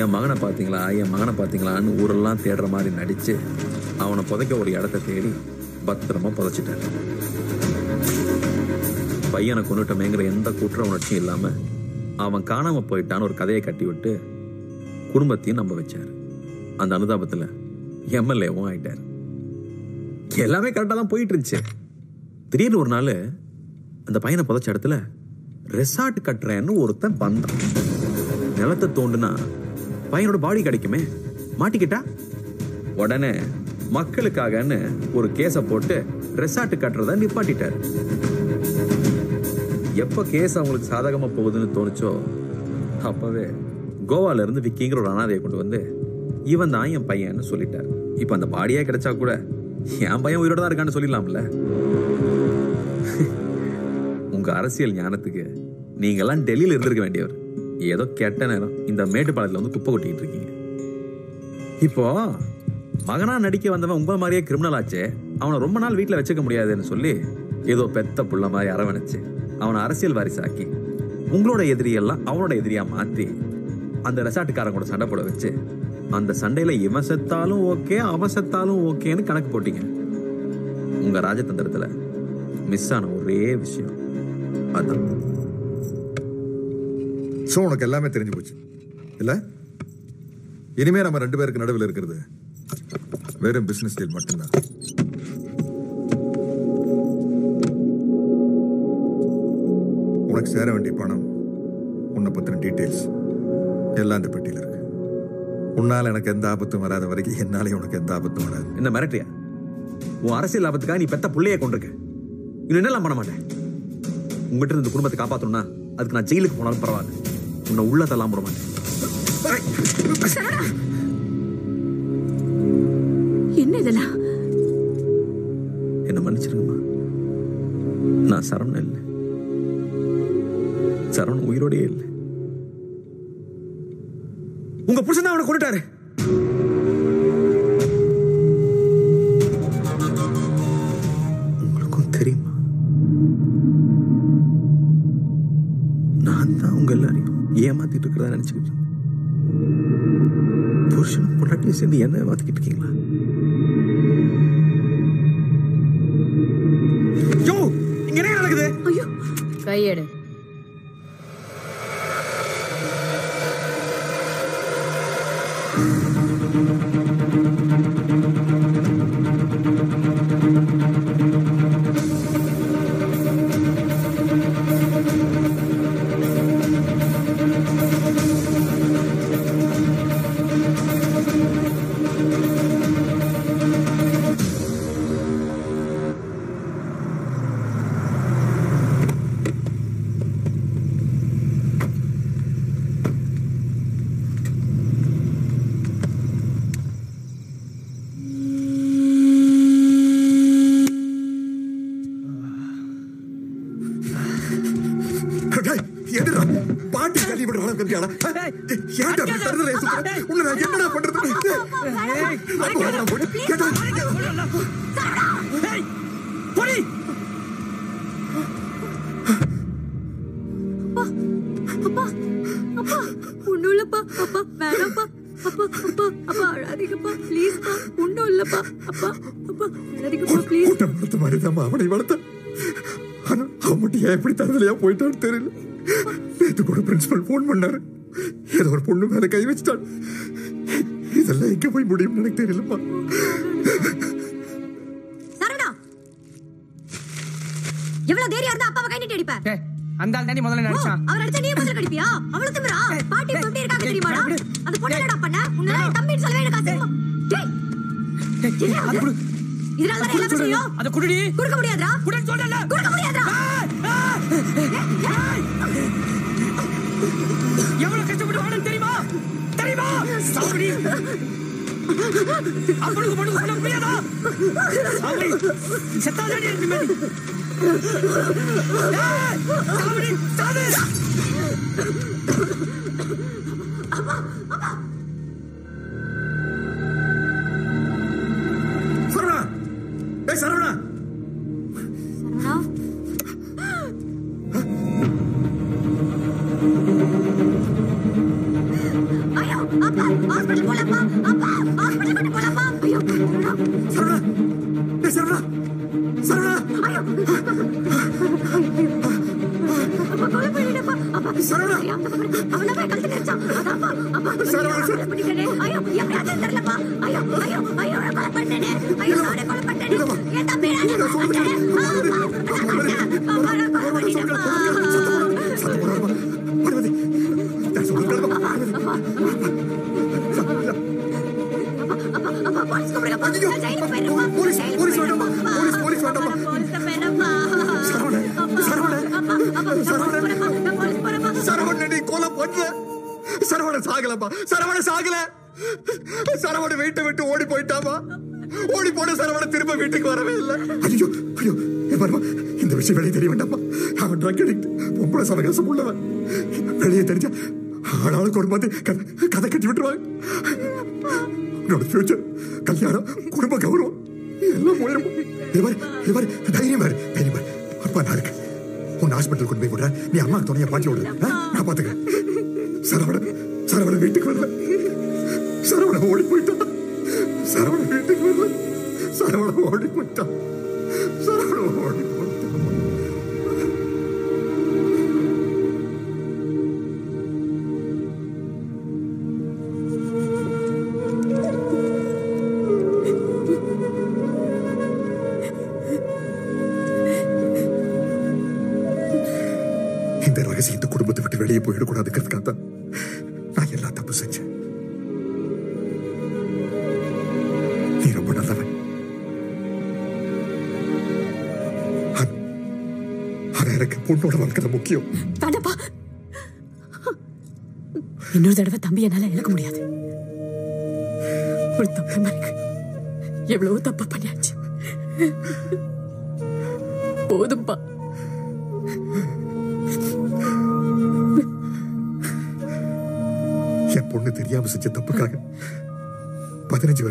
என் மகனை பார்த்தீங்களா? என் மகனை பார்த்தீங்களான்னு ஊரெல்லாம் தேடுற மாதிரி நடித்து அவனை புதைக்க ஒரு இடத்த தேடி பத்திரமா புதைச்சிட்டாரு. பையனை கொண்டுட்டமேங்கிற எந்த குற்ற உணர்ச்சியும் இல்லாமல் அவன் காணாமல் போயிட்டான்னு ஒரு கதையை கட்டி விட்டு குடும்பத்தையும் நம்ப வச்சார். அந்த அனுதாபத்தில் எம்எல்ஏவும் ஆயிட்டார். எல்லாமே கரெக்டாக தான் போயிட்டு இருந்துச்சு திடீர்னு ஒரு நாள் அந்த பையனை புதைச்ச இடத்துல ரெசார்ட் கட்டுறேன்னு ஒருத்தன் வந்தான். நிலத்தை தோண்டுனா பையனோட பாடி கிடைக்குமே. மாட்டிக்கிட்டா? உடனே மக்களுக்காகன்னு ஒரு கேஸை போட்டு ரெசார்ட் கட்டுறத நிப்பாட்டிட்டார். எப்போ கேஸ் அவங்களுக்கு சாதகமாக போகுதுன்னு தோணுச்சோ அப்போவே கோவாலேருந்து விக்கிங்கிற ஒரு அனாதையை கொண்டு வந்து இவன் தான் என் பையன்னு சொல்லிட்டார். இப்போ அந்த பாடியே கிடைச்சா கூட என் பையன் உயிரோட தான் இருக்கான்னு சொல்லிடலாம்ல. உங்க அரசியல் ஞானத்துக்கு நீங்கெல்லாம் டெல்லியில் டெல்லியில இருந்திருக்க வேண்டியவர். ஏதோ கெட்ட நேரம் இந்த மேட்டுப்பாளையத்துல வந்து குப்பை கொட்டிட்டு இருக்கீங்க. இப்போ மகனா நடிக்க வந்தவன் உங்களை மாதிரியே கிரிமினல் ஆச்சு. அவனை ரொம்ப நாள் வீட்டில் வச்சுக்க முடியாதுன்னு சொல்லி ஏதோ பெத்த புள்ள மாதிரி அரவணைச்சு அவனை அரசியல் வாரிசாக்கி உங்களோட எதிரியெல்லாம் அவனோட எதிரியா மாத்தி அந்த ரெசார்ட்டுக்காரன் கூட சண்டை போட வச்சு அந்த சண்டையில இவன் செத்தாலும் ஓகே அவன் செத்தாலும் ஓகேன்னு கணக்கு போட்டீங்க. உங்க ராஜதந்திரத்துல மிஸ் ஆன ஒரே விஷயம் அதான். ஸோ உனக்கு எல்லாமே தெரிஞ்சு போச்சு. இல்ல? இனிமே நம்ம ரெண்டு பேருக்கு நடுவில் இருக்கிறது வெறும் பிசினஸ் டீல் மட்டும்தான். உனக்கு சேர வேண்டிய பணம் உன்னை பத்தின டீட்டெயில்ஸ் எல்லாம் இந்த பெட்டியில் இருக்கு. உன்னால எனக்கு எந்த ஆபத்தும் வராத வரைக்கும் என்னாலே உனக்கு எந்த ஆபத்தும் வராது. என்ன மிரட்டியா உன் அரசியல் லாபத்துக்காக நீ பெத்த புள்ளைய கொண்டிருக்க இன்னும் என்னெல்லாம் பண்ண மாட்டேன்? உங்ககிட்ட இருந்து இந்த குடும்பத்தை காப்பாத்தணும்னா அதுக்கு நான் ஜெயிலுக்கு போனாலும் பரவாயில்ல. உன்னை உள்ள தள்ளாம விட மாட்டேன். என்ன இதெல்லாம்? என்ன மன்னிச்சிருங்கம்மா. நான் சரவணன் இல்லை. சரவணன் உயிரோடயே இல்லை. உங்க புருஷன் தான் அவனை கொண்டுட்டாரு முடியும்னு எனக்கு தெரியலப்பா சரடா எவ்வளவு தைரியம் இருந்தா அப்பாவை கை நீட்டி அடிப்ப? அந்த ஆள் தாண்டி முதல்ல நடிச்சான் அவர் அடிச்சா நீ முதல்ல கடிப்பியா? அவ்வளவு திமிரா? பாட்டி எப்படி இருக்காங்க தெரியுமாடா? அந்த பொண்ணு என்னடா பண்ண? உன்னால தம்பின்னு சொல்லவே எனக்கு அசிங்கமா டேய்? இதனால தானே எல்லாமே செய்யும். அத குடுடி. கொடுக்க முடியாதுடா. அவனுக்கு மட்டும் சொல்ல முடியாதா சாவடி செத்தாதடி நிம்மதி ஏய், சாவடி சரவணா, கொலை ஐயோ எப்படியாச்சும் தெரியலப்பா ஐயோ ஐயோ ஐயோ கொலை பண்ணேனே ஐயோ கொலை பண்ணேனே என் தம்பி நானே சரவண சாகலப்பா. சரவண சாகல. சரவண வீட்டை விட்டு ஓடி போயிட்டாமா ஓடி போன சரவண திரும்ப வீட்டுக்கு வரவே இல்லை. ஐயோ ஐயோ ஏ பாருமா இந்த விஷயம் வெளியே தெரிய வேண்டாமா அவன் ட்ரக் அடிக்ட் பொம்பளை சவகாசம் உள்ளவன். வெளியே தெரிஞ்சா ஆனாலும் ஒரு கதை கதை கட்டி விட்டுருவாங்க. உன்னோட ஃபியூச்சர் கல்யாணம் குடும்ப கௌரவம் எல்லாம் போயிடும் இவர் இவர் தைரியம் பாரு தைரியம் பாரு. அப்பா நான் இருக்கேன். உன் ஹாஸ்பிட்டல் கொண்டு போய் விடுறேன். நீ அம்மா துணையை பாட்டி விடுறேன் நான் பார்த்துக்கிறேன். சரவணன்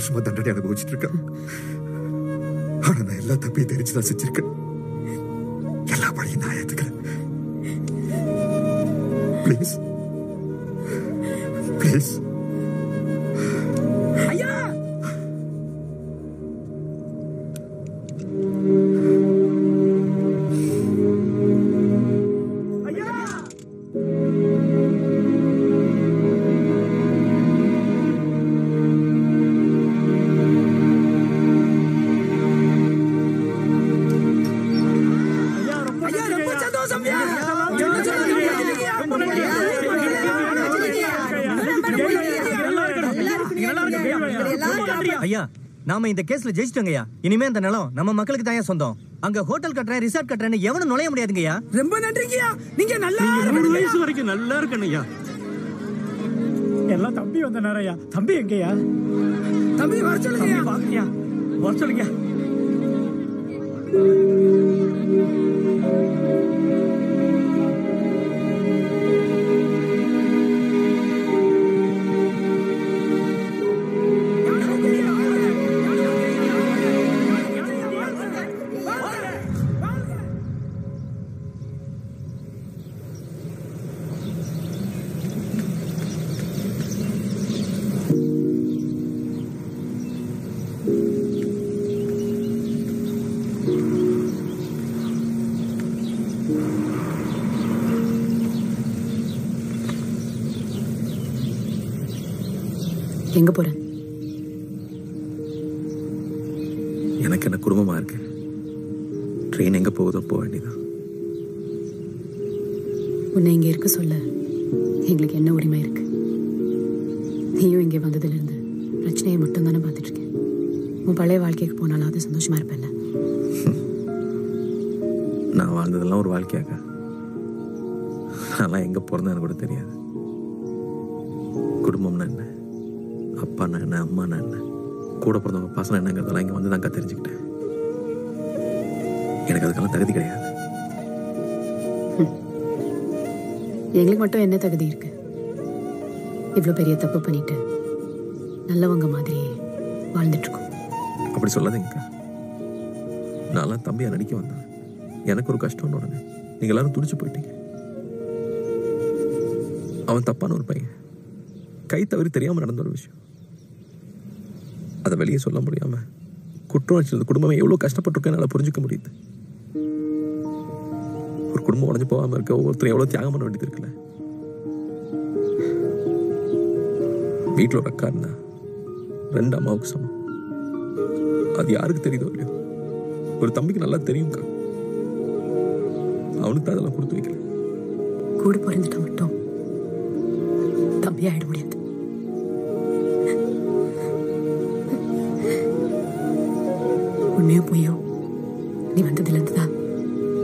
வருஷமா தண்டனை அனுபவிச்சுட்டு இருக்கேன் ஆனா நான் எல்லா தப்பையும் தெரிஞ்சுதான் செஞ்சிருக்கேன். நாம இந்த கேஸ்ல ஜெயிச்சிட்டோங்கய்யா. இனிமே அந்த நிலம் நம்ம மக்களுக்கு தான் சொந்தம். அங்க ஹோட்டல் கட்டுறேன் ரிசார்ட் கட்டுறேன்னு எவனும் நுழைய முடியாதுங்கய்யா. ரொம்ப நன்றிங்கய்யா. நீங்க நல்லா நூறு வயசு வரைக்கும் நல்லா இருக்கணும்யா எல்லாம் தம்பி வந்த நேரையா தம்பி எங்கயா தம்பி வர பாக்கலையா வர சொல்லுங்க எங்க போற? எனக்கு என்ன குடும்பமா இருக்கு? ட்ரெயின் எங்க போகுதோ போக வேண்டியதான் உன்னை இங்க இருக்க சொல்ல எங்களுக்கு என்ன உரிமை இருக்கு? நீயும் இங்கே வந்ததுல இருந்து பிரச்சனையை மட்டும் தானே பார்த்துட்டு இருக்கேன் உன் பழைய வாழ்க்கைக்கு போனாலாவது சந்தோஷமா இருப்பேன்ல. நான் வாழ்ந்ததெல்லாம் ஒரு வாழ்க்கையாக அதெல்லாம் எங்க பிறந்தேன்னு கூட தெரியாது. அம்மானா என்ன? கூட பிறந்தவங்க பாசனம் என்னங்கிறதெல்லாம் இங்க வந்து தான்க்கா தெரிஞ்சுக்கிட்டேன். எனக்கு அதுக்கெல்லாம் தகுதி கிடையாது. எங்களுக்கு மட்டும் என்ன தகுதி இருக்கு? இவ்வளோ பெரிய தப்பு பண்ணிட்டு நல்லவங்க மாதிரியே வாழ்ந்துட்டு இருக்கோம் அப்படி சொல்லாதீங்கக்கா நான்லாம் தம்பியா நடிக்க வந்தேன். எனக்கு ஒரு கஷ்டம்னு உடனே. நீங்க எல்லாரும் துடிச்சு போயிட்டீங்க. அவன் தப்பான ஒரு பையன். கை தவறி தெரியாம நடந்த ஒரு விஷயம். வெளியே சொல்ல முடியாம குற்றம் வச்சிருந்த குடும்பமே எவ்வளவு கஷ்டப்பட்டிருக்கேன் என்னால புரிஞ்சுக்க முடியுது. ஒரு குடும்பம் உடஞ்சு போகாம இருக்க ஒவ்வொருத்தரும் எவ்வளவு தியாகம் பண்ண வேண்டியது இருக்குல்ல? வீட்டில் ஒரு அக்கா இருந்தா ரெண்டு அம்மாவுக்கு சமம். அது யாருக்கு தெரியுதோ இல்லையோ? ஒரு தம்பிக்கு நல்லா தெரியும்க்கா. அவனுக்கு தான் அதெல்லாம் கொடுத்து வைக்கல. கூட பிறந்துட்டா மட்டும் தம்பி ஆயிட முடியாது. உண்மையோ பொய்யோ நீ வந்ததுலேருந்து தான்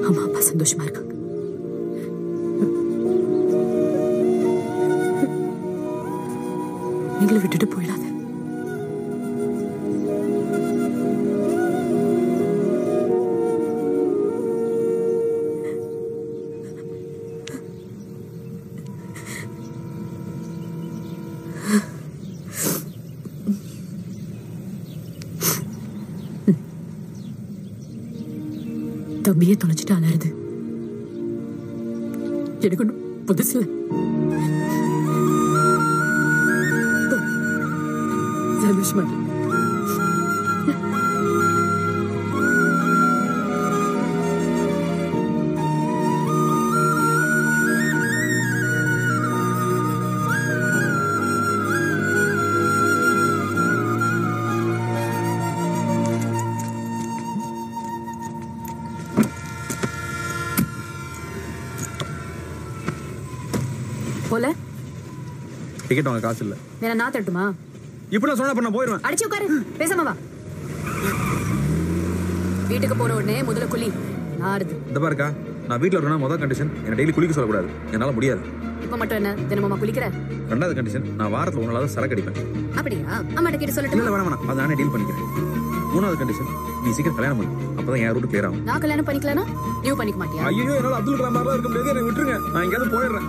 அம்மா அப்பா சந்தோஷமா இருக்காங்க. தம்பியே டிக்கெட் வாங்க காசு இல்ல. வேணா நான் தட்டுமா? இப்படி சொன்னா பண்ண போயிருவேன். அடிச்சு உட்காரு. பேசாம வா. வீட்டுக்கு போற உடனே முதல்ல குழி. நாருது இந்த பாருக்கா நான் வீட்ல இருக்கணும் முதல் கண்டிஷன் என்ன டெய்லி குளிக்க சொல்லக்கூடாது. என்னால முடியாது. இப்ப மட்டும் என்ன? தினமுமா குளிக்கிற? ரெண்டாவது கண்டிஷன் நான் வாரத்துல ஒரு நாளாவது சரக்கு அடிப்பேன். அப்படியா? அம்மாட்ட கேட்டு இல்ல சொல்லட்டுமா? இல்ல வேணாம் அதை நானே டீல் பண்ணிக்கிறேன். மூணாவது கண்டிஷன் நீ சீக்கிரம் கல்யாணம் பண்ணு. அப்பதான் என் ரூட் கிளியர் ஆகும். நான் கல்யாணம் பண்ணிக்கலனா? நீ பண்ணிக்க மாட்டியா? ஐயோ என்னால அப்துல் கலாம் மாதிரிலாம் இருக்க முடியாது. என்னை விட்டுருங்க. நான் எங்கேயாவது போயிடுறேன்.